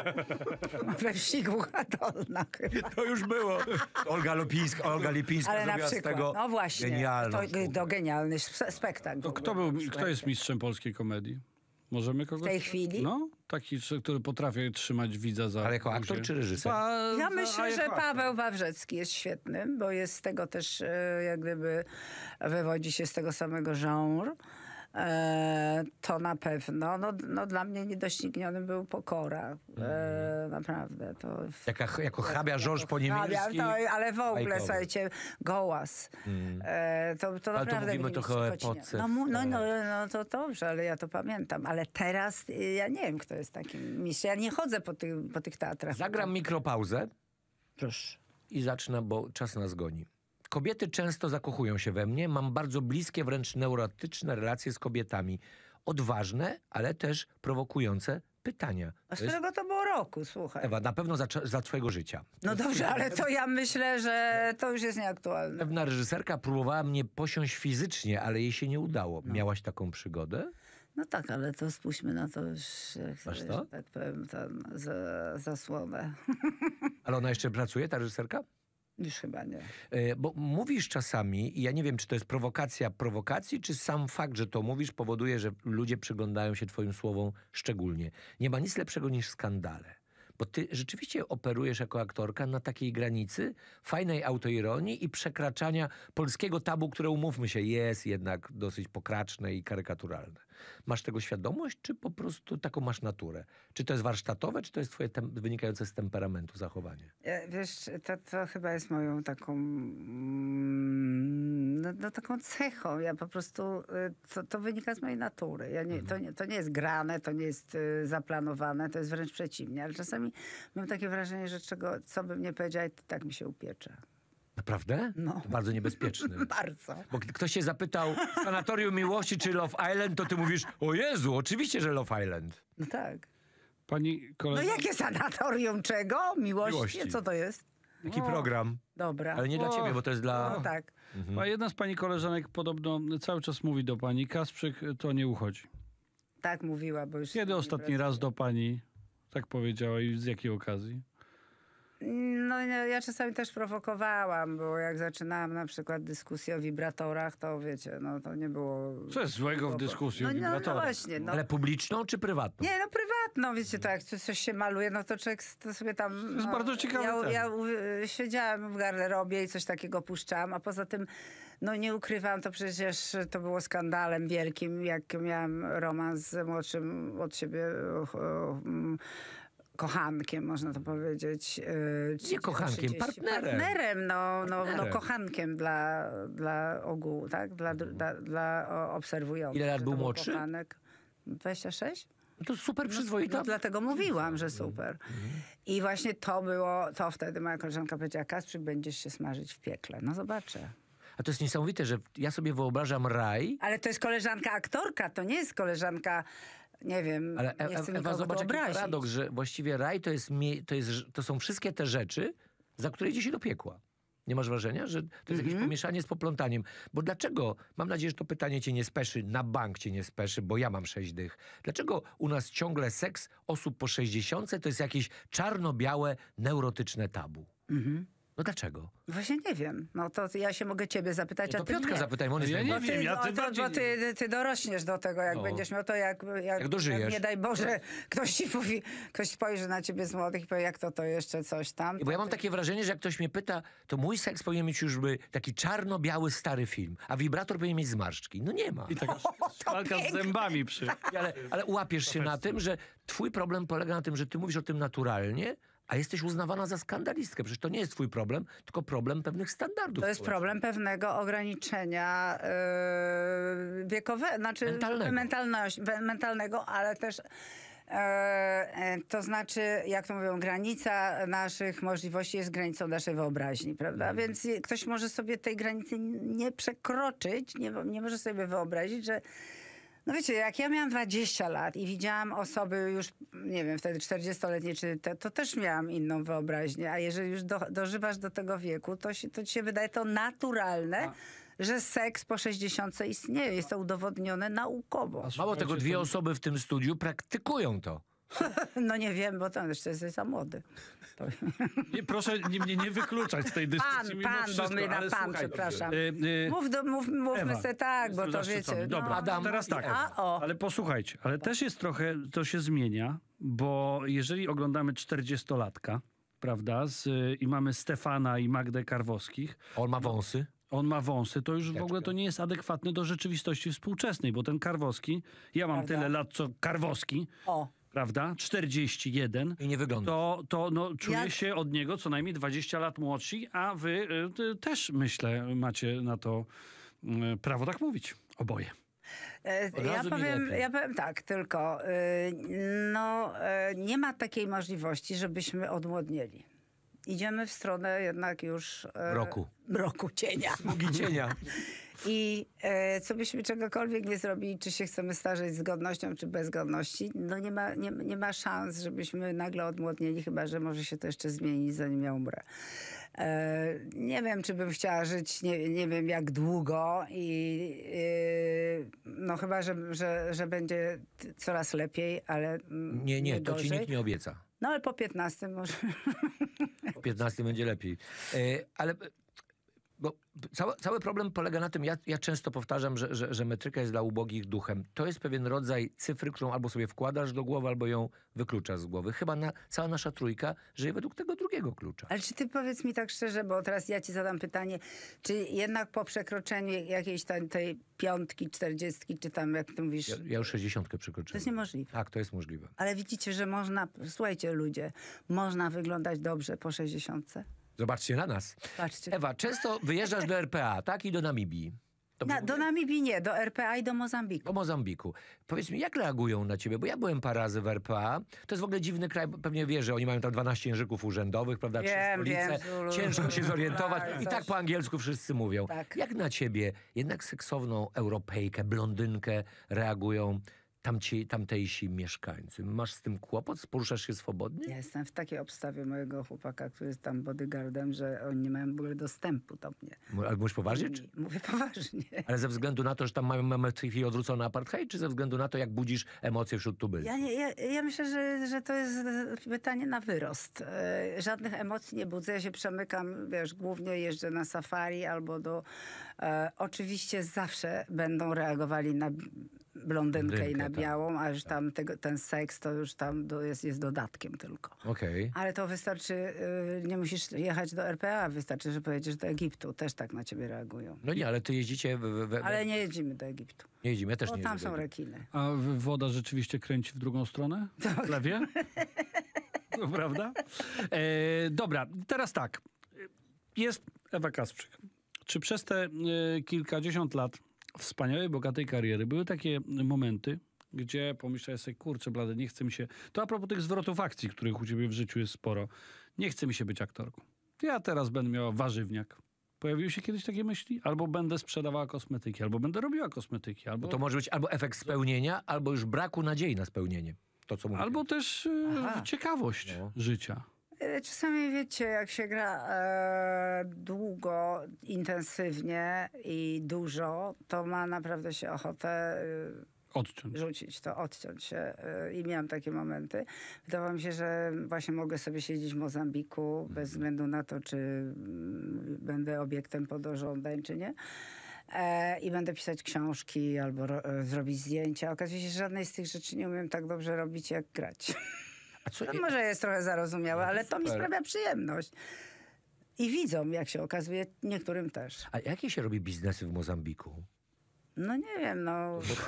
Speaker 5: We wsi Głuchadolna chyba.
Speaker 4: To już było. Olga Lipińska, Olga Lipińska
Speaker 5: Ale na przykład,
Speaker 4: tego
Speaker 5: no właśnie,
Speaker 4: genialną
Speaker 5: to, to genialny spe- spektakl.
Speaker 3: To kto, był, kto jest mistrzem polskiej komedii? Możemy kogoś?
Speaker 5: W tej chwili?
Speaker 3: No, taki, który potrafi trzymać widza za
Speaker 4: Ale jako aktor czy reżyser?
Speaker 3: Za-
Speaker 5: Ja
Speaker 3: za-
Speaker 5: myślę, że. Paweł Wawrzecki jest świetnym, bo jest z tego też, e, jak gdyby wywodzi się z tego samego genre. E, to na pewno. No, no dla mnie niedoścignionym był Pokora. E, naprawdę. To
Speaker 4: Jaka, jako hrabia Żorż po
Speaker 5: Hrabia, to, ale w ogóle, słuchajcie, gołas. E, to, to
Speaker 4: Ale to
Speaker 5: naprawdę
Speaker 4: mówimy
Speaker 5: mnie
Speaker 4: trochę o epoce
Speaker 5: No, no,
Speaker 4: w-
Speaker 5: no, no to dobrze, ale ja to pamiętam. Ale teraz y, ja nie wiem, kto jest takim mistrzem. Ja nie chodzę po, tych po tych teatrach.
Speaker 4: Zagram mikropauzę
Speaker 5: Proszę.
Speaker 4: i zacznę, bo czas nas goni. Kobiety często zakochują się we mnie. Mam bardzo bliskie, wręcz neurotyczne relacje z kobietami. Odważne, ale też prowokujące pytania.
Speaker 5: A z
Speaker 4: To jest,
Speaker 5: którego to było roku, słuchaj?
Speaker 4: Ewa, na pewno za, za twojego życia.
Speaker 5: No dobrze, ale to ja myślę, że to już jest nieaktualne.
Speaker 4: Pewna reżyserka próbowała mnie posiąść fizycznie, ale jej się nie udało. Miałaś taką przygodę?
Speaker 5: No tak, ale to spójrzmy na to już, jak
Speaker 4: Masz to?
Speaker 5: tak powiem, tam za, zasłonę.
Speaker 4: Ale ona jeszcze pracuje, ta reżyserka?
Speaker 5: Już chyba nie.
Speaker 4: E, Bo mówisz czasami, i ja nie wiem, czy to jest prowokacja prowokacji, czy sam fakt, że to mówisz, powoduje, że ludzie przyglądają się Twoim słowom szczególnie. Nie ma nic lepszego niż skandale. Bo ty rzeczywiście operujesz jako aktorka na takiej granicy fajnej autoironii i przekraczania polskiego tabu, które umówmy się, jest jednak dosyć pokraczne i karykaturalne. Masz tego świadomość, czy po prostu taką masz naturę? Czy to jest warsztatowe, czy to jest twoje wynikające z temperamentu zachowanie?
Speaker 5: Ja, wiesz, to, to chyba jest moją taką, mm, no, no, taką cechą. Ja po prostu, y, to, to wynika z mojej natury. Ja nie, to, nie, to nie jest grane, to nie jest y, zaplanowane, to jest wręcz przeciwnie. Ale czasami mam takie wrażenie, że czego, co bym nie powiedziała, to tak mi się upiecze.
Speaker 4: Naprawdę?
Speaker 5: No.
Speaker 4: To bardzo niebezpieczne.
Speaker 5: Bardzo.
Speaker 4: Bo ktoś się zapytał, Sanatorium Miłości czy Love Island, to ty mówisz, o Jezu, oczywiście, że Love Island.
Speaker 5: No tak.
Speaker 3: Pani
Speaker 5: No
Speaker 3: koleżanka...
Speaker 5: jakie sanatorium czego? Miłości?
Speaker 4: Miłości.
Speaker 5: Co to jest?
Speaker 4: Taki
Speaker 5: O,
Speaker 4: program.
Speaker 5: Dobra.
Speaker 4: Ale nie dla ciebie, bo to jest dla...
Speaker 5: No tak.
Speaker 3: A jedna z pani koleżanek podobno cały czas mówi do pani, Kasprzyk to nie uchodzi.
Speaker 5: Tak mówiła, bo już...
Speaker 3: Kiedy ostatni raz do pani tak powiedziała i z jakiej okazji?
Speaker 5: No ja czasami też prowokowałam, bo jak zaczynałam na przykład dyskusję o wibratorach, to wiecie, no to nie było...
Speaker 3: Co jest złego w dyskusji
Speaker 5: no,
Speaker 3: o
Speaker 5: no, no
Speaker 3: wibratorach?
Speaker 5: właśnie, no.
Speaker 4: Ale publiczną czy prywatną?
Speaker 5: Nie, no prywatną, wiecie, to jak coś się maluje, no to człowiek to sobie tam...
Speaker 3: To jest
Speaker 5: no,
Speaker 3: bardzo ciekawy
Speaker 5: Ja, ja u- siedziałam w garderobie i coś takiego puszczałam, a poza tym, no nie ukrywam, to przecież to było skandalem wielkim, jak miałam romans z młodszym od siebie o, o, mm, kochankiem, można to powiedzieć. e, 30,
Speaker 4: kochankiem,
Speaker 5: 30,
Speaker 4: partnerem.
Speaker 5: Partnerem, no, no, no
Speaker 4: Partnerem.
Speaker 5: kochankiem dla, dla ogółu, tak? Dla, dla, dla o, obserwujących.
Speaker 4: Ile lat był młodszy?
Speaker 5: Kochanek. 26?
Speaker 4: No to super
Speaker 5: No,
Speaker 4: przyzwoita.
Speaker 5: no, dlatego mówiłam, że super. I właśnie to było, to wtedy moja koleżanka powiedziała, Kasprzyk, będziesz się smażyć w piekle. No zobaczę.
Speaker 4: A to jest niesamowite, że ja sobie wyobrażam raj,
Speaker 5: Ale to jest koleżanka aktorka, to nie jest koleżanka, nie wiem,
Speaker 4: ale
Speaker 5: nie
Speaker 4: E-
Speaker 5: chcę
Speaker 4: Ewa, zobacz
Speaker 5: obrazić.
Speaker 4: paradoks, że właściwie raj to, jest, to, jest, to są wszystkie te rzeczy, za które idzie się do piekła. Nie masz wrażenia, że to jest
Speaker 5: Mhm.
Speaker 4: jakieś pomieszanie z poplątaniem? Bo dlaczego, mam nadzieję, że to pytanie cię nie speszy, na bank cię nie speszy, bo ja mam sześć dych. Dlaczego u nas ciągle seks osób po 60 to jest jakieś czarno-białe, neurotyczne tabu?
Speaker 5: Mhm.
Speaker 4: No dlaczego?
Speaker 5: Właśnie nie wiem. No to ja się mogę ciebie zapytać,
Speaker 4: To
Speaker 5: a ty
Speaker 4: Piotrka
Speaker 5: mnie.
Speaker 4: zapytaj, on jest
Speaker 3: Ja nie
Speaker 5: ty,
Speaker 3: wiem, ja
Speaker 5: to,
Speaker 3: bardziej
Speaker 5: bo ty, ty dorośniesz do tego, jak
Speaker 4: No.
Speaker 5: będziesz miał to, jak, jak,
Speaker 4: Jak dożyjesz.
Speaker 5: nie daj Boże, ktoś ci mówi, ktoś spojrzy na ciebie z młodych i powie, jak to, to jeszcze coś tam.
Speaker 4: Bo ja mam
Speaker 5: ty-
Speaker 4: takie wrażenie, że jak ktoś mnie pyta, to mój seks powinien mieć już by taki czarno-biały stary film, a wibrator powinien mieć zmarszczki. No nie ma.
Speaker 3: I taka szklanka z zębami przy...
Speaker 4: Ale, ale ułapiesz się na tym, że twój problem polega na tym, że ty mówisz o tym naturalnie, a jesteś uznawana za skandalistkę. Przecież to nie jest twój problem, tylko problem pewnych standardów.
Speaker 5: To jest problem pewnego ograniczenia yy, wiekowego, znaczy
Speaker 4: Mentalnego.
Speaker 5: mentalnego, ale też e, e, to znaczy, jak to mówią, granica naszych możliwości jest granicą naszej wyobraźni, prawda?
Speaker 4: Mhm.
Speaker 5: Więc ktoś może sobie tej granicy nie przekroczyć, nie, nie może sobie wyobrazić, że no wiecie, jak ja miałam 20 lat i widziałam osoby już, nie wiem, wtedy 40-letnie, czy te, to też miałam inną wyobraźnię. A jeżeli już do, dożywasz do tego wieku, to, się, to ci się wydaje to naturalne, że seks po 60 istnieje. Jest to udowodnione naukowo.
Speaker 4: Mało tego, dwie osoby w tym studiu praktykują to.
Speaker 5: No nie wiem, bo to jeszcze jesteś za młody. To...
Speaker 3: Nie, proszę nie, mnie nie wykluczać z tej dyskusji
Speaker 5: Pan,
Speaker 3: mimo
Speaker 5: pan, bo
Speaker 3: wszystko,
Speaker 5: my na
Speaker 3: ale
Speaker 5: pan,
Speaker 3: słuchaj,
Speaker 5: przepraszam.
Speaker 3: y, y,
Speaker 5: Mów do, mów, mówmy
Speaker 3: Ewa,
Speaker 5: sobie tak, bo to wiecie.
Speaker 3: Dobra,
Speaker 5: no.
Speaker 4: Adam
Speaker 3: teraz tak.
Speaker 5: A, o.
Speaker 3: Ale posłuchajcie, ale też jest trochę, to się zmienia, bo jeżeli oglądamy 40-latka, prawda, z, i mamy Stefana i Magdę Karwowskich,
Speaker 4: On ma wąsy.
Speaker 3: on ma wąsy, to już w ogóle to nie jest adekwatne do rzeczywistości współczesnej, bo ten Karwowski, ja mam
Speaker 5: Prawda.
Speaker 3: tyle lat co Karwowski,
Speaker 5: o.
Speaker 3: prawda, 41,
Speaker 4: I nie wygląda.
Speaker 3: to, to no, czuję
Speaker 5: Jak-
Speaker 3: się od niego co najmniej 20 lat młodsi, a wy y, też, myślę, macie na to y, prawo tak mówić. Oboje.
Speaker 5: E, Ja powiem, ja powiem tak, tylko y, no, e, nie ma takiej możliwości, żebyśmy odmłodnieli. Idziemy w stronę jednak już... e,
Speaker 4: Roku.
Speaker 5: Roku cienia.
Speaker 4: Smugi cienia.
Speaker 5: I e, co byśmy czegokolwiek nie zrobili, czy się chcemy starzeć z godnością, czy bez godności, no nie ma, nie, nie ma szans, żebyśmy nagle odmłodnieli, chyba że może się to jeszcze zmienić, zanim ja umrę. E, nie wiem, czy bym chciała żyć, nie, nie wiem jak długo i e, no chyba, że, że, że będzie coraz lepiej, ale
Speaker 4: Nie, nie, to ci nikt nie obieca.
Speaker 5: No ale po 15 może.
Speaker 4: Po 15 będzie lepiej. E, ale bo cały, cały problem polega na tym, ja, ja często powtarzam, że, że, że metryka jest dla ubogich duchem. To jest pewien rodzaj cyfry, którą albo sobie wkładasz do głowy, albo ją wykluczasz z głowy. Chyba na, cała nasza trójka żyje według tego drugiego klucza.
Speaker 5: Ale czy ty powiedz mi tak szczerze, bo teraz ja ci zadam pytanie, czy jednak po przekroczeniu jakiejś tam tej piątki, czterdziestki, czy tam jak ty mówisz,
Speaker 4: Ja, ja już 60
Speaker 5: to
Speaker 4: przekroczyłem.
Speaker 5: jest niemożliwe.
Speaker 4: Tak, to jest możliwe.
Speaker 5: Ale widzicie, że można, słuchajcie ludzie, można wyglądać dobrze po 60.
Speaker 4: Zobaczcie na nas.
Speaker 5: Patrzcie.
Speaker 4: Ewa, często wyjeżdżasz do RPA, tak? I do Namibii. To
Speaker 5: Na, do Namibii nie, do RPA i do Mozambiku.
Speaker 4: Do Mozambiku. Powiedz mi, jak reagują na ciebie? Bo ja byłem parę razy w RPA. To jest w ogóle dziwny kraj, bo pewnie wiesz, że oni mają tam 12 języków urzędowych, prawda? Trzy
Speaker 5: Wiem,
Speaker 4: stolice.
Speaker 5: wiem, Zulu.
Speaker 4: Ciężko się zorientować.
Speaker 5: Tak,
Speaker 4: I tak
Speaker 5: coś.
Speaker 4: po angielsku wszyscy mówią.
Speaker 5: Tak.
Speaker 4: Jak na ciebie, jednak seksowną Europejkę, blondynkę reagują tamci, tamtejsi mieszkańcy? Masz z tym kłopot? Poruszasz się swobodnie?
Speaker 5: Ja jestem w takiej obstawie mojego chłopaka, który jest tam bodyguardem, że oni nie mają w ogóle dostępu do mnie.
Speaker 4: Ale mówisz poważnie? Czy,
Speaker 5: Mówię poważnie.
Speaker 4: ale ze względu na to, że tam mamy, mamy w tej chwili odwrócony apartheid, czy ze względu na to, jak budzisz emocje wśród tubylców?
Speaker 5: Ja, nie, ja, ja myślę, że, że to jest pytanie na wyrost. E, żadnych emocji nie budzę. Ja się przemykam, wiesz, głównie jeżdżę na safari albo do... E, oczywiście zawsze będą reagowali na blondynkę i na
Speaker 4: tak.
Speaker 5: białą, a już tam tego, ten seks to już tam do, jest, jest dodatkiem tylko.
Speaker 4: Okej.
Speaker 5: Ale to wystarczy, y, nie musisz jechać do RPA, wystarczy, że pojedziesz do Egiptu. Też tak na ciebie reagują.
Speaker 4: No nie, ale ty jeździcie... W, w, w,
Speaker 5: Ale nie jedziemy do Egiptu,
Speaker 4: nie jeździmy, ja też
Speaker 5: bo
Speaker 4: nie
Speaker 5: tam są rekiny.
Speaker 3: A woda rzeczywiście kręci w drugą stronę? W lewie? To prawda? E, dobra, teraz tak. Jest Ewa Kasprzyk. Czy przez te e, kilkadziesiąt lat wspaniałej, bogatej kariery były takie momenty, gdzie pomyślałeś sobie, kurczę blady, nie chce mi się... To a propos tych zwrotów akcji, których u ciebie w życiu jest sporo. Nie chce mi się być aktorką. Ja teraz będę miała warzywniak. Pojawiły się kiedyś takie myśli? Albo będę sprzedawała kosmetyki, albo będę robiła kosmetyki, albo...
Speaker 4: Bo to może być albo efekt spełnienia, albo już braku nadziei na spełnienie. To, co mówię.
Speaker 3: Albo też e, ciekawość
Speaker 4: No.
Speaker 3: życia.
Speaker 5: E, Czasami wiecie, jak się gra e, długo, intensywnie i dużo, to ma naprawdę się ochotę e,
Speaker 3: Odciąć.
Speaker 5: rzucić to, odciąć się. E, I miałam takie momenty. Wydawało mi się, że właśnie mogę sobie siedzieć w Mozambiku bez względu na to, czy mm, będę obiektem podożądań, czy nie. E, I będę pisać książki albo ro, e, zrobić zdjęcia. Okazuje się, że żadnej z tych rzeczy nie umiem tak dobrze robić, jak grać.
Speaker 4: A co,
Speaker 5: To może jest trochę zarozumiałe, ale to mi sprawia przyjemność. I widzą, jak się okazuje, niektórym też.
Speaker 4: A jakie się robi biznesy w Mozambiku?
Speaker 5: No nie wiem, no...
Speaker 4: Bo to,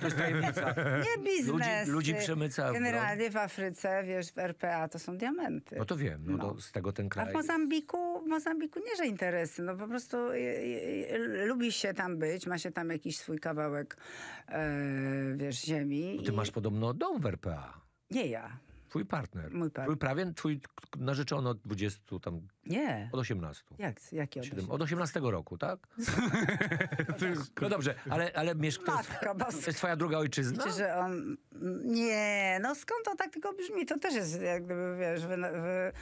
Speaker 4: to jest tajemnica.
Speaker 5: Nie biznes.
Speaker 4: ludzi przemyca w
Speaker 5: Generalnie w Afryce, wiesz, w RPA to są diamenty.
Speaker 4: No to wiem, no, To z tego ten
Speaker 5: A
Speaker 4: kraj.
Speaker 5: w Mozambiku, w Mozambiku nie, że interesy, no po prostu e, e, e, lubi się tam być, ma się tam jakiś swój kawałek, e, wiesz, ziemi.
Speaker 4: Bo ty
Speaker 5: i-
Speaker 4: masz podobno dom w RPA.
Speaker 5: Nie ja,
Speaker 4: Twój partner.
Speaker 5: Mój partner.
Speaker 4: Twój prawie, twój narzeczony od 20, tam
Speaker 5: nie.
Speaker 4: od 18.
Speaker 5: Jak, jaki odnoś?
Speaker 4: Od 18 roku, tak? No dobrze, ale, ale mieszk, to, jest, to jest twoja druga ojczyzna?
Speaker 5: Czy, że on... Nie, no skąd to tak tylko brzmi? To też jest jak gdyby, wiesz, wy, wy,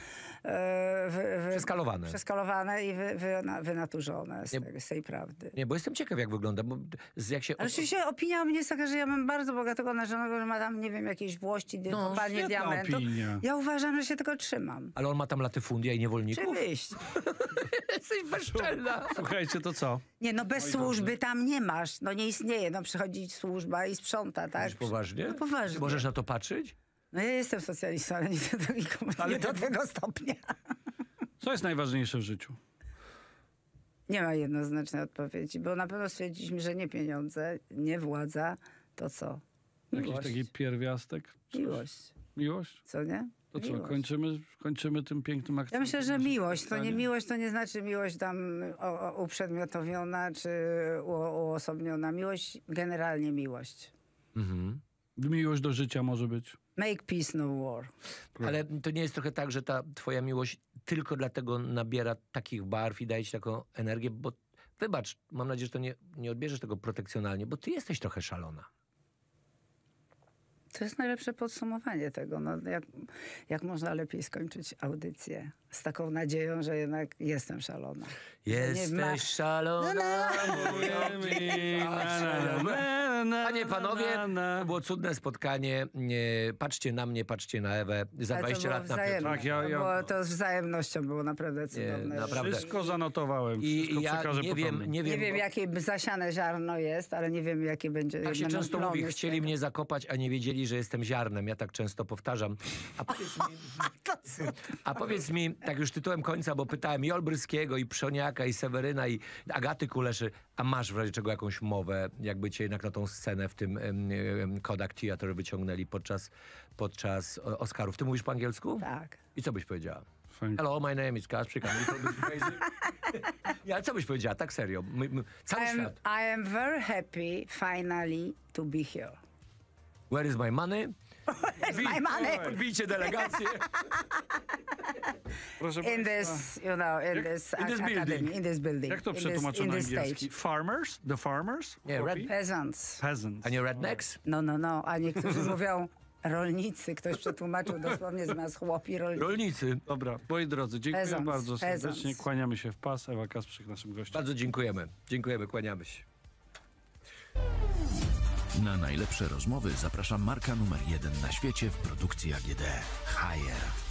Speaker 5: e, wy, wy,
Speaker 4: Przeskalowane.
Speaker 5: przeskalowane i wy, wy, wynaturzone z,
Speaker 4: Nie-
Speaker 5: z tej prawdy.
Speaker 4: Nie, bo jestem ciekaw, jak wygląda, bo jak się...
Speaker 5: Ale rzeczywiście opinia o mnie jest taka, że ja mam bardzo bogatego narzeczonego, że ma tam, nie wiem, jakieś włości,
Speaker 4: No,
Speaker 5: kopalnie
Speaker 3: świetna opinia.
Speaker 5: Ja uważam, że się tego trzymam.
Speaker 4: Ale on ma tam latyfundia i niewolników?
Speaker 5: Oczywiście.
Speaker 4: Jesteś bezczelna.
Speaker 3: Słuchajcie, to co?
Speaker 5: Nie, no bez służby tam nie masz. No nie istnieje. No przychodzi służba i sprząta, tak?
Speaker 4: Mówisz poważnie?
Speaker 5: No poważnie.
Speaker 4: Czy możesz na to patrzeć?
Speaker 5: No ja jestem socjalistą, ale nie do, takiego,
Speaker 3: Ale
Speaker 5: nie
Speaker 3: to-
Speaker 5: do tego stopnia.
Speaker 3: Co jest najważniejsze w życiu?
Speaker 5: Nie ma jednoznacznej odpowiedzi, bo na pewno stwierdziliśmy, że nie pieniądze, nie władza, to co?
Speaker 3: Jakiś
Speaker 5: Miłość.
Speaker 3: taki pierwiastek? Coś?
Speaker 5: Miłość,
Speaker 3: Miłość?
Speaker 5: co nie?
Speaker 3: To co,
Speaker 5: Miłość.
Speaker 3: kończymy, kończymy tym pięknym akcentem?
Speaker 5: Ja myślę, że miłość, to nie miłość, to nie znaczy miłość tam uprzedmiotowiona czy uosobniona. Miłość, generalnie miłość.
Speaker 4: Mhm.
Speaker 3: Miłość do życia może być.
Speaker 5: Make peace, no war.
Speaker 4: Ale to nie jest trochę tak, że ta twoja miłość tylko dlatego nabiera takich barw i daje ci taką energię, bo wybacz, mam nadzieję, że to nie, nie odbierzesz tego protekcjonalnie, bo ty jesteś trochę szalona.
Speaker 5: To jest najlepsze podsumowanie tego. No, jak, jak można lepiej skończyć audycję? Z taką nadzieją, że jednak jestem szalona. Nie
Speaker 4: Jesteś
Speaker 5: ma-
Speaker 4: szalona.
Speaker 5: No,
Speaker 4: Panie, panowie, to było cudne spotkanie. Nie, Patrzcie na mnie, patrzcie na Ewę. Za
Speaker 5: Ale to
Speaker 4: 20
Speaker 5: było
Speaker 4: lat na
Speaker 5: wzajemne.
Speaker 3: Tak, ja-
Speaker 5: To
Speaker 3: ja-
Speaker 5: było, to z wzajemnością było naprawdę cudowne.
Speaker 4: naprawdę.
Speaker 3: Wszystko zanotowałem,
Speaker 4: I
Speaker 3: wszystko
Speaker 4: ja nie wiem, nie wiem,
Speaker 5: Nie wiem,
Speaker 4: bo
Speaker 5: jakie zasiane ziarno jest, ale nie wiem, jakie będzie.
Speaker 4: tak się często mówi, chcieli
Speaker 5: tego.
Speaker 4: mnie zakopać, a nie wiedzieli, że jestem ziarnem. Ja tak często powtarzam. A powiedz mi, a powiedz mi tak już tytułem końca, bo pytałem i Olbryskiego, i Przoniaka, i Seweryna, i Agaty Kuleszy, a masz w razie czego jakąś mowę, jakby cię jednak na tą scenę w tym Kodak Theatre wyciągnęli podczas, podczas Oscarów. Ty mówisz po angielsku?
Speaker 5: Tak.
Speaker 4: I co byś powiedziała?
Speaker 3: Thank-
Speaker 4: Hello, my name is Kasprzyk, ale co byś powiedziała, tak serio? My, my, cały
Speaker 5: I am,
Speaker 4: świat.
Speaker 5: I am very happy finally to be here.
Speaker 4: Where is my money? Odbijcie delegację.
Speaker 3: Proszę
Speaker 5: In this, you know, in this,
Speaker 4: in this building.
Speaker 5: in this building.
Speaker 3: Jak to
Speaker 5: in
Speaker 3: na angielski?
Speaker 5: stage.
Speaker 3: Farmers? The farmers?
Speaker 4: Nie, red-?
Speaker 5: Peasants.
Speaker 3: Peasants.
Speaker 4: A nie rednecks?
Speaker 5: No, no, no. A niektórzy mówią rolnicy. Ktoś przetłumaczył dosłownie zamiast chłopi rolnicy.
Speaker 4: Rolnicy.
Speaker 3: Dobra, moi drodzy, dziękuję
Speaker 5: Peasants,
Speaker 3: bardzo serdecznie.
Speaker 5: peasants.
Speaker 3: Kłaniamy się w pas. Ewa Kasprzyk, naszym gościem.
Speaker 4: Bardzo dziękujemy. Dziękujemy, kłaniamy się.
Speaker 1: Na najlepsze rozmowy zapraszam marka numer jeden na świecie w produkcji AGD. Haier.